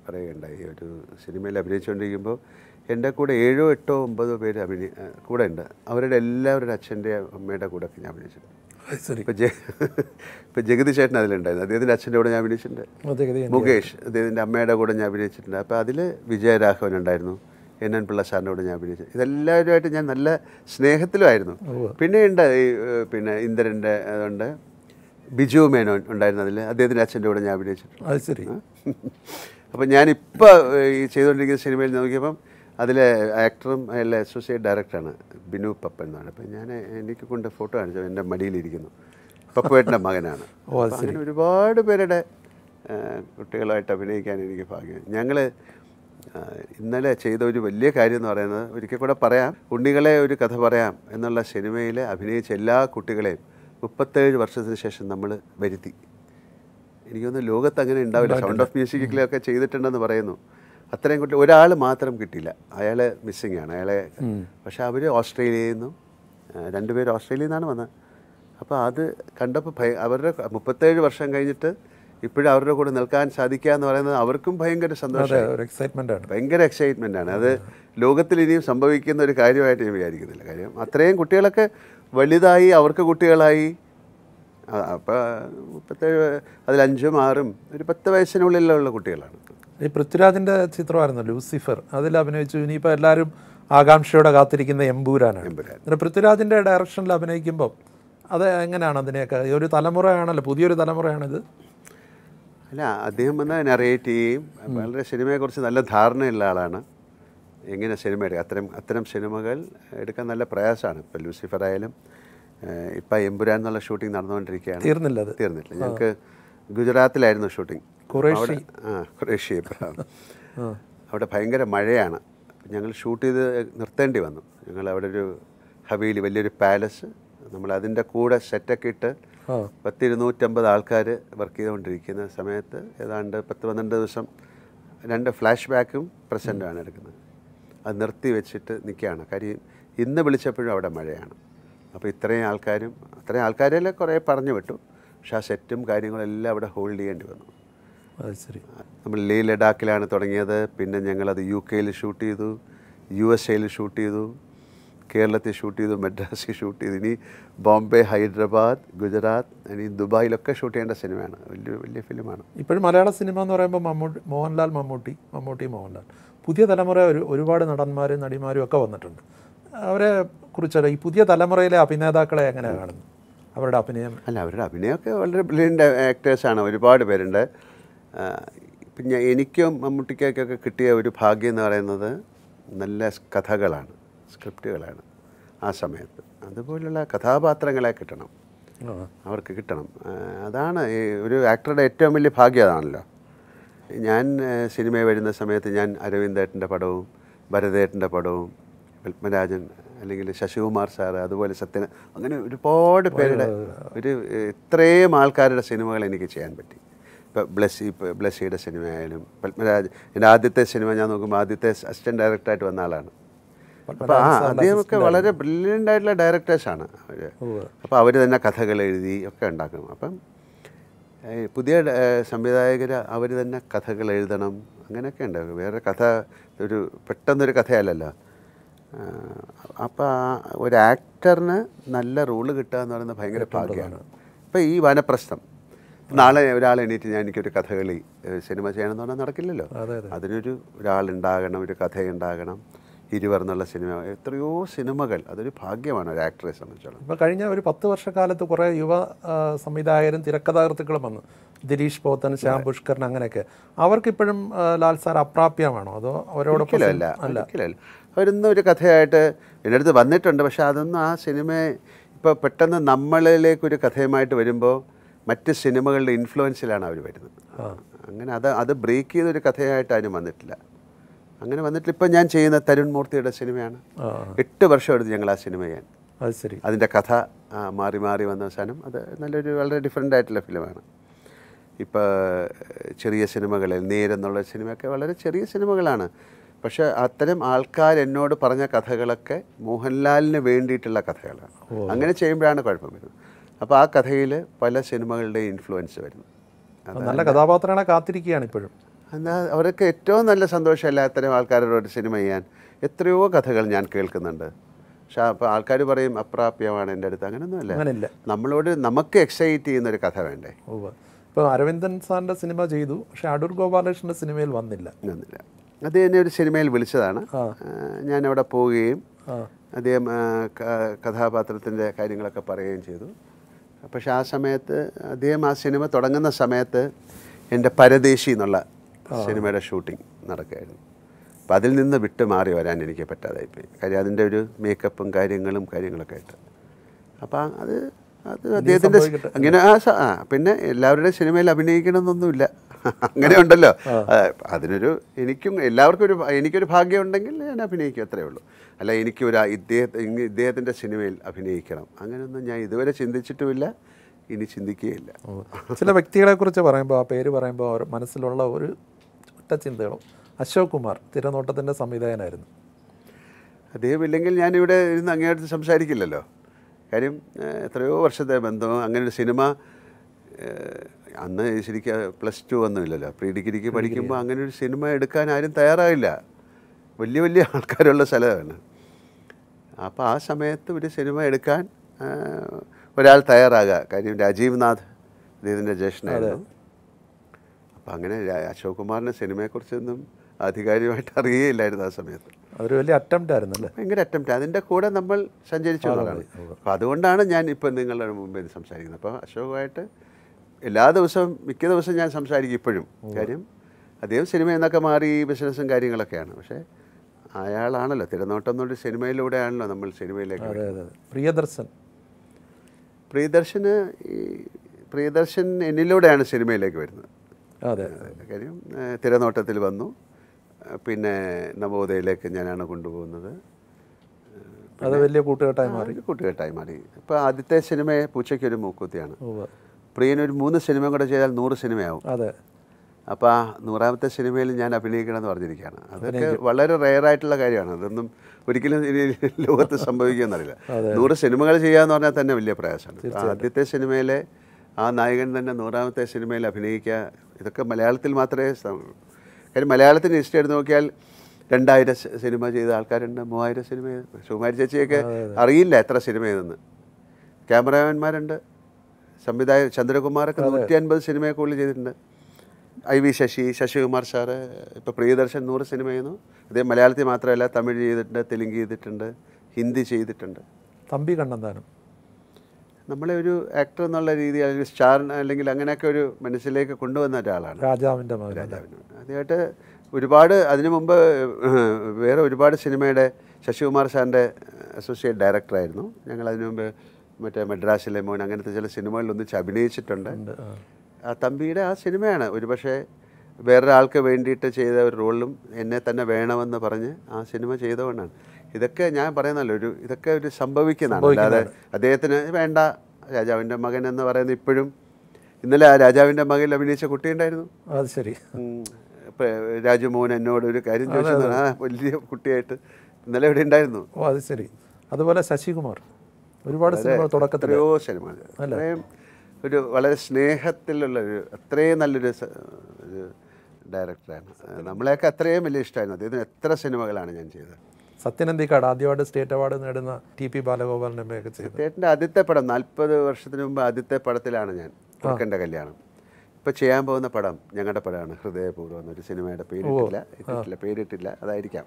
പറയുകയുണ്ടായി. ഒരു സിനിമയിൽ അഭിനയിച്ചുകൊണ്ടിരിക്കുമ്പോൾ എന്റെ കൂടെ ഏഴോ എട്ടോ ഒമ്പതോ പേര് അഭിനയ കൂടെ ഉണ്ട്. അവരുടെ എല്ലാവരുടെ അച്ഛന്റെ അമ്മയുടെ കൂടെ ഒക്കെ ഞാൻ അഭിനയിച്ചിട്ടുണ്ട്. ഇപ്പം ജെ ഇപ്പോൾ ജഗതി ചേട്ടൻ അതിലുണ്ടായിരുന്നു. അദ്ദേഹത്തിന്റെ അച്ഛന്റെ കൂടെ ഞാൻ അഭിനയിച്ചിട്ടുണ്ട്. മുകേഷ് അദ്ദേഹത്തിന്റെ അമ്മയുടെ കൂടെ ഞാൻ അഭിനയിച്ചിട്ടുണ്ട്. അപ്പോൾ അതിൽ വിജയരാഘവൻ ഉണ്ടായിരുന്നു. എൻ എൻ പിള്ള സാറിനോട് ഞാൻ അഭിനയിച്ചു. ഇതെല്ലാവരുമായിട്ട് ഞാൻ നല്ല സ്നേഹത്തിലുമായിരുന്നു. പിന്നെ ഉണ്ട് ഈ പിന്നെ ഇന്ദ്രന്റെ അതുണ്ട്. ബിജു മേനോൻ ഉണ്ടായിരുന്നു അതിൽ അദ്ദേഹത്തിന്റെ അച്ഛന്റെ കൂടെ ഞാൻ അഭിനയിച്ചിട്ടുണ്ട്. അത് ശരി. അപ്പം ഞാനിപ്പോൾ ഈ ചെയ്തുകൊണ്ടിരിക്കുന്ന സിനിമയിൽ നോക്കിയപ്പം അതിലെ ആക്ടറും അതിലെ അസോസിയേറ്റ് ഡയറക്ടറാണ് ബിനു പപ്പൻ എന്നാണ്. അപ്പം ഞാൻ എനിക്ക് കൊണ്ട് ഫോട്ടോ കാണിച്ചു. എന്റെ മടിയിലിരിക്കുന്നു. പപ്പുവേട്ടന്റെ മകനാണ്. അങ്ങനെ ഒരുപാട് പേരുടെ കുട്ടികളായിട്ട് അഭിനയിക്കാൻ എനിക്ക് ഭാഗ്യം. ഞങ്ങൾ ഇന്നലെ ചെയ്ത ഒരു വലിയ കാര്യം എന്ന് പറയുന്നത് ഒരിക്കൽ കൂടെ പറയാം. ഉണ്ണികളെ ഒരു കഥ പറയാം എന്നുള്ള സിനിമയിൽ അഭിനയിച്ച എല്ലാ കുട്ടികളെയും മുപ്പത്തേഴ് വർഷത്തിന് ശേഷം നമ്മൾ വരുത്തി. എനിക്കൊന്ന് ലോകത്ത് അങ്ങനെ ഉണ്ടാവില്ല സൗണ്ട് ഓഫ് മ്യൂസിക്കിലൊക്കെ ചെയ്തിട്ടുണ്ടെന്ന് പറയുന്നു. അത്രയും കുട്ടി ഒരാൾ മാത്രം കിട്ടിയില്ല. അയാൾ മിസ്സിങ് ആണ്. അയാളെ പക്ഷേ അവർ ഓസ്ട്രേലിയയിൽ നിന്നും രണ്ടുപേർ രണ്ടുപേരും ഓസ്ട്രേലിയയിൽ നിന്നാണ് വന്നത്. അപ്പോൾ അത് കണ്ടപ്പോൾ ഭയ അവരുടെ മുപ്പത്തേഴ് വർഷം കഴിഞ്ഞിട്ട് ഇപ്പോഴും അവരുടെ കൂടെ നിൽക്കാൻ സാധിക്കുക എന്ന് പറയുന്നത് അവർക്കും ഭയങ്കര സന്തോഷം ഒരു എക്സൈറ്റ്മെന്റ് ആണ്. ഭയങ്കര എക്സൈറ്റ്മെന്റ് ആണ്. അത്. ലോകത്തിൽ ഇനിയും സംഭവിക്കുന്ന ഒരു കാര്യമായിട്ട് ഞാൻ വിചാരിക്കുന്നില്ല. കാര്യം അത്രയും കുട്ടികളൊക്കെ വലുതായി അവർക്ക് കുട്ടികളായി. അപ്പോൾ മുപ്പത്തേഴ് അതിലഞ്ചും ആറും ഒരു പത്ത് വയസ്സിനുള്ളിലുള്ള കുട്ടികളാണ്. ഈ പൃഥ്വിരാജിന്റെ ചിത്രമായിരുന്നു ലൂസിഫർ. അതിൽ അഭിനയിച്ചു. ഇനിയിപ്പോൾ എല്ലാവരും ആകാംക്ഷയോടെ കാത്തിരിക്കുന്ന എമ്പൂരാനാണ്. എമ്പൂരാൻ. പൃഥ്വിരാജിന്റെ ഡയറക്ഷനിൽ അഭിനയിക്കുമ്പോൾ അത് എങ്ങനെയാണ് അതിനെയൊക്കെ? ഈ ഒരു തലമുറയാണല്ലോ പുതിയൊരു തലമുറയാണിത്. അല്ല അദ്ദേഹം വന്ന് നറേറ്റ് ചെയ്യും വളരെ സിനിമയെക്കുറിച്ച് നല്ല ധാരണയുള്ള ആളാണ്. എങ്ങനെ സിനിമ എടുക്കുക അത്തരം അത്തരം സിനിമകൾ എടുക്കാൻ നല്ല പ്രയാസമാണ്. ഇപ്പോൾ ലൂസിഫർ ആയാലും ഇപ്പം എമ്പുരാൻ എന്നുള്ള ഷൂട്ടിംഗ് നടന്നുകൊണ്ടിരിക്കുകയാണ്. തീർന്നില്ല തീർന്നില്ല. ഞങ്ങൾക്ക് ഗുജറാത്തിലായിരുന്നു ഷൂട്ടിംഗ്. അവിടെ ആ കുറേഷ്യ ഇപ്പം. അവിടെ ഭയങ്കര മഴയാണ്. ഞങ്ങൾ ഷൂട്ട് ചെയ്ത് നിർത്തേണ്ടി വന്നു. ഞങ്ങൾ അവിടെ ഒരു ഹവേലി വലിയൊരു പാലസ് നമ്മൾ അതിന്റെ കൂടെ സെറ്റൊക്കെ ഇട്ട് പത്തിരുന്നൂറ്റമ്പത് ആൾക്കാർ വർക്ക് ചെയ്തുകൊണ്ടിരിക്കുന്ന സമയത്ത് ഏതാണ്ട് പത്ത് പന്ത്രണ്ട് ദിവസം രണ്ട് ഫ്ലാഷ് ബാക്കും പ്രസന്റുമാണ് എടുക്കുന്നത്. അത് നിർത്തി വെച്ചിട്ട് നിൽക്കുകയാണ്. കാര്യം ഇന്ന് വിളിച്ചപ്പോഴും അവിടെ മഴയാണ്. അപ്പോൾ ഇത്രയും ആൾക്കാരും അത്രയും ആൾക്കാരെല്ലാം കുറേ പറഞ്ഞു വിട്ടു. പക്ഷേ ആ സെറ്റും കാര്യങ്ങളും എല്ലാം അവിടെ ഹോൾഡ് ചെയ്യേണ്ടി വന്നു. അത് ശരി. നമ്മൾ ലേ ലഡാക്കിലാണ് തുടങ്ങിയത്. പിന്നെ ഞങ്ങളത് യു കെയിൽ ഷൂട്ട് ചെയ്തു യു എസ് എയിൽ ഷൂട്ട് ചെയ്തു കേരളത്തിൽ ഷൂട്ട് ചെയ്തു മദ്രാസിൽ ഷൂട്ട് ചെയ്തു. ഇനി ബോംബെ ഹൈദരാബാദ് ഗുജറാത്ത് ഇനി ദുബായിലൊക്കെ ഷൂട്ട് ചെയ്യേണ്ട സിനിമയാണ്. വലിയ വലിയ ഫിലിമാണ്. ഇപ്പോഴും മലയാള സിനിമ എന്ന് പറയുമ്പോൾ മമ്മൂട്ടി മോഹൻലാൽ മമ്മൂട്ടി മമ്മൂട്ടി മോഹൻലാൽ. പുതിയ തലമുറ ഒരു ഒരുപാട് നടന്മാരും നടിമാരും ഒക്കെ വന്നിട്ടുണ്ട്. അവരെ കുറിച്ചല്ല ഈ പുതിയ തലമുറയിലെ അഭിനേതാക്കളെ എങ്ങനെയാണ് കാണുന്നത്? അവരുടെ അഭിനയം. അല്ല അവരുടെ അഭിനയമൊക്കെ വളരെ ബ്രില്യന്റ് ആക്ടേഴ്സാണ് ഒരുപാട് പേരുണ്ട്. പിന്നെ എനിക്കും മമ്മൂട്ടിക്കൊക്കെ കിട്ടിയ ഒരു ഭാഗ്യം എന്ന് പറയുന്നത് നല്ല കഥകളാണ് സ്ക്രിപ്റ്റുകളാണ് ആ സമയത്ത്. അതുപോലുള്ള കഥാപാത്രങ്ങളെ കിട്ടണം. അവർക്ക് കിട്ടണം. അതാണ് ഈ ഒരു ആക്ടറുടെ ഏറ്റവും വലിയ ഭാഗ്യം അതാണല്ലോ. ഞാൻ സിനിമയിൽ വരുന്ന സമയത്ത് ഞാൻ അരവിന്ദേട്ടന്റെ പടവും ഭരതേട്ടന്റെ പടവും പത്മരാജൻ അല്ലെങ്കിൽ ശശികുമാർ സാർ അതുപോലെ സത്യൻ അങ്ങനെ ഒരുപാട് പേരുടെ ഒരു ഇത്രയും ആൾക്കാരുടെ സിനിമകൾ എനിക്ക് ചെയ്യാൻ പറ്റി. ഇപ്പോൾ ബ്ലസ്സി ബ്ലസ്സിയുടെ സിനിമയായാലും പത്മരാജ് എന്റെ ആദ്യത്തെ സിനിമ ഞാൻ നോക്കുമ്പോൾ ആദ്യത്തെ അസിസ്റ്റന്റ് ഡയറക്ടറായിട്ട് വന്ന ആളാണ്. അപ്പോൾ ആ അദ്ദേഹമൊക്കെ വളരെ ബ്രില്യന്റ് ആയിട്ടുള്ള ഡയറക്ടേഴ്സാണ് അവർ അപ്പോൾ അവർ തന്നെ കഥകൾ എഴുതി ഒക്കെ ഉണ്ടാക്കും. അപ്പം പുതിയ സംവിധായകർ അവർ തന്നെ കഥകൾ എഴുതണം അങ്ങനെയൊക്കെ ഉണ്ട്. വേറെ കഥ ഒരു പെട്ടെന്നൊരു കഥയല്ലല്ലോ. അപ്പോൾ ഒരു ആക്ടറിന് നല്ല റോൾ കിട്ടുക എന്ന് പറയുന്നത് ഭയങ്കര ഭാഗ്യമാണ്. ഇപ്പോൾ ഈ വനപ്രശ്നം നാളെ ഒരാൾ എണീറ്റ് ഞാൻ എനിക്കൊരു കഥകളി സിനിമ ചെയ്യണമെന്ന് പറഞ്ഞാൽ നടക്കില്ലല്ലോ. അതെ അതെ. അതിനൊരു ഒരാളുണ്ടാകണം ഒരു കഥയുണ്ടാകണം. ഇരുവർ എന്നുള്ള സിനിമ. എത്രയോ സിനിമകൾ. അതൊരു ഭാഗ്യമാണ് ഒരു ആക്ടറെ സംബന്ധിച്ചോളം. ഇപ്പോൾ കഴിഞ്ഞ ഒരു പത്ത് വർഷക്കാലത്ത് കുറേ യുവ സംവിധായകരും തിരക്കഥാകൃത്തുക്കളും വന്നു. ദിലീഷ് പോത്തൻ ശ്യാം പുഷ്കരൻ അങ്ങനെയൊക്കെ. അവർക്കിപ്പോഴും ലാൽ സാർ അപ്രാപ്യമാണോ അതോ അവരോടൊപ്പം അല്ല. അല്ല. അവരൊന്നും ഒരു കഥയായിട്ട് എന്റെ അടുത്ത് വന്നിട്ടുണ്ട്. പക്ഷേ അതൊന്നും ആ സിനിമ ഇപ്പോൾ പെട്ടെന്ന് നമ്മളിലേക്കൊരു കഥയുമായിട്ട് വരുമ്പോൾ മറ്റ് സിനിമകളുടെ ഇൻഫ്ലുവൻസിലാണ് അവർ വരുന്നത്. അങ്ങനെ അത് അത് ബ്രേക്ക് ചെയ്തൊരു കഥയായിട്ട് അതിന് വന്നിട്ടില്ല. അങ്ങനെ വന്നിട്ട് ഇപ്പം ഞാൻ ചെയ്യുന്ന തരുൺ മൂർത്തിയുടെ സിനിമയാണ്. എട്ട് വർഷം എടുത്ത് ഞങ്ങൾ ആ സിനിമ ചെയ്യാൻ. അത് ശരി. അതിന്റെ കഥ മാറി മാറി വന്ന അവസാനം അത് നല്ലൊരു വളരെ ഡിഫറെന്റ് ആയിട്ടുള്ള ഫിലിമാണ്. ഇപ്പോൾ ചെറിയ സിനിമകളിൽ നേരെന്നുള്ള സിനിമയൊക്കെ വളരെ ചെറിയ സിനിമകളാണ്. പക്ഷേ അത്തരം ആൾക്കാർ എന്നോട് പറഞ്ഞ കഥകളൊക്കെ മോഹൻലാലിന് വേണ്ടിയിട്ടുള്ള കഥകളാണ്. അങ്ങനെ ചെയ്യുമ്പോഴാണ് കുഴപ്പം വരുന്നത്. അപ്പോൾ ആ കഥയിൽ പല സിനിമകളുടെയും ഇൻഫ്ലുവൻസ് വരുന്നു നല്ല കഥാപാത്രങ്ങളെ കാത്തിരിക്കുകയാണ് ഇപ്പോഴും. എന്നാൽ അവർക്ക് ഏറ്റവും നല്ല സന്തോഷമല്ല അത്തരം ആൾക്കാരോട് ഒരു സിനിമ ചെയ്യാൻ. എത്രയോ കഥകൾ ഞാൻ കേൾക്കുന്നുണ്ട്. പക്ഷേ അപ്പോൾ ആൾക്കാർ പറയും അപ്രാപ്യമാണ് എന്റെ അടുത്ത്. അങ്ങനെയൊന്നുമല്ല അങ്ങനെയില്ല. നമ്മളോട് നമുക്ക് എക്സൈറ്റ് ചെയ്യുന്ന ഒരു കഥ വേണ്ടേ? ഇപ്പോൾ അരവിന്ദൻ സാറിന്റെ സിനിമ ചെയ്തു പക്ഷേ അടൂർ ഗോപാലകൃഷ്ണന്റെ സിനിമയിൽ വന്നില്ല. വന്നില്ല. അത് എന്നെ ഒരു സിനിമയിൽ വിളിച്ചതാണ്. ഞാൻ അവിടെ പോവുകയും അദ്ദേഹം കഥാപാത്രത്തിന്റെ കാര്യങ്ങളൊക്കെ പറയുകയും ചെയ്തു. പക്ഷേ ആ സമയത്ത് അദ്ദേഹം ആ സിനിമ തുടങ്ങുന്ന സമയത്ത് എന്റെ പരദേശി എന്നുള്ള സിനിമയുടെ ഷൂട്ടിംഗ് നടക്കുകയായിരുന്നു. അപ്പോൾ അതിൽ നിന്ന് വിട്ട് മാറി വരാൻ എനിക്ക് പറ്റാതായിപ്പോയി. കാര്യം അതിന്റെ ഒരു മേക്കപ്പും കാര്യങ്ങളും കാര്യങ്ങളൊക്കെ ആയിട്ട്. അപ്പം അത് അത് അദ്ദേഹത്തിന്റെ അങ്ങനെ ആ പിന്നെ എല്ലാവരുടെയും സിനിമയിൽ അഭിനയിക്കണമെന്നൊന്നുമില്ല. അങ്ങനെ ഉണ്ടല്ലോ. അതിനൊരു എനിക്കും എല്ലാവർക്കും ഒരു എനിക്കൊരു ഭാഗ്യം ഉണ്ടെങ്കിൽ ഞാൻ അഭിനയിക്കും അത്രേ ഉള്ളൂ. അല്ല എനിക്ക് ഒരു ഇദ്ദേഹത്തെ ഇദ്ദേഹത്തിന്റെ സിനിമയിൽ അഭിനയിക്കണം. അങ്ങനെയൊന്നും ഞാൻ ഇതുവരെ ചിന്തിച്ചിട്ടുമില്ല. ഇനി ചിന്തിക്കുകയില്ല. ചില വ്യക്തികളെ കുറിച്ച് പറയുമ്പോൾ ആ പേര് പറയുമ്പോൾ അവർ മനസ്സിലുള്ള ഒരു ഒറ്റ ചിന്തകളും അശോക് കുമാർ തിരനോട്ടത്തിന്റെ സംവിധായകനായിരുന്നു. അദ്ദേഹം ഇല്ലെങ്കിൽ ഞാനിവിടെ ഇരുന്ന് അങ്ങേയടുത്ത് സംസാരിക്കില്ലല്ലോ. കാര്യം എത്രയോ വർഷത്തെ ബന്ധം അങ്ങനെ ഒരു സിനിമ അന്ന് ശരിക്കും പ്ലസ് ടു ഒന്നുമില്ലല്ലോ. പ്രീ ഡിഗ്രിക്ക് പഠിക്കുമ്പോൾ അങ്ങനെ ഒരു സിനിമ എടുക്കാൻ ആരും തയ്യാറായില്ല. വലിയ വലിയ ആൾക്കാരുള്ള സ്ഥലമാണ്. അപ്പോൾ ആ സമയത്ത് ഒരു സിനിമ എടുക്കാൻ ഒരാൾ തയ്യാറാകുക കാര്യം രാജീവ് നാഥ് അദ്ദേഹത്തിന്റെ ജ്യേഷ്ഠനായിരുന്നു. അപ്പം അങ്ങനെ അശോക് കുമാറിന്റെ സിനിമയെക്കുറിച്ചൊന്നും ആധികാരികമായിട്ട് അറിയുകയില്ലായിരുന്നു ആ സമയത്ത്. അതൊരു വലിയ അറ്റംപ്റ്റ് ആയിരുന്നു അല്ലേ ഭയങ്കര അറ്റംപ്റ്റ് അതിന്റെ കൂടെ നമ്മൾ സഞ്ചരിച്ചു എന്നുള്ളതാണ്. അപ്പോൾ അതുകൊണ്ടാണ് ഞാൻ ഇപ്പം നിങ്ങളുടെ മുമ്പിൽ സംസാരിക്കുന്നത്. അപ്പോൾ അശോകുമായിട്ട് എല്ലാ ദിവസവും മിക്ക ദിവസവും ഞാൻ സംസാരിക്കും ഇപ്പോഴും. കാര്യം അദ്ദേഹം സിനിമ എന്നൊക്കെ മാറി ബിസിനസ്സും കാര്യങ്ങളൊക്കെയാണ്. പക്ഷേ അയാളാണല്ലോ തിരനോട്ടം എന്നുള്ള സിനിമയിലൂടെയാണല്ലോ നമ്മൾ സിനിമയിലേക്ക് പ്രിയദർശൻ. പ്രിയദർശന് ഈ പ്രിയദർശൻ എന്നിലൂടെയാണ് സിനിമയിലേക്ക് വരുന്നത്. അതെ. കാര്യം തിരനോട്ടത്തിൽ വന്നു. പിന്നെ നവോദയയിലേക്ക് ഞാനാണ് കൊണ്ടുപോകുന്നത്. അത് വലിയ കൂട്ടുകെട്ടായി മാറി. കൂട്ടുകെട്ടായി മാറി. ഇപ്പോൾ ആദ്യത്തെ സിനിമ പൂച്ചയ്ക്കൊരു മൂക്കുത്തിയാണ്. പ്രിയനൊരു മൂന്ന് സിനിമ കൂടെ ചെയ്താൽ നൂറ് സിനിമയാവും. അതെ. അപ്പോൾ ആ നൂറാമത്തെ സിനിമയിൽ ഞാൻ അഭിനയിക്കണമെന്ന് പറഞ്ഞിരിക്കുകയാണ്. അതൊക്കെ വളരെ റെയറായിട്ടുള്ള കാര്യമാണ്. അതൊന്നും ഒരിക്കലും ലോകത്ത് സംഭവിക്കുമെന്നറിയില്ല. നൂറ് സിനിമകൾ ചെയ്യാന്ന് പറഞ്ഞാൽ തന്നെ വലിയ പ്രയാസമാണ്. ആദ്യത്തെ സിനിമയിലെ ആ നായകൻ തന്നെ നൂറാമത്തെ സിനിമയിൽ അഭിനയിക്കുക ഇതൊക്കെ മലയാളത്തിൽ മാത്രമേ കാര്യം മലയാളത്തിന് ഹിസ്റ്ററി എടുത്ത് നോക്കിയാൽ രണ്ടായിരം സിനിമ ചെയ്ത ആൾക്കാരുണ്ട് മൂവായിരം സിനിമ സുകുമാരി ചേച്ചിയൊക്കെ അറിയില്ല എത്ര സിനിമ ചെയ്തെന്ന്. ക്യാമറാമാന്മാരുണ്ട് സംവിധായകൻ ചന്ദ്രകുമാറൊക്കെ നൂറ്റി അൻപത് സിനിമയൊക്കെ ഉള്ളിൽ ചെയ്തിട്ടുണ്ട്. I V Sasi Sasikumar sir ഇപ്പോൾ പ്രിയദർശൻ നൂറ് സിനിമ ചെയ്യുന്നു. അതേ മലയാളത്തിൽ മാത്രമല്ല തമിഴ് ചെയ്തിട്ടുണ്ട് തെലുങ്ക് ചെയ്തിട്ടുണ്ട് ഹിന്ദി ചെയ്തിട്ടുണ്ട്. തമ്പി കണ്ണന്താനം. നമ്മളെ ഒരു ആക്ടർ എന്നുള്ള രീതി അല്ലെങ്കിൽ സ്റ്റാർ അല്ലെങ്കിൽ അങ്ങനെയൊക്കെ ഒരു മനസ്സിലേക്ക് കൊണ്ടുവന്ന ഒരാളാണ്. രാജാവിന്റെ മകൻ. രാജാവിന് ആദ്യമായിട്ട് ഒരുപാട് അതിനു മുമ്പ് വേറെ ഒരുപാട് സിനിമയുടെ ശശികുമാർ സാറിന്റെ അസോസിയേറ്റ് ഡയറക്ടറായിരുന്നു ഞങ്ങൾ അതിനു മുമ്പ് മറ്റേ മദ്രാസിലെ മോൻ അങ്ങനത്തെ ചില സിനിമകളിൽ ഒന്നിച്ച് അഭിനയിച്ചിട്ടുണ്ട്. ആ. ആ തമ്പിയുടെ ആ സിനിമയാണ്. ഒരുപക്ഷെ വേറൊരാൾക്ക് വേണ്ടിയിട്ട് ചെയ്ത ഒരു റോളിലും എന്നെ തന്നെ വേണമെന്ന് പറഞ്ഞ് ആ സിനിമ ചെയ്തുകൊണ്ടാണ് ഇതൊക്കെ ഞാൻ പറയുന്നല്ലോ ഒരു ഇതൊക്കെ ഒരു സംഭവിക്കുന്നതാണ്. അല്ലാതെ അദ്ദേഹത്തിന് വേണ്ട രാജാവിന്റെ മകൻ എന്ന് പറയുന്ന ഇപ്പോഴും ഇന്നലെ ആ രാജാവിന്റെ മകനിൽ അഭിനയിച്ച കുട്ടിയുണ്ടായിരുന്നു അത് ശരി. രാജുമോഹൻ എന്നോട് ഒരു കാര്യം ചോദിച്ചു ആ വലിയ കുട്ടിയായിട്ട് ഇന്നലെ ഇവിടെ ഉണ്ടായിരുന്നു? ഓ അത് ശരി. അതുപോലെ ശശികുമാർ. ഒരുപാട് സിനിമ തുടക്കത്തിൽ എത്രയോ അത്രയും ഒരു വളരെ സ്നേഹത്തിലുള്ള ഒരു അത്രയും നല്ലൊരു ഒരു ഡയറക്ടറാണ്. നമ്മളെയൊക്കെ അത്രയും വലിയ ഇഷ്ടമായിരുന്നു. അദ്ദേഹത്തിന് എത്ര സിനിമകളാണ് ഞാൻ ചെയ്തത്? സത്യനന്ദിക്കാട് ആദ്യമായിട്ട് സ്റ്റേറ്റ് അവാർഡ് നേടുന്ന ടി പി ബാലഗോപാലിന്റെ ചെയ്തു അദ്ദേഹത്തിന്റെ ആദ്യത്തെ പടം നാൽപ്പത് വർഷത്തിന് മുമ്പ് ആദ്യത്തെ പടത്തിലാണ് ഞാൻ നിൽക്കേണ്ട കല്യാണം. ഇപ്പോൾ ചെയ്യാൻ പോകുന്ന പടം ഞങ്ങളുടെ പടമാണ് ഹൃദയപൂർവം എന്നൊരു സിനിമയുടെ പേരിട്ടില്ല ഇട്ടിട്ടില്ല പേരിട്ടില്ല അതായിരിക്കാം.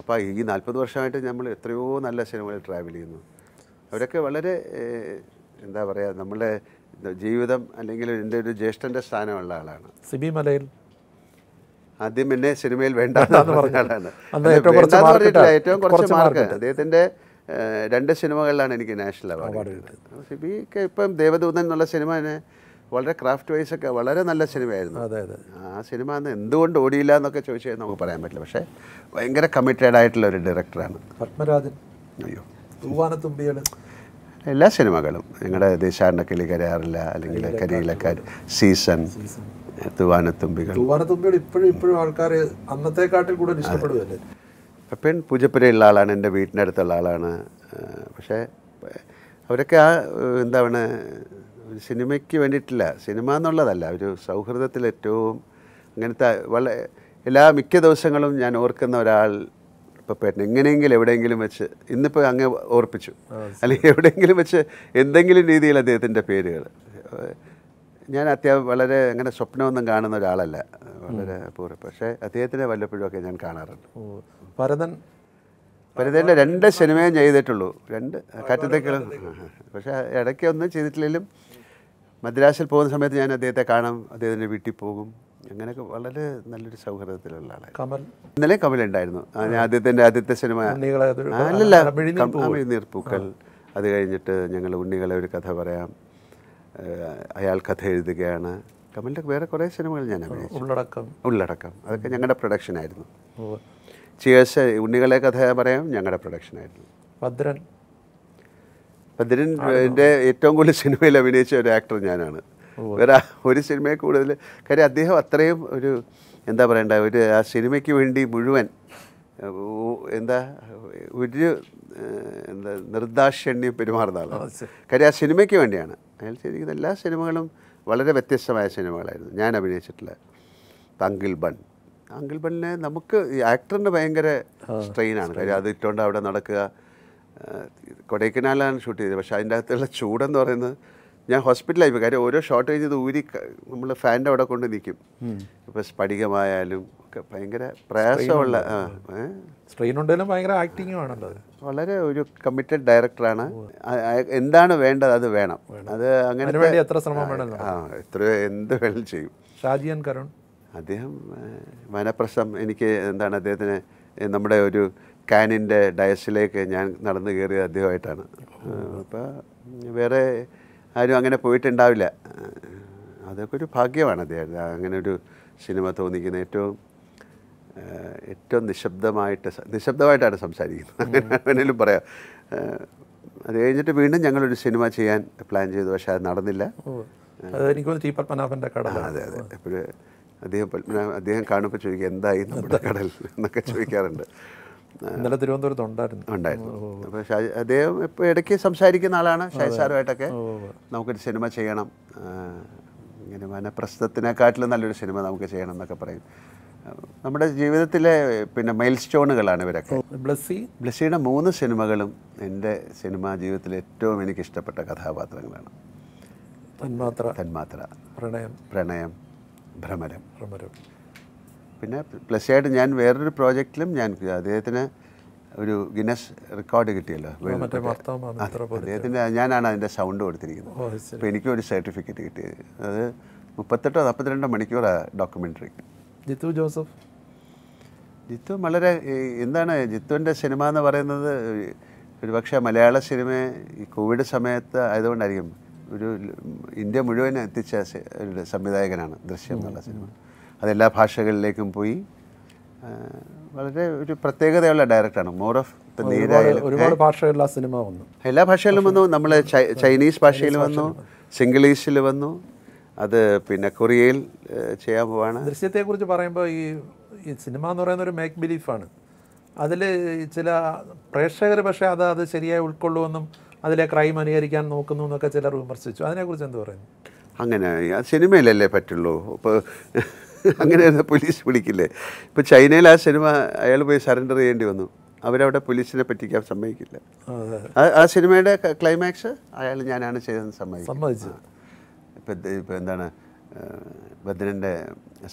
അപ്പോൾ ഈ നാൽപ്പത് വർഷമായിട്ട് നമ്മൾ എത്രയോ നല്ല സിനിമകൾ ട്രാവൽ ചെയ്യുന്നു. അവരൊക്കെ വളരെ എന്താ പറയുക നമ്മളുടെ ജീവിതം അല്ലെങ്കിൽ എന്റെ ഒരു ജ്യേഷ്ഠന്റെ സ്ഥാനമുള്ള ആളാണ്. സിബി മലയിൽ ആദ്യം എന്നെ സിനിമയിൽ വേണ്ട പറഞ്ഞ ആളാണ്. അന്ന് ഏറ്റവും കുറച്ച് മാർക്ക് അദ്ദേഹത്തിന്റെ രണ്ട് സിനിമകളിലാണ് എനിക്ക് നാഷണൽ അവാർഡ് കിട്ടിയത്. ഇപ്പം ദേവദൂതൻ എന്നുള്ള സിനിമ തന്നെ വളരെ ക്രാഫ്റ്റ് വൈസ് ഒക്കെ വളരെ നല്ല സിനിമയായിരുന്നു. ആ സിനിമ അന്ന് എന്തുകൊണ്ട് ഓടിയില്ല എന്നൊക്കെ ചോദിച്ചാൽ നമുക്ക് പറയാൻ പറ്റില്ല. പക്ഷേ ഭയങ്കര കമ്മിറ്റഡ് ആയിട്ടുള്ള ഒരു ഡയറക്ടറാണ് പത്മരാജൻ. അയ്യോ. എല്ലാ സിനിമകളും. ഞങ്ങളുടെ ദേശാടന കിളി കരയാറില്ല അല്ലെങ്കിൽ കരിയിലക്കാർ സീസൺ. തുവാനത്തുമ്പികൾ. തൂവാനത്തുമ്പികൾ ഇപ്പോഴും ഇപ്പോഴും ആൾക്കാർ അന്നത്തെക്കാട്ടിൽ കൂടുതൽ ഇഷ്ടപ്പെടുകയല്ലേ പെൺ പൂജപ്പുരയുള്ള ആളാണ് എന്റെ വീട്ടിന്റെ അടുത്തുള്ള ആളാണ് പക്ഷേ അവരൊക്കെ ആ എന്താണ് ഒരു സിനിമയ്ക്ക് വേണ്ടിയിട്ടില്ല. സിനിമ എന്നുള്ളതല്ല ഒരു സൗഹൃദത്തിൽ ഏറ്റവും അങ്ങനത്തെ വളരെ എല്ലാ മിക്ക ദിവസങ്ങളും ഞാൻ ഓർക്കുന്ന ഒരാൾ ഇപ്പോൾ പേട്ടൻ എങ്ങനെയെങ്കിലും എവിടെയെങ്കിലും വെച്ച് ഇന്നിപ്പോൾ അങ്ങ് ഓർപ്പിച്ചു. അല്ലെങ്കിൽ എവിടെയെങ്കിലും വെച്ച് എന്തെങ്കിലും രീതിയിൽ അദ്ദേഹത്തിന്റെ പേരുകൾ. ഞാൻ അത്യാവശ്യം വളരെ അങ്ങനെ സ്വപ്നമൊന്നും കാണുന്ന ഒരാളല്ല. വളരെ അപൂർവം പക്ഷേ അദ്ദേഹത്തിനെ വല്ലപ്പോഴും ഒക്കെ ഞാൻ കാണാറുണ്ട്. ഭരതൻ. ഭരതന്റെ രണ്ട് സിനിമയും ചെയ്തിട്ടുള്ളൂ. രണ്ട് കാറ്റത്തേക്കുള്ള പക്ഷേ ഇടയ്ക്ക് ഒന്നും ചെയ്തിട്ടില്ലെങ്കിലും മദ്രാസിൽ പോകുന്ന സമയത്ത് ഞാൻ അദ്ദേഹത്തെ കാണാം അദ്ദേഹത്തിന്റെ വീട്ടിൽ പോകും. അങ്ങനെയൊക്കെ വളരെ നല്ലൊരു സൗഹൃദത്തിലുള്ള ആളാണ് കമൽ. ഇന്നലെ കമൽ ഉണ്ടായിരുന്നു. ഞാൻ ആദ്യത്തെ ആദ്യത്തെ സിനിമ അല്ലല്ല മിഴിനീർ കം- ആ, മിഴിനീർ പൂക്കൾ. അത് കഴിഞ്ഞിട്ട് ഞങ്ങൾ ഉണ്ണികളെ ഒരു കഥ പറയാം. അയാൾ കഥ എഴുതുകയാണ്. കമലിന്റെ വേറെ കുറേ സിനിമകൾ ഞാൻ അഭിനയിച്ചു. ഉള്ളടക്കം. ഉള്ളടക്കം. അതൊക്കെ ഞങ്ങളുടെ പ്രൊഡക്ഷൻ ആയിരുന്നു. ചിയേഴ്സ് ഉണ്ണികളെ കഥ പറയാം ഞങ്ങളുടെ പ്രൊഡക്ഷൻ ആയിരുന്നു. ഭദ്രൻ. എന്റെ ഏറ്റവും കൂടുതൽ സിനിമയിൽ അഭിനയിച്ച ഒരു ആക്ടർ ഞാനാണ്. വേറെ ഒരു സിനിമയെ കൂടുതൽ കാര്യം അദ്ദേഹം അത്രയും ഒരു എന്താ പറയണ്ട ഒരു ആ സിനിമയ്ക്ക് വേണ്ടി മുഴുവൻ എന്താ ഒരു എന്താ നിർദാക്ഷിണ്യം പെരുമാറുന്ന ആളാണ് കാര്യം ആ സിനിമയ്ക്ക് വേണ്ടിയാണ്. അയാൾ ചെയ്തിരിക്കുന്ന എല്ലാ സിനിമകളും വളരെ വ്യത്യസ്തമായ സിനിമകളായിരുന്നു. ഞാൻ അഭിനയിച്ചിട്ടുള്ള അങ്കിൾ ബൺ. അങ്കിൾ ബണ്ണിനെ നമുക്ക് ഈ ആക്ടറിന് ഭയങ്കര സ്ട്രെയിനാണ്. കാര്യം അത് ഇട്ടുകൊണ്ട് അവിടെ നടക്കുക. കൊടൈക്കനാലാണ് ഷൂട്ട് ചെയ്തത്. പക്ഷേ അതിന്റെ അകത്തുള്ള ചൂടെന്ന് പറയുന്നത് ഞാൻ ഹോസ്പിറ്റലായി പോയി. കാര്യം ഓരോ ഷോട്ട് കഴിഞ്ഞത് ഊരി നമ്മൾ ഫാന്റെ അവിടെ കൊണ്ട് നിൽക്കും ഇപ്പോൾ സ്ഫടികമായാലും ഒക്കെ ഭയങ്കര പ്രയാസമുള്ള സ്ട്രെയിൻ ഉണ്ടെങ്കിലും ഭയങ്കര ആക്ടിങ് ആണല്ലോ വളരെ ഒരു കമ്മിറ്റഡ് ഡയറക്ടറാണ് എന്താണ് വേണ്ടത് അത് വേണം. അത് അങ്ങനെ എത്ര ശ്രമം വേണമല്ലോ. ആ എത്ര എന്ത് വേണം ചെയ്യും. ഷാജിയൻ കരുൺ. അദ്ദേഹം മനപ്രശ്നം എനിക്ക് എന്താണ് അദ്ദേഹത്തിന് നമ്മുടെ ഒരു കാനിന്റെ ഡയസിലേക്ക് ഞാൻ നടന്നു കയറിയത് അദ്ദേഹമായിട്ടാണ്. അപ്പോൾ വേറെ ആരും അങ്ങനെ പോയിട്ടുണ്ടാവില്ല. അതൊക്കെ ഒരു ഭാഗ്യമാണ് അദ്ദേഹം. അങ്ങനെ ഒരു സിനിമ തോന്നിക്കുന്ന ഏറ്റവും ഏറ്റവും നിശബ്ദമായിട്ട് നിശബ്ദമായിട്ടാണ് സംസാരിക്കുന്നത്. അങ്ങനെ വേണേലും പറയാം. അത് കഴിഞ്ഞിട്ട് വീണ്ടും ഞങ്ങളൊരു സിനിമ ചെയ്യാൻ പ്ലാൻ ചെയ്തു. പക്ഷേ അത് നടന്നില്ല. അത് ടി പത്മനാഭന്റെ അതെ അതെ. എപ്പോഴും അദ്ദേഹം പത്മനാഭ അദ്ദേഹം കാണുമ്പോൾ ചോദിക്കുക എന്തായി നമ്മുടെ കടൽ? എന്നൊക്കെ ചോദിക്കാറുണ്ട്. ഇന്നലെ തിരുവനന്തപുരത്ത് ഉണ്ടായിരുന്നു. ഉണ്ടായിരുന്നു. അപ്പോൾ ഷാജി അദ്ദേഹം ഇപ്പോൾ ഇടയ്ക്ക് സംസാരിക്കുന്ന ആളാണ് ഷാജി സാറുമായിട്ടൊക്കെ. നമുക്കൊരു സിനിമ ചെയ്യണം. ഇങ്ങനെ വനപ്രസ്ഥത്തിനെക്കാട്ടിലും നല്ലൊരു സിനിമ നമുക്ക് ചെയ്യണം എന്നൊക്കെ പറയും. നമ്മുടെ ജീവിതത്തിലെ പിന്നെ മൈൽ സ്റ്റോണുകളാണ് ഇവരൊക്കെ ബ്ലസ്സി? ബ്ലസ്സിയുടെ മൂന്ന് സിനിമകളും എന്റെ സിനിമാ ജീവിതത്തിലെ ഏറ്റവും എനിക്ക് ഇഷ്ടപ്പെട്ട കഥാപാത്രങ്ങളാണ്. തന്മാത്ര. തന്മാത്ര. പ്രണയം. പ്രണയം ഭ്രമരം. ഭ്രമരം. പിന്നെ ബ്ലസ്സിയായിട്ട് ഞാൻ വേറൊരു പ്രോജക്റ്റിലും ഞാൻ അദ്ദേഹത്തിന് ഒരു ഗിനസ് റെക്കോർഡ് കിട്ടിയല്ലോ. അദ്ദേഹത്തിന്റെ ഞാനാണ് അതിന്റെ സൗണ്ട് കൊടുത്തിരിക്കുന്നത്. അപ്പോൾ എനിക്കും ഒരു സർട്ടിഫിക്കറ്റ് കിട്ടിയത്. അത് മുപ്പത്തെട്ടോ നാൽപ്പത്തിരണ്ടോ മണിക്കൂറാണ് ഡോക്യുമെന്ററി ജിത്തു ജോസഫ്. ജിത്തു വളരെ എന്താണ് ജിത്തുവിന്റെ സിനിമ എന്ന് പറയുന്നത്? ഒരു പക്ഷേ മലയാള സിനിമ ഈ കോവിഡ് സമയത്ത് ആയതുകൊണ്ടായിരിക്കും. ഒരു ഇന്ത്യ മുഴുവൻ എത്തിച്ച ഒരു സംവിധായകനാണ് ദൃശ്യം എന്നുള്ള സിനിമ. അതെല്ലാ ഭാഷകളിലേക്കും പോയി. വളരെ ഒരു പ്രത്യേകതയുള്ള ഡയറക്ടറാണ്. മോർ ഓഫ് ഒരുപാട് ഭാഷകളിൽ ആ സിനിമ വന്നു. എല്ലാ ഭാഷയിലും വന്നു. നമ്മൾ ചൈനീസ് ഭാഷയിൽ വന്നു. സിംഗ്ലീഷിൽ വന്നു. അത് പിന്നെ കൊറിയയിൽ ചെയ്യാൻ പോവാണ്. ദൃശ്യത്തെക്കുറിച്ച് പറയുമ്പോൾ ഈ ഈ സിനിമ എന്ന് പറയുന്ന ഒരു മേക്ക് ബിലീഫാണ് അതിൽ ചില പ്രേക്ഷകർ പക്ഷേ അത് അത് ശരിയായി ഉൾക്കൊള്ളുമെന്നും അതിലെ ക്രൈം അനുകരിക്കാൻ നോക്കുന്നു എന്നൊക്കെ ചിലർ വിമർശിച്ചു. അതിനെക്കുറിച്ച് എന്ത് പറയുന്നു? അങ്ങനെ ആ സിനിമയിലല്ലേ പറ്റുള്ളൂ. ഇപ്പോൾ അങ്ങനെ പോലീസ് വിളിക്കില്ലേ? ഇപ്പോൾ ചൈനയിൽ ആ സിനിമ അയാൾ പോയി സറണ്ടർ ചെയ്യേണ്ടി വന്നു. അവരവിടെ പോലീസിനെ പറ്റിക്കാൻ സമ്മതിക്കില്ല. ആ- സിനിമയുടെ ക്ലൈമാക്സ് അയാൾ ഞാനാണ് ചെയ്തതെന്ന് സമ്മതിച്ചത്. സമ്മതിച്ചു ഇപ്പം ഇപ്പം എന്താണ് ബദ്രന്റെ ഭദ്രന്റെ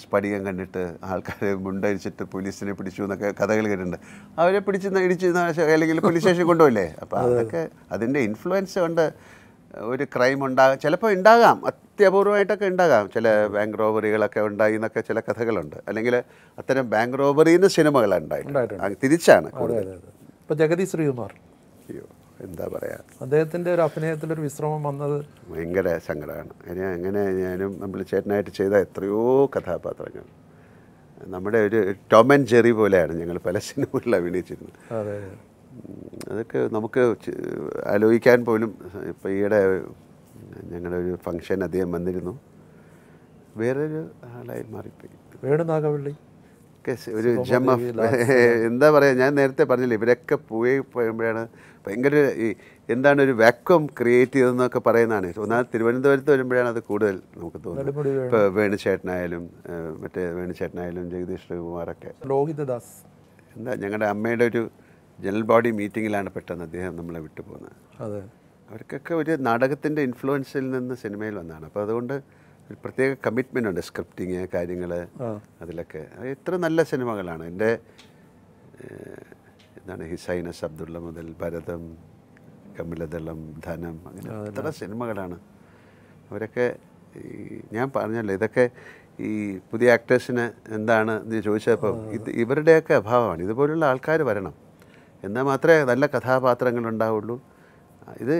സ്ഫടികം കണ്ടിട്ട് ആൾക്കാരെ മുണ്ടടിച്ചിട്ട് പോലീസിനെ പിടിച്ചു എന്നൊക്കെ കഥകൾ കേട്ടിട്ടുണ്ട്. അവരെ പിടിച്ച് ഇടിച്ച് അല്ലെങ്കിൽ പോലീസ് സ്റ്റേഷൻ കൊണ്ടുപോയില്ലേ? അപ്പോൾ അതൊക്കെ അതിന്റെ ഇൻഫ്ലുവൻസ് കൊണ്ട് ഒരു ക്രൈം ഉണ്ടാകാം ചിലപ്പോൾ ഉണ്ടാകാം അത്യപൂർവമായിട്ടൊക്കെ ഉണ്ടാകാം. ചില ബാങ്ക് റോബറികളൊക്കെ ഉണ്ടായി എന്നൊക്കെ ചില കഥകളുണ്ട്. അല്ലെങ്കിൽ അത്തരം ബാങ്ക് റോബറിന്ന് സിനിമകൾ ഉണ്ടായിട്ടുണ്ട്. തിരിച്ചാണ് കൂടുതൽ. ഇപ്പോൾ ജഗതി ശ്രീകുമാർ. എന്താ പറയുക അദ്ദേഹത്തിന്റെ ഒരു അഭിനയത്തിലൊരു വിശ്രമം വന്നത് ഭയങ്കര സങ്കടമാണ്. ഇനി അങ്ങനെ ഞാനും നമ്മൾ ചേട്ടനായിട്ട് ചെയ്ത എത്രയോ കഥാപാത്രങ്ങൾ. നമ്മുടെ ഒരു ടോം ആൻഡ് ജെറി പോലെയാണ് ഞങ്ങൾ പല സിനിമകളിൽ അഭിനയിച്ചിരുന്നത്. അതൊക്കെ നമുക്ക് ആലോചിക്കാൻ പോലും ഇപ്പം ഈയിടെ ഞങ്ങളുടെ ഒരു ഫങ്ഷൻ അദ്ദേഹം വന്നിരുന്നു. വേറൊരു ആളായി മാറിപ്പോയി. വേണു നാഗവള്ളി. ഒരു ജമ എന്താ പറയുക ഞാൻ നേരത്തെ പറഞ്ഞില്ലേ ഇവരൊക്കെ പോയി പോയപ്പോഴാണ് ഭയങ്കര ഈ എന്താണ് ഒരു വാക്വം ക്രിയേറ്റ് ചെയ്തതെന്നൊക്കെ പറയുന്നതാണ്. ഒന്നാമത് തിരുവനന്തപുരത്ത് വരുമ്പോഴാണ് അത് കൂടുതൽ നമുക്ക് തോന്നുന്നത്. ഇപ്പോൾ വേണുചേട്ടനായാലും മറ്റേ വേണുചേട്ടനായാലും ജഗദീഷ് ശ്രീകുമാറൊക്കെ ലോഹിതദാസ് എന്താ ഞങ്ങളുടെ അമ്മയുടെ ഒരു ജനറൽ ബോഡി മീറ്റിങ്ങിലാണ് പെട്ടെന്ന് അദ്ദേഹം നമ്മളെ വിട്ടുപോകുന്നത് അതെ. അവർക്കൊക്കെ ഒരു നാടകത്തിന്റെ ഇൻഫ്ലുവൻസിൽ നിന്ന് സിനിമയിൽ വന്നതാണ്. അപ്പോൾ അതുകൊണ്ട് ഒരു പ്രത്യേക കമ്മിറ്റ്മെന്റ് ഉണ്ട്. സ്ക്രിപ്റ്റിങ് കാര്യങ്ങൾ അതിലൊക്കെ. അത് എത്ര നല്ല സിനിമകളാണ്. എന്റെ എന്താണ് ഹിസൈനസ് അബ്ദുള്ള മുതൽ ഭരതം കമിലദളം ധനം അങ്ങനെ എത്ര സിനിമകളാണ്. അവരൊക്കെ ഈ ഞാൻ പറഞ്ഞല്ലോ ഇതൊക്കെ ഈ പുതിയ ആക്ടേഴ്സിന് എന്താണ് എന്ന് ചോദിച്ചപ്പോൾ ഇത് ഇവരുടെയൊക്കെ അഭാവമാണ്. ഇതുപോലുള്ള ആൾക്കാർ വരണം. എന്നാൽ മാത്രമേ നല്ല കഥാപാത്രങ്ങൾ ഉണ്ടാവുള്ളൂ ഇത്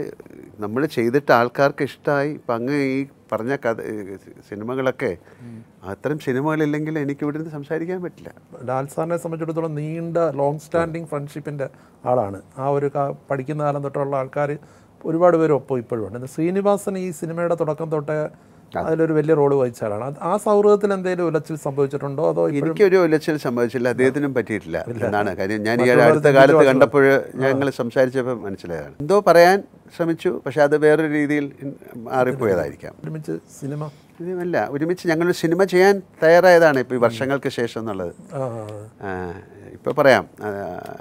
നമ്മൾ ചെയ്തിട്ട് ആൾക്കാർക്ക് ഇഷ്ടമായി ഇപ്പം അങ്ങ് ഈ പറഞ്ഞ കഥ സിനിമകളൊക്കെ അത്തരം സിനിമകളില്ലെങ്കിൽ എനിക്ക് ഇവിടെ നിന്ന് സംസാരിക്കാൻ പറ്റില്ല. ലാൽ സാറിനെ സംബന്ധിച്ചിടത്തോളം നീണ്ട ലോങ് സ്റ്റാൻഡിങ് ഫ്രണ്ട്ഷിപ്പിന്റെ ആളാണ്. ആ ഒരു പഠിക്കുന്ന കാലം തൊട്ടുള്ള ആൾക്കാർ ഒരുപാട് പേര് ഒപ്പം ഇപ്പോഴും ഉണ്ട്. ശ്രീനിവാസൻ ഈ സിനിമയുടെ തുടക്കം തൊട്ടേ അതിലൊരു വലിയ റോൾ വഹിച്ച ആളാണ് ആ സൗഹൃദത്തിൽ എന്തെങ്കിലും ഉലച്ചിൽ സംഭവിച്ചിട്ടുണ്ടോ? അതോ എനിക്കൊരു ഉലച്ചിൽ സംഭവിച്ചില്ല. അദ്ദേഹത്തിനും പറ്റിയിട്ടില്ല. എന്നാണ് കാര്യം? ഞാൻ ഈ അടുത്ത കാലത്ത് കണ്ടപ്പോൾ ഞങ്ങൾ സംസാരിച്ചപ്പോൾ മനസ്സിലായതാണ്. എന്തോ പറയാൻ ശ്രമിച്ചു. പക്ഷെ അത് വേറൊരു രീതിയിൽ മാറിപ്പോയതായിരിക്കാം. ഒരുമിച്ച് സിനിമ? ഇതുമല്ല. ഒരുമിച്ച് ഞങ്ങൾ സിനിമ ചെയ്യാൻ തയ്യാറായതാണ് ഇപ്പോൾ ഈ വർഷങ്ങൾക്ക് ശേഷം എന്നുള്ളത്. ഇപ്പോൾ പറയാം.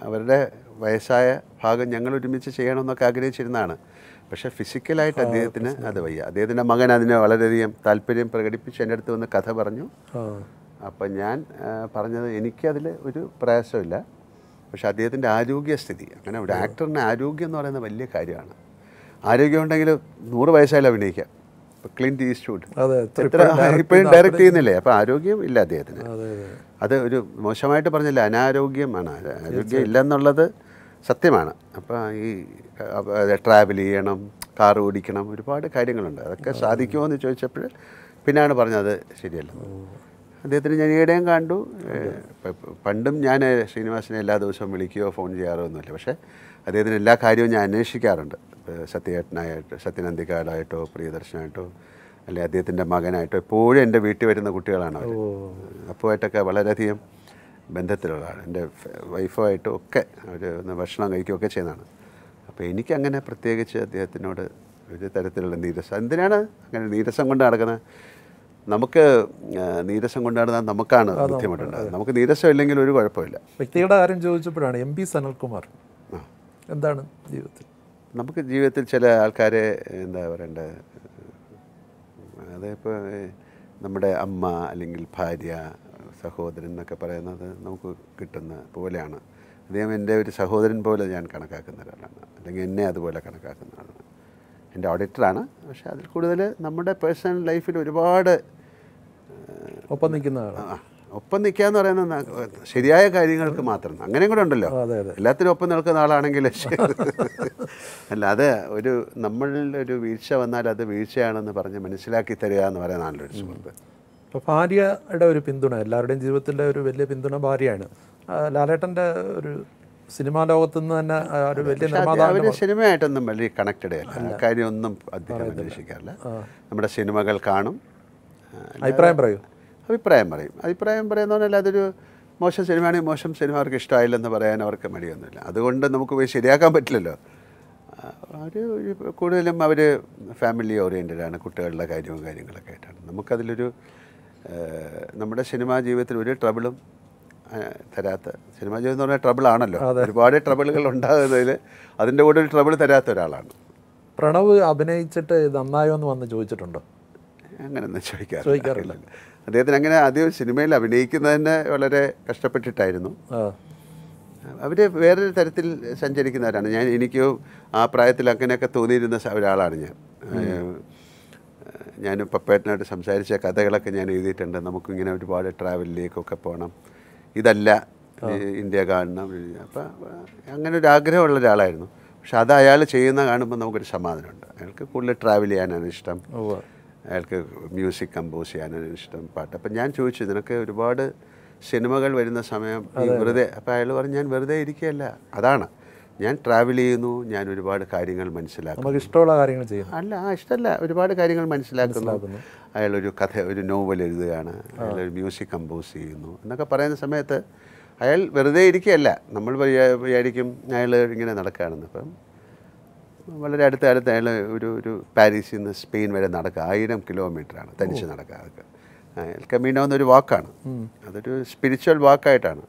അവരുടെ വയസ്സായ ഭാഗം ഞങ്ങൾ ഒരുമിച്ച് ചെയ്യണമെന്നൊക്കെ ആഗ്രഹിച്ചിരുന്നതാണ്. പക്ഷേ ഫിസിക്കലായിട്ട് അദ്ദേഹത്തിന് അത് വയ്യ. അദ്ദേഹത്തിന്റെ മകൻ അതിന് വളരെയധികം താല്പര്യം പ്രകടിപ്പിച്ച് എന്റെ അടുത്ത് വന്ന് കഥ പറഞ്ഞു. അപ്പം ഞാൻ പറഞ്ഞത് എനിക്കതിൽ ഒരു പ്രയാസമില്ല. പക്ഷേ അദ്ദേഹത്തിന്റെ ആരോഗ്യസ്ഥിതി അങ്ങനെ ഒരു ആക്ടറിന് ആരോഗ്യം എന്ന് പറയുന്നത് വലിയ കാര്യമാണ്. ആരോഗ്യം ഉണ്ടെങ്കിൽ നൂറ് വയസ്സായാലും അഭിനയിക്കാം. Clean Clint Eastwood. എത്ര ഇപ്പോഴും ഡയറക്റ്റ് ചെയ്യുന്നില്ലേ? അപ്പോൾ ആരോഗ്യം ഇല്ല അദ്ദേഹത്തിന്. അത് ഒരു മോശമായിട്ട് പറഞ്ഞില്ല അനാരോഗ്യമാണ് ആരോഗ്യം ഇല്ലെന്നുള്ളത് സത്യമാണ്. അപ്പോൾ ഈ ട്രാവൽ ചെയ്യണം കാർ ഓടിക്കണം ഒരുപാട് കാര്യങ്ങളുണ്ട്. അതൊക്കെ സാധിക്കുമോ എന്ന് ചോദിച്ചപ്പോൾ പിന്നെയാണ് പറഞ്ഞത് ശരിയല്ല. അദ്ദേഹത്തിന് ഞാൻ ഈയിടെയും കണ്ടു. പണ്ടും ഞാൻ ശ്രീനിവാസിനെ എല്ലാ ദിവസവും വിളിക്കുകയോ ഫോൺ ചെയ്യാറോ ഒന്നുമില്ല. പക്ഷേ അദ്ദേഹത്തിന് എല്ലാ കാര്യവും ഞാൻ അന്വേഷിക്കാറുണ്ട്. സത്യേട്ടനായിട്ട് സത്യനന്ദിക്കാടായിട്ടോ പ്രിയദർശനായിട്ടോ അല്ലെ അദ്ദേഹത്തിന്റെ മകനായിട്ടോ എപ്പോഴും എന്റെ വീട്ടിൽ വരുന്ന കുട്ടികളാണ് അവർ അപ്പുമായിട്ടൊക്കെ വളരെയധികം ബന്ധത്തിലുള്ളതാണ്. എന്റെ വൈഫുമായിട്ടും ഒക്കെ അവർ ഒന്ന് ഭക്ഷണം കഴിക്കുകയൊക്കെ ചെയ്യുന്നതാണ്. അപ്പോൾ എനിക്കങ്ങനെ പ്രത്യേകിച്ച് അദ്ദേഹത്തിനോട് ഒരു തരത്തിലുള്ള നീരസം എന്തിനാണ് അങ്ങനെ നീരസം കൊണ്ട് നടക്കുന്നത്? നമുക്ക് നീരസം കൊണ്ട് നടന്നാൽ നമുക്കാണ് ബുദ്ധിമുട്ടുണ്ടാകുന്നത്. നമുക്ക് നീരസം ഇല്ലെങ്കിൽ ഒരു കുഴപ്പമില്ല. വ്യക്തിയുടെ കാര്യം ചോദിച്ചപ്പോഴാണ് എം പി സനൽകുമാർ. ആ. എന്താണ് ജീവിതത്തിൽ? നമുക്ക് ജീവിതത്തിൽ ചില ആൾക്കാരെ എന്താ പറയണ്ടേ അതിപ്പോൾ നമ്മുടെ അമ്മ അല്ലെങ്കിൽ ഭാര്യ സഹോദരൻ എന്നൊക്കെ പറയുന്നത് നമുക്ക് കിട്ടുന്ന പോലെയാണ്. അദ്ദേഹം എന്റെ ഒരു സഹോദരൻ പോലെ ഞാൻ കണക്കാക്കുന്ന ഒരാളാണ്. അല്ലെങ്കിൽ എന്നെ അതുപോലെ കണക്കാക്കുന്ന ആളാണ്. എന്റെ ഓഡിറ്ററാണ് പക്ഷേ അതിൽ കൂടുതൽ നമ്മുടെ പേഴ്സണൽ ലൈഫിൽ ഒരുപാട് ഒപ്പം നിൽക്കുന്ന ആളാണ്. ഒപ്പം നിൽക്കുക എന്ന് പറയുന്നത് ശരിയായ കാര്യങ്ങൾക്ക് മാത്രം. അങ്ങനെയും കൂടെ ഉണ്ടല്ലോ. എല്ലാത്തിനും ഒപ്പം നിൽക്കുന്ന ആളാണെങ്കിൽ അല്ല അത് ഒരു നമ്മളിൽ ഒരു വീഴ്ച വന്നാൽ അത് വീഴ്ചയാണെന്ന് പറഞ്ഞ് മനസ്സിലാക്കി തരിക എന്ന് പറയുന്നതാണല്ലോ ഒരു സുഹൃത്ത്. അപ്പോൾ ഭാര്യയുടെ ഒരു പിന്തുണ എല്ലാവരുടെയും ജീവിതത്തിന്റെ ഒരു വലിയ പിന്തുണ ഭാര്യയാണ്. ലാലേട്ടന്റെ ഒരു സിനിമാ ലോകത്തു നിന്ന് തന്നെ ഒരു വലിയ നിർമ്മാതാവ് സിനിമയായിട്ടൊന്നും വലിയ കണക്റ്റഡ് അല്ല. കാര്യം ഒന്നും അധികം അന്വേഷിക്കാറില്ല. നമ്മുടെ സിനിമകൾ കാണും. അഭിപ്രായം പറയൂ. അഭിപ്രായം പറയും. അഭിപ്രായം പറയുന്ന പറഞ്ഞാൽ അതൊരു മോശം സിനിമയാണെങ്കിൽ മോശം സിനിമ അവർക്ക് ഇഷ്ടമായില്ലെന്ന് പറയാൻ അവർക്ക് മടിയൊന്നുമില്ല. അതുകൊണ്ട് നമുക്ക് പോയി ശരിയാക്കാൻ പറ്റില്ലല്ലോ. അവർ കൂടുതലും അവർ ഫാമിലി ഓറിയന്റഡ് ആണ്. കുട്ടികളുടെ കാര്യവും കാര്യങ്ങളൊക്കെ ആയിട്ടാണ്. നമുക്കതിലൊരു നമ്മുടെ സിനിമാ ജീവിതത്തിൽ ഒരു ട്രബിളും തരാത്ത സിനിമാ ജീവിതം എന്ന് പറഞ്ഞാൽ ട്രബിളാണല്ലോ. ഒരുപാട് ട്രബിളുകൾ ഉണ്ടാകുന്നതിൽ അതിന്റെ കൂടെ ഒരു ട്രബിൾ തരാത്ത ഒരാളാണ്. പ്രണവ് അഭിനയിച്ചിട്ട് നന്നായോ എന്ന് വന്ന് ചോദിച്ചിട്ടുണ്ടോ? അങ്ങനെയൊന്നും ചോദിക്കാറില്ല. ചോദിക്കാറില്ല. അദ്ദേഹത്തിന് അങ്ങനെ ആദ്യം സിനിമയിൽ അഭിനയിക്കുന്നതന്നെ വളരെ കഷ്ടപ്പെട്ടിട്ടായിരുന്നു. അവർ വേറൊരു തരത്തിൽ സഞ്ചരിക്കുന്നവരാണ്. ഞാൻ എനിക്ക് ആ പ്രായത്തിൽ അങ്ങനെയൊക്കെ തോന്നിയിരുന്ന ഒരാളാണ് ഞാൻ. ഞാൻ പപ്പേട്ടനായിട്ട് സംസാരിച്ച കഥകളൊക്കെ ഞാൻ എഴുതിയിട്ടുണ്ട്. നമുക്കിങ്ങനെ ഒരുപാട് ട്രാവലിലേക്കൊക്കെ പോകണം ഇതല്ല ഇന്ത്യ കാണണം. അപ്പം അങ്ങനെ ഒരു ആഗ്രഹമുള്ള ഒരാളായിരുന്നു. പക്ഷെ അത് അയാൾ ചെയ്യുന്ന കാണുമ്പോൾ നമുക്കൊരു സമാധാനമുണ്ട്. അയാൾക്ക് കൂടുതൽ ട്രാവൽ ചെയ്യാനാണ് ഇഷ്ടം. അയാൾക്ക് മ്യൂസിക് കമ്പോസ് ചെയ്യാനാണ് ഇഷ്ടം. പാട്ട്. അപ്പം ഞാൻ ചോദിച്ചു നിനക്ക് ഒരുപാട് സിനിമകൾ വരുന്ന സമയം വെറുതെ അപ്പം അയാൾ പറഞ്ഞു ഞാൻ വെറുതെ ഇരിക്കുകയല്ല. അതാണ്. ഞാൻ ട്രാവൽ ചെയ്യുന്നു ഞാൻ ഒരുപാട് കാര്യങ്ങൾ മനസ്സിലാക്കും നമുക്ക് ഇഷ്ടമുള്ള കാര്യങ്ങൾ ചെയ്യും അല്ല ആ ഇഷ്ടമല്ല ഒരുപാട് കാര്യങ്ങൾ മനസ്സിലാക്കുന്നു. അയാളൊരു കഥ ഒരു നോവൽ എഴുതുകയാണ്. അയാൾ ഒരു മ്യൂസിക് കമ്പോസ് ചെയ്യുന്നു. എന്നൊക്കെ പറയുന്ന സമയത്ത് അയാൾ വെറുതെ ഇരിക്കുകയല്ല. നമ്മൾ വിചാ- വിചാരിക്കും അയാൾ ഇങ്ങനെ നടക്കുകയാണെന്ന്. അപ്പം വളരെ അടുത്ത അടുത്ത് അയാൾ ഒരു ഒരു പാരീസിൽ നിന്ന് സ്പെയിൻ വരെ നടക്കുക. ആയിരം കിലോമീറ്ററാണ് തനിച്ച് നടക്കുക. അതൊക്കെ കമീനോ എന്നൊരു വാക്കാണ്. അതൊരു സ്പിരിച്വൽ വാക്കായിട്ടാണ്.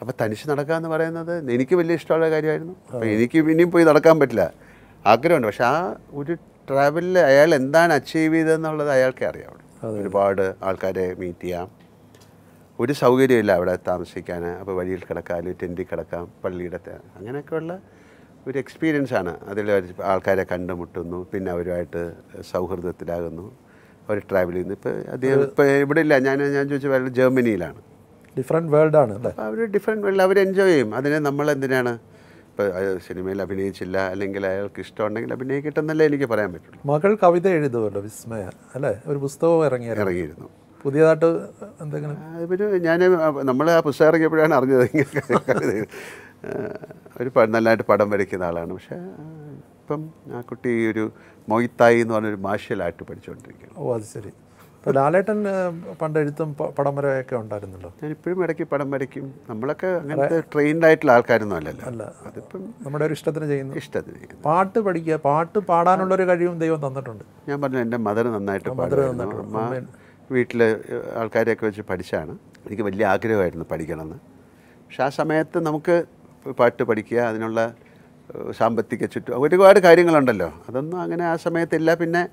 അപ്പോൾ തനിച്ച് നടക്കുക എന്ന് പറയുന്നത് എനിക്ക് വലിയ ഇഷ്ടമുള്ള കാര്യമായിരുന്നു. അപ്പോൾ എനിക്ക് ഇനിയും പോയി നടക്കാൻ പറ്റില്ല. ആഗ്രഹമുണ്ട്. പക്ഷെ ആ ഒരു ട്രാവലിൽ അയാൾ എന്താണ് അച്ചീവ് ചെയ്തതെന്നുള്ളത് അയാൾക്ക് അറിയാവുള്ളൂ ഒരുപാട് ആൾക്കാരെ മീറ്റ് ചെയ്യാം. ഒരു സൗകര്യമില്ല അവിടെ താമസിക്കാൻ. അപ്പോൾ വഴിയിൽ കിടക്കാം അല്ലെങ്കിൽ ടെന്റിൽ കിടക്കാം പള്ളിയുടെ അങ്ങനെയൊക്കെയുള്ള ഒരു എക്സ്പീരിയൻസ് ആണ്. അതിൽ ആൾക്കാരെ കണ്ടുമുട്ടുന്നു. പിന്നെ അവരുമായിട്ട് സൗഹൃദത്തിലാകുന്നു. അവർ ട്രാവൽ ചെയ്യുന്നു ഇപ്പോൾ അദ്ദേഹം ഇപ്പോൾ ഇവിടെ ഇല്ല. ഞാൻ ഞാൻ ചോദിച്ച ജർമ്മനിയിലാണ്. ഡിഫറെന്റ് ആണ് അല്ലേ? അവർ ഡിഫറെന്റ് അവർ എൻജോയ് ചെയ്യും. അതിനെ നമ്മൾ എന്തിനാണ്? ഇപ്പോൾ സിനിമയിൽ അഭിനയിച്ചില്ല അല്ലെങ്കിൽ അയാൾക്ക് ഇഷ്ടമുണ്ടെങ്കിൽ അഭിനയിക്കട്ടെന്നല്ലേ എനിക്ക് പറയാൻ പറ്റുള്ളൂ. മകൾ കവിത എഴുതുമല്ലോ വിസ്മയ? അല്ലേ? ഒരു പുസ്തകവും ഇറങ്ങി ഇറങ്ങിയിരുന്നു. പുതിയതായിട്ട് എന്തെങ്കിലും? പിന്നെ ഞാൻ നമ്മൾ ആ പുസ്തകം ഇറങ്ങിയപ്പോഴാണ് അറിഞ്ഞത് ഒരു നല്ലതായിട്ട് പടം വരയ്ക്കുന്ന ആളാണ്. പക്ഷേ ഇപ്പം ആ കുട്ടി ഒരു മൊയ്ത്തായി എന്ന് പറഞ്ഞൊരു മാർഷ്യൽ ആർട്ട് പഠിച്ചുകൊണ്ടിരിക്കുകയാണ്. ഓ അത് ശരി. ഇപ്പോൾ ലാലേട്ടൻ പണ്ട് എഴുത്തും പടം വരെയൊക്കെ ഉണ്ടായിരുന്നല്ലോ. ഞാൻ ഇപ്പോഴും ഇടയ്ക്ക് പടം വരയ്ക്കും. നമ്മളൊക്കെ അങ്ങനത്തെ ട്രെയിൻഡ് ആയിട്ടുള്ള ആൾക്കാരൊന്നും അല്ലല്ലോ. അല്ല. അതിപ്പം നമ്മുടെ ഒരു ഇഷ്ടത്തിന് ചെയ്യുന്നു. ഇഷ്ടത്തിന്. പാട്ട് പഠിക്കുക പാട്ട് പാടാനുള്ള ഒരു കഴിവും ദൈവം തന്നിട്ടുണ്ട്. ഞാൻ പറഞ്ഞു എന്റെ മദർ നന്നായിട്ട് പാടുമായിരുന്നു. അമ്മ വീട്ടിൽ ആൾക്കാരെയൊക്കെ വെച്ച് പഠിച്ചാണ്. എനിക്ക് വലിയ ആഗ്രഹമായിരുന്നു പഠിക്കണമെന്ന്. പക്ഷെ ആ സമയത്ത് നമുക്ക് പാട്ട് പഠിക്കുക അതിനുള്ള സാമ്പത്തിക ചുറ്റും ഒരുപാട് കാര്യങ്ങളുണ്ടല്ലോ. അതൊന്നും അങ്ങനെ ആ സമയത്തില്ല പിന്നെ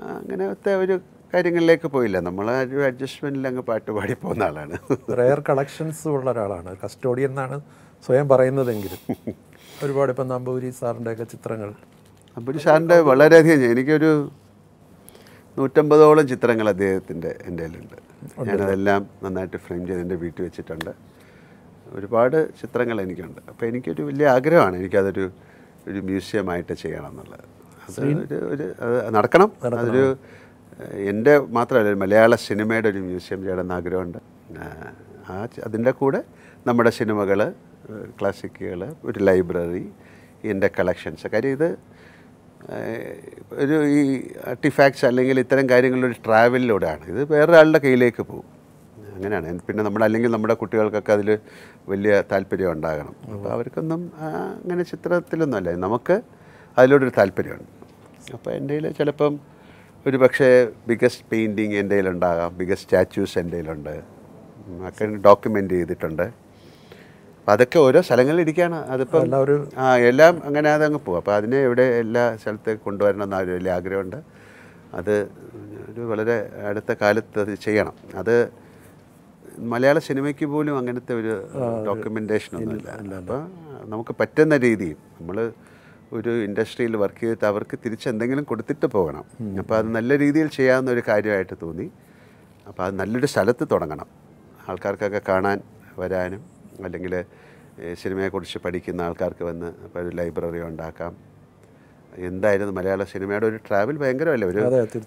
അങ്ങനത്തെ ഒരു കാര്യങ്ങളിലേക്ക് പോയില്ല. നമ്മൾ ഒരു അഡ്ജസ്റ്റ്മെന്റിൽ അങ്ങ് പാട്ട് പാടി പോകുന്ന ആളാണ്. റെയർ കളക്ഷൻസ് ഉള്ള ഒരാളാണ്. കസ്റ്റോഡിയൻ എന്നാണ് സ്വയം പറയുന്നതെങ്കിലും. ഒരുപാട് ഇപ്പം നമ്പൂരി സാറിന്റെയൊക്കെ ചിത്രങ്ങൾ. നമ്പൂരി സാറിന്റെ വളരെയധികം എനിക്കൊരു നൂറ്റമ്പതോളം ചിത്രങ്ങൾ അദ്ദേഹത്തിന്റെ എന്റെ കയ്യിലുണ്ട് ഞാനതെല്ലാം നന്നായിട്ട് ഫ്രെയിം ചെയ്ത് എന്റെ വീട്ടിൽ വെച്ചിട്ടുണ്ട്. ഒരുപാട് ചിത്രങ്ങൾ എനിക്കുണ്ട്. അപ്പോൾ എനിക്കൊരു വലിയ ആഗ്രഹമാണ് എനിക്കതൊരു ഒരു മ്യൂസിയമായിട്ട് ചെയ്യണം എന്നുള്ളത്. അത് ഒരു ഒരു അത് നടക്കണം. അതൊരു എന്റെ മാത്രമല്ല മലയാള സിനിമയുടെ ഒരു മ്യൂസിയം ചെയ്യണമെന്ന് ആഗ്രഹമുണ്ട്. ആ അതിന്റെ കൂടെ നമ്മുടെ സിനിമകൾ ക്ലാസിക്കുകൾ ഒരു ലൈബ്രറി എന്റെ കളക്ഷൻസ്. കാര്യം ഇത് ഒരു ഈ ആർട്ടിഫാക്ട്സ് അല്ലെങ്കിൽ ഇത്തരം കാര്യങ്ങളൊരു ട്രാവലിലൂടെയാണ് ഇത് വേറൊരാളുടെ കയ്യിലേക്ക് പോകും. അങ്ങനെയാണ്. പിന്നെ നമ്മുടെ അല്ലെങ്കിൽ നമ്മുടെ കുട്ടികൾക്കൊക്കെ അതിൽ വലിയ താല്പര്യം ഉണ്ടാകണം. അപ്പോൾ അവർക്കൊന്നും അങ്ങനെ ചിത്രത്തിലൊന്നുമല്ല. നമുക്ക് അതിലൂടെ ഒരു താല്പര്യമുണ്ട്. അപ്പോൾ എന്റെ ചിലപ്പം ഒരു പക്ഷേ ബിഗസ്റ്റ് പെയിന്റിങ് എന്റെ കയ്യിലുണ്ടാകാം ബിഗസ്റ്റ് സ്റ്റാച്യൂസ് എന്റെ കയ്യിലുണ്ട്. ഉം, ഒക്കെ ഡോക്യുമെന്റ് ചെയ്തിട്ടുണ്ട്. അപ്പോൾ അതൊക്കെ ഓരോ സ്ഥലങ്ങളിൽ ഇരിക്കുകയാണ്. അതിപ്പം എല്ലാവരും ആ എല്ലാം അങ്ങനെ അതങ്ങ് പോകും അപ്പോൾ അതിനെ ഇവിടെ എല്ലാ സ്ഥലത്തേക്ക് കൊണ്ടുവരണം എന്ന് ഒരു വലിയ ആഗ്രഹമുണ്ട്. അത് ഒരു വളരെ അടുത്ത കാലത്ത് അത് ചെയ്യണം. അത് മലയാള സിനിമയ്ക്ക് പോലും അങ്ങനത്തെ ഒരു ഡോക്യുമെന്റേഷൻ ഒന്നുമില്ല. അപ്പോൾ നമുക്ക് പറ്റുന്ന രീതിയിൽ നമ്മൾ ഒരു ഇൻഡസ്ട്രിയിൽ വർക്ക് ചെയ്തിട്ട് അവർക്ക് തിരിച്ചെന്തെങ്കിലും കൊടുത്തിട്ട് പോകണം. അപ്പോൾ അത് നല്ല രീതിയിൽ ചെയ്യാവുന്ന ഒരു കാര്യമായിട്ട് തോന്നി. അപ്പോൾ അത് നല്ലൊരു സ്ഥലത്ത് തുടങ്ങണം. ആൾക്കാർക്കൊക്കെ കാണാൻ വരാനും അല്ലെങ്കിൽ സിനിമയെക്കുറിച്ച് പഠിക്കുന്ന ആൾക്കാർക്ക് വന്ന് അപ്പോൾ ഒരു ലൈബ്രറി ഉണ്ടാക്കാം. എന്തായിരുന്നു മലയാള സിനിമയുടെ ഒരു ട്രാവൽ ഭയങ്കരമല്ലേ? ഒരു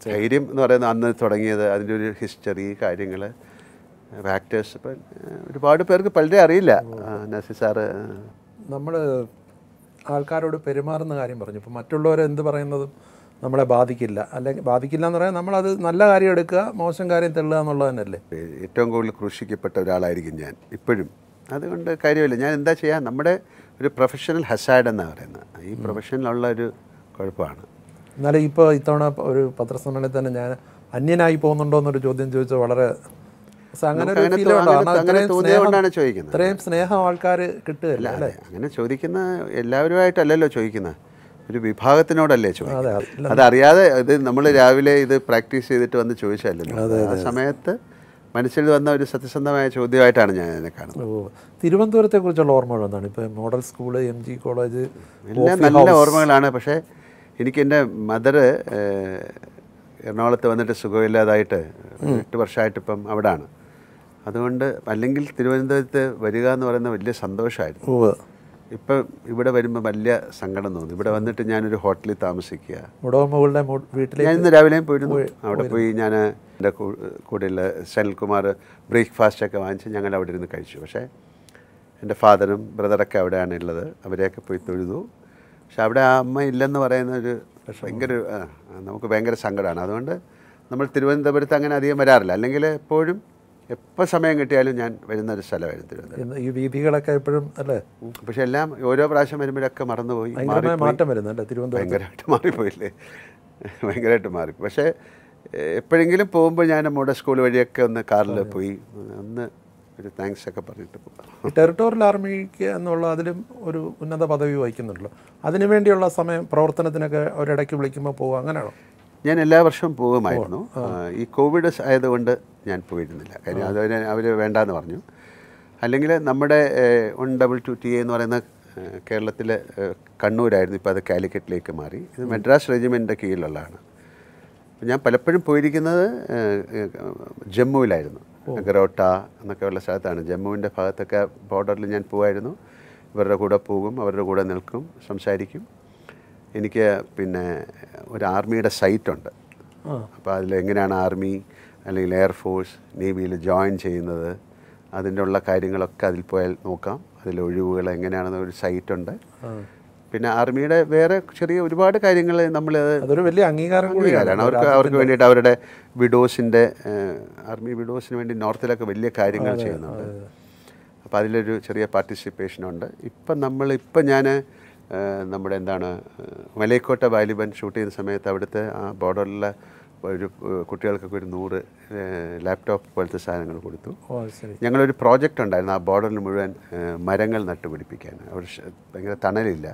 ധൈര്യം എന്ന് പറയുന്ന അന്ന് തുടങ്ങിയത് അതിന്റെ ഒരു ഹിസ്റ്ററി കാര്യങ്ങൾ ആക്ടേഴ്സ് ഇപ്പം ഒരുപാട് പേർക്ക് പലരെ അറിയില്ല. നസി സാറ് നമ്മൾ ആൾക്കാരോട് പെരുമാറുന്ന കാര്യം പറഞ്ഞു. ഇപ്പോൾ മറ്റുള്ളവർ എന്ത് പറയുന്നതും നമ്മളെ ബാധിക്കില്ല. അല്ലെങ്കിൽ ബാധിക്കില്ല എന്ന് പറയാൻ നമ്മളത് നല്ല കാര്യം എടുക്കുക മോശം കാര്യം തള്ളുക എന്നുള്ളത് തന്നെയല്ലേ? ഏറ്റവും കൂടുതൽ ക്രൂശിക്കപ്പെട്ട ഒരാളായിരിക്കും ഞാൻ ഇപ്പോഴും. അതുകൊണ്ട് കാര്യമില്ല. ഞാൻ എന്താ ചെയ്യാം? നമ്മുടെ ഒരു പ്രൊഫഷണൽ ഹസാഡ് എന്നാണ് പറയുന്നത്. ഈ പ്രൊഫഷനിലുള്ള ഒരു കുഴപ്പമാണ്. എന്നാലും ഇപ്പോൾ ഇത്തവണ ഒരു പത്രസമ്മേളനത്തിൽ തന്നെ ഞാൻ അന്യനായി പോകുന്നുണ്ടോ എന്നൊരു ചോദ്യം ചോദിച്ചാൽ വളരെ തോന്നിയതുകൊണ്ടാണ് സ്നേഹം ചോദിക്കുന്നത്. ഇത്രയും സ്നേഹം ആൾക്കാർ കിട്ടുകയല്ല? അല്ല അങ്ങനെ ചോദിക്കുന്ന എല്ലാവരുമായിട്ടല്ലല്ലോ ചോദിക്കുന്നത്. ഒരു വിഭാഗത്തിനോടല്ലേ ചോദിക്കുന്നത്. അത് അതറിയാതെ ഇത് നമ്മൾ രാവിലെ ഇത് പ്രാക്ടീസ് ചെയ്തിട്ട് വന്ന് ചോദിച്ചല്ലോ ആ സമയത്ത് മനസ്സിൽ വന്ന ഒരു സത്യസന്ധമായ ചോദ്യമായിട്ടാണ് ഞാൻ അതിനെ കാണുന്നത്. തിരുവനന്തപുരത്തെ കുറിച്ചുള്ള ഓർമ്മകൾ എന്താണ്? ഇപ്പോൾ model school M G college എല്ലാം നല്ല ഓർമ്മകളാണ്. പക്ഷേ എനിക്ക് എന്റെ മദർ എറണാകുളത്ത് വന്നിട്ട് സുഖമില്ലാതായിട്ട് എട്ട് വർഷമായിട്ട് ഇപ്പം അവിടാണ്. അതുകൊണ്ട് അല്ലെങ്കിൽ തിരുവനന്തപുരത്ത് വരിക എന്ന് പറയുന്ന വലിയ സന്തോഷമായിരുന്നു. ഇപ്പം ഇവിടെ വരുമ്പോൾ വലിയ സങ്കടം തോന്നി. ഇവിടെ വന്നിട്ട് ഞാനൊരു ഹോട്ടലിൽ താമസിക്കുക. വീട്ടിലേക്ക് ഞാൻ ഇന്ന് രാവിലെയും പോയിരുന്നു. അവിടെ പോയി ഞാൻ എന്റെ കൂടെയുള്ള സനിൽകുമാർ ബ്രേക്ക്ഫാസ്റ്റ് ഒക്കെ വാങ്ങിച്ച് ഞങ്ങൾ അവിടെ ഇരുന്ന് കഴിച്ചു. പക്ഷേ എന്റെ ഫാദറും ബ്രദറൊക്കെ അവിടെയാണ് ഉള്ളത്. അവരെയൊക്കെ പോയി തൊഴുതു. പക്ഷെ അവിടെ ആ അമ്മ ഇല്ലെന്ന് പറയുന്ന ഒരു ഭയങ്കര നമുക്ക് ഭയങ്കര സങ്കടമാണ്. അതുകൊണ്ട് നമ്മൾ തിരുവനന്തപുരത്ത് അങ്ങനെ അധികം വരാറില്ല. അല്ലെങ്കിൽ എപ്പോഴും എപ്പോൾ സമയം കിട്ടിയാലും ഞാൻ വരുന്ന ഒരു സ്ഥലമായിരുന്നു തിരുവനന്തപുരം. ഈ വീതികളൊക്കെ എപ്പോഴും അല്ലേ? പക്ഷെ എല്ലാം ഓരോ പ്രാവശ്യം വരുമ്പോഴൊക്കെ മറന്നുപോയി. മാറ്റം വരുന്നുണ്ട് തിരുവനന്തപുരം ഭയങ്കരമായിട്ട് മാറിപ്പോയില്ലേ? ഭയങ്കരമായിട്ട് മാറി. പക്ഷേ എപ്പോഴെങ്കിലും പോകുമ്പോൾ ഞാൻ നമ്മുടെ സ്കൂൾ വഴിയൊക്കെ ഒന്ന് കാറിൽ പോയി ഒന്ന് ഒരു താങ്ക്സ് ഒക്കെ പറഞ്ഞിട്ട് പോകാം. ടെറിട്ടോറിയൽ ആർമിക്ക് എന്നുള്ള അതിലും ഒരു ഉന്നത പദവി വഹിക്കുന്നുണ്ടല്ലോ. അതിനു വേണ്ടിയുള്ള സമയം പ്രവർത്തനത്തിനൊക്കെ ഒരിടയ്ക്ക് വിളിക്കുമ്പോൾ പോകുക അങ്ങനെയാണോ? ഞാൻ എല്ലാ വർഷവും പോകുമായിരുന്നു. ഈ കോവിഡ് ആയതുകൊണ്ട് ഞാൻ പോയിരുന്നില്ല. കാര്യം അത് അവർ വേണ്ടാന്ന് പറഞ്ഞു. അല്ലെങ്കിൽ നമ്മുടെ വൺ ഡബിൾ ടു ടി എന്ന് പറയുന്ന കേരളത്തിലെ കണ്ണൂരായിരുന്നു ഇപ്പോൾ അത് കാലിക്കറ്റിലേക്ക് മാറി. ഇത് മദ്രാസ് റെജിമെന്റെ കീഴിലുള്ളതാണ്. ഞാൻ പലപ്പോഴും പോയിരിക്കുന്നത് ജമ്മുവിലായിരുന്നു. ഗറോട്ട എന്നൊക്കെ ഉള്ള സ്ഥലത്താണ്. ജമ്മുവിന്റെ ഭാഗത്തൊക്കെ ബോർഡറിൽ ഞാൻ പോകുമായിരുന്നു ഇവരുടെ കൂടെ പോകും അവരുടെ കൂടെ നിൽക്കും സംസാരിക്കും. എനിക്ക് പിന്നെ ഒരു ആർമിയുടെ സൈറ്റുണ്ട്. ഉണ്ട് അപ്പോൾ അതിൽ എങ്ങനെയാണ് ആർമി അല്ലെങ്കിൽ എയർഫോഴ്സ് നേവിയിൽ ജോയിൻ ചെയ്യുന്നത് അതിന്റെ ഉള്ള കാര്യങ്ങളൊക്കെ അതിൽ പോയാൽ നോക്കാം. അതിൽ ഒഴിവുകൾ എങ്ങനെയാണെന്ന് ഒരു സൈറ്റുണ്ട്. പിന്നെ ആർമിയുടെ വേറെ ചെറിയ ഒരുപാട് കാര്യങ്ങൾ നമ്മൾ അതൊരു വലിയ അംഗീകാരം കൂടിയാണ്. അവർക്ക് അവർക്ക് വേണ്ടിയിട്ട് അവരുടെ വിഡോസിന്റെ ആർമി വിഡോസിന് വേണ്ടി നോർത്തിലൊക്കെ വലിയ കാര്യങ്ങൾ ചെയ്യുന്നുണ്ട്. അപ്പോൾ അതിലൊരു ചെറിയ പാർട്ടിസിപ്പേഷൻ ഉണ്ട്. ഇപ്പം നമ്മൾ ഇപ്പം ഞാൻ നമ്മുടെ എന്താണ് മലയക്കോട്ട വാലിബൻ ഷൂട്ട് ചെയ്യുന്ന സമയത്ത് അവിടുത്തെ ആ ബോർഡറിലെ ഒരു കുട്ടികൾക്കൊക്കെ ഒരു നൂറ് ലാപ്ടോപ്പ് പോലത്തെ സാധനങ്ങൾ കൊടുത്തു. ഞങ്ങളൊരു പ്രോജക്റ്റ് ഉണ്ടായിരുന്നു ആ ബോർഡറിൽ മുഴുവൻ മരങ്ങൾ നട്ടുപിടിപ്പിക്കാൻ. അവിടെ ഭയങ്കര തണലില്ല.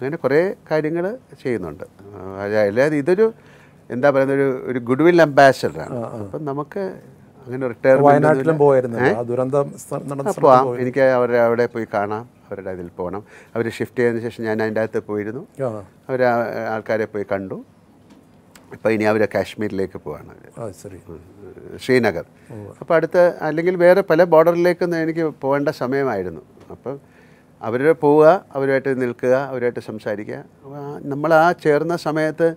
അങ്ങനെ കുറേ കാര്യങ്ങൾ ചെയ്യുന്നുണ്ട്. അല്ലാതെ ഇതൊരു എന്താ പറയുന്ന ഒരു ഒരു ഗുഡ് വിൽ അംബാസഡറാണ് അപ്പം നമുക്ക് അങ്ങനെ റിട്ടയർ വയനാട്ടിലും നടന്ന എനിക്ക് അവരെ അവിടെ പോയി കാണാം. അവരുടെ അതിൽ പോകണം. അവർ ഷിഫ്റ്റ് ചെയ്തതിന് ശേഷം ഞാൻ അതിന്റെ അകത്ത് പോയിരുന്നു. അവർ ആൾക്കാരെ പോയി കണ്ടു. ഇപ്പോൾ ഇനി അവർ കാശ്മീരിലേക്ക് പോവാണ്. ശ്രീനഗർ. അപ്പോൾ അടുത്ത അല്ലെങ്കിൽ വേറെ പല ബോർഡറിലേക്കൊന്നും എനിക്ക് പോകേണ്ട സമയമായിരുന്നു. അപ്പം അവർ പോവുക അവരുമായിട്ട് നിൽക്കുക അവരുമായിട്ട് സംസാരിക്കുക. നമ്മൾ ആ ചേർന്ന സമയത്ത്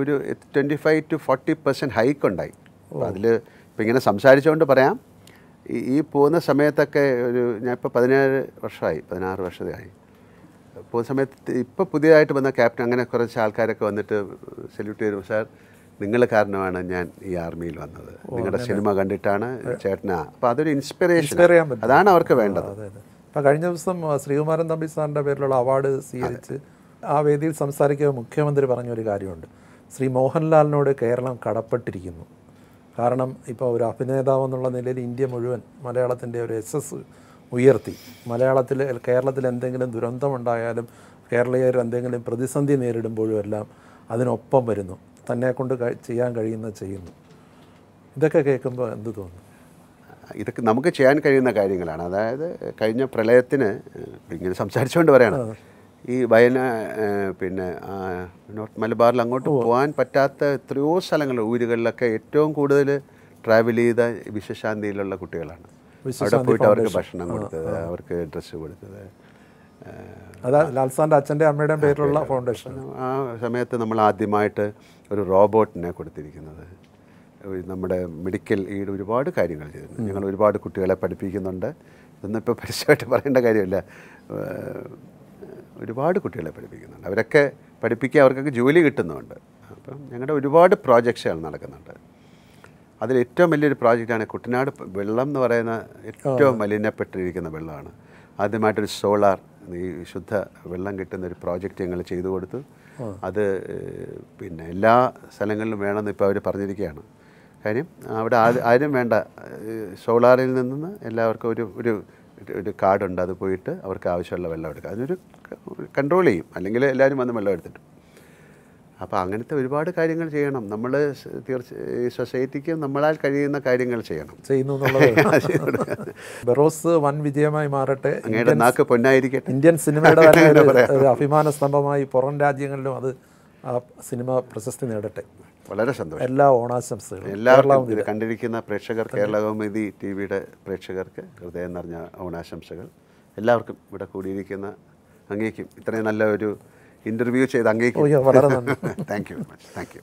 ഒരു twenty five to forty percent hike ഉണ്ടായി അപ്പോൾ അതിൽ ഇപ്പം ഇങ്ങനെ സംസാരിച്ചുകൊണ്ട് പറയാം. ഈ പോകുന്ന സമയത്തൊക്കെ ഒരു ഞാൻ ഇപ്പോൾ പതിനേഴ് വർഷമായി പതിനാറ് വർഷമായി പോകുന്ന സമയത്ത് ഇപ്പോൾ പുതിയതായിട്ട് വന്ന ക്യാപ്റ്റൻ അങ്ങനെ കുറച്ച് ആൾക്കാരൊക്കെ വന്നിട്ട് സല്യൂട്ട് ചെയ്തു. സാർ നിങ്ങൾ കാരണമാണ് ഞാൻ ഈ ആർമിയിൽ വന്നത്. നിങ്ങളുടെ സിനിമ കണ്ടിട്ടാണ് ചേട്ടനാ. അപ്പോൾ അതൊരു ഇൻസ്പിറേഷൻ അതാണ് അവർക്ക് വേണ്ടത്. അതെ അതെ. അപ്പം കഴിഞ്ഞ ദിവസം ശ്രീകുമാരൻ തമ്പി സാറിന്റെ പേരിലുള്ള അവാർഡ് സ്വീകരിച്ച് ആ വേദിയിൽ സംസാരിക്കുക മുഖ്യമന്ത്രി പറഞ്ഞൊരു കാര്യമുണ്ട്. ശ്രീ മോഹൻലാലിനോട് കേരളം കടപ്പെട്ടിരിക്കുന്നു. കാരണം ഇപ്പോൾ ഒരു അഭിനേതാവ് എന്നുള്ള നിലയിൽ ഇന്ത്യ മുഴുവൻ മലയാളത്തിന്റെ ഒരു എസ് എസ് ഉയർത്തി. മലയാളത്തിൽ കേരളത്തിൽ എന്തെങ്കിലും ദുരന്തമുണ്ടായാലും കേരളീയർ എന്തെങ്കിലും പ്രതിസന്ധി നേരിടുമ്പോഴും എല്ലാം അതിനൊപ്പം വരുന്നു. തന്നെ കൊണ്ട് ചെയ്യാൻ കഴിയുന്ന ചെയ്യുന്നു. ഇതൊക്കെ കേൾക്കുമ്പോൾ എന്ത് തോന്നുന്നു ഇതൊക്കെ നമുക്ക് ചെയ്യാൻ കഴിയുന്ന കാര്യങ്ങളാണ്. അതായത് കഴിഞ്ഞ പ്രളയത്തിന് ഇങ്ങനെ സംസാരിച്ചുകൊണ്ട് പറയണം. ഈ വയന പിന്നെ നോർത്ത് മലബാറിൽ അങ്ങോട്ട് പോകാൻ പറ്റാത്ത എത്രയോ സ്ഥലങ്ങൾ ഊരുകളിലൊക്കെ ഏറ്റവും കൂടുതൽ ട്രാവൽ ചെയ്ത വിശ്വശാന്തിയിലുള്ള കുട്ടികളാണ്. അവിടെ പോയിട്ട് അവർക്ക് ഭക്ഷണം കൊടുത്തത് അവർക്ക് ഡ്രസ്സ് കൊടുത്തത് അതാ ലാൽസാന്റെ അച്ഛന്റെ അമ്മയുടെ പേരിലുള്ള ഫൗണ്ടേഷൻ ആ സമയത്ത് നമ്മൾ ആദ്യമായിട്ട് ഒരു റോബോട്ടിനെ കൊടുത്തിരിക്കുന്നത്. നമ്മുടെ മെഡിക്കൽ ഈട് ഒരുപാട് കാര്യങ്ങൾ ചെയ്തിട്ടുണ്ട്. ഞങ്ങൾ ഒരുപാട് കുട്ടികളെ പഠിപ്പിക്കുന്നുണ്ട്. ഇതൊന്നും ഇപ്പോൾ പരസ്യമായിട്ട് പറയേണ്ട കാര്യമില്ല. ഒരുപാട് കുട്ടികളെ പഠിപ്പിക്കുന്നുണ്ട്. അവരൊക്കെ പഠിപ്പിക്കുക അവർക്കൊക്കെ ജോലി കിട്ടുന്നുണ്ട്. അപ്പം ഞങ്ങളുടെ ഒരുപാട് പ്രോജക്ട്സുകൾ നടക്കുന്നുണ്ട്. അതിൽ ഏറ്റവും വലിയൊരു പ്രോജക്റ്റാണ് കുട്ടനാട് വെള്ളം എന്ന് പറയുന്ന ഏറ്റവും മലിനപ്പെട്ടിരിക്കുന്ന വെള്ളമാണ്. ആദ്യമായിട്ടൊരു സോളാർ ഈ ശുദ്ധ വെള്ളം കിട്ടുന്ന ഒരു പ്രോജക്റ്റ് ഞങ്ങൾ ചെയ്തു കൊടുത്തു. അത് പിന്നെ എല്ലാ സ്ഥലങ്ങളിലും വേണമെന്ന് ഇപ്പോൾ അവർ പറഞ്ഞിരിക്കുകയാണ്. കാര്യം അവിടെ ആര് ആരും വേണ്ട. സോളാറിൽ നിന്ന് എല്ലാവർക്കും ഒരു ഒരു ഒരു കാർഡുണ്ട് അത് പോയിട്ട് അവർക്ക് ആവശ്യമുള്ള വെള്ളം എടുക്കുക അതിനൊരു കൺട്രോൾ ചെയ്യും. അല്ലെങ്കിൽ എല്ലാവരും വന്ന് വെള്ളം എടുത്തിട്ട്. അപ്പോൾ അങ്ങനത്തെ ഒരുപാട് കാര്യങ്ങൾ ചെയ്യണം. നമ്മൾ തീർച്ച ഈ സൊസൈറ്റിക്ക് നമ്മളാൽ കഴിയുന്ന കാര്യങ്ങൾ ചെയ്യണം. ചെയ്യുന്നു ബറോസ് വൻ വിജയമായി മാറട്ടെ. അങ്ങയുടെ നാക്ക് പൊന്നായിരിക്കട്ടെ. ഇന്ത്യൻ സിനിമയുടെ അഭിമാന സ്തംഭമായി പുറം രാജ്യങ്ങളിലും അത് ആ സിനിമ പ്രശസ്തി നേടട്ടെ. വളരെ സന്തോഷം. എല്ലാ ഓണാശംസകളും. എല്ലാവർക്കും ഇത് കണ്ടിരിക്കുന്ന പ്രേക്ഷകർ കേരള കൗമുദി ടി വിയുടെ പ്രേക്ഷകർക്ക് ഹൃദയം നിറഞ്ഞ ഓണാശംസകൾ. എല്ലാവർക്കും ഇവിടെ കൂടിയിരിക്കുന്ന അങ്ങേക്കും ഇത്രയും നല്ല ഒരു ഇന്റർവ്യൂ ചെയ്ത് അങ്ങേക്കും. Thank you very much thank you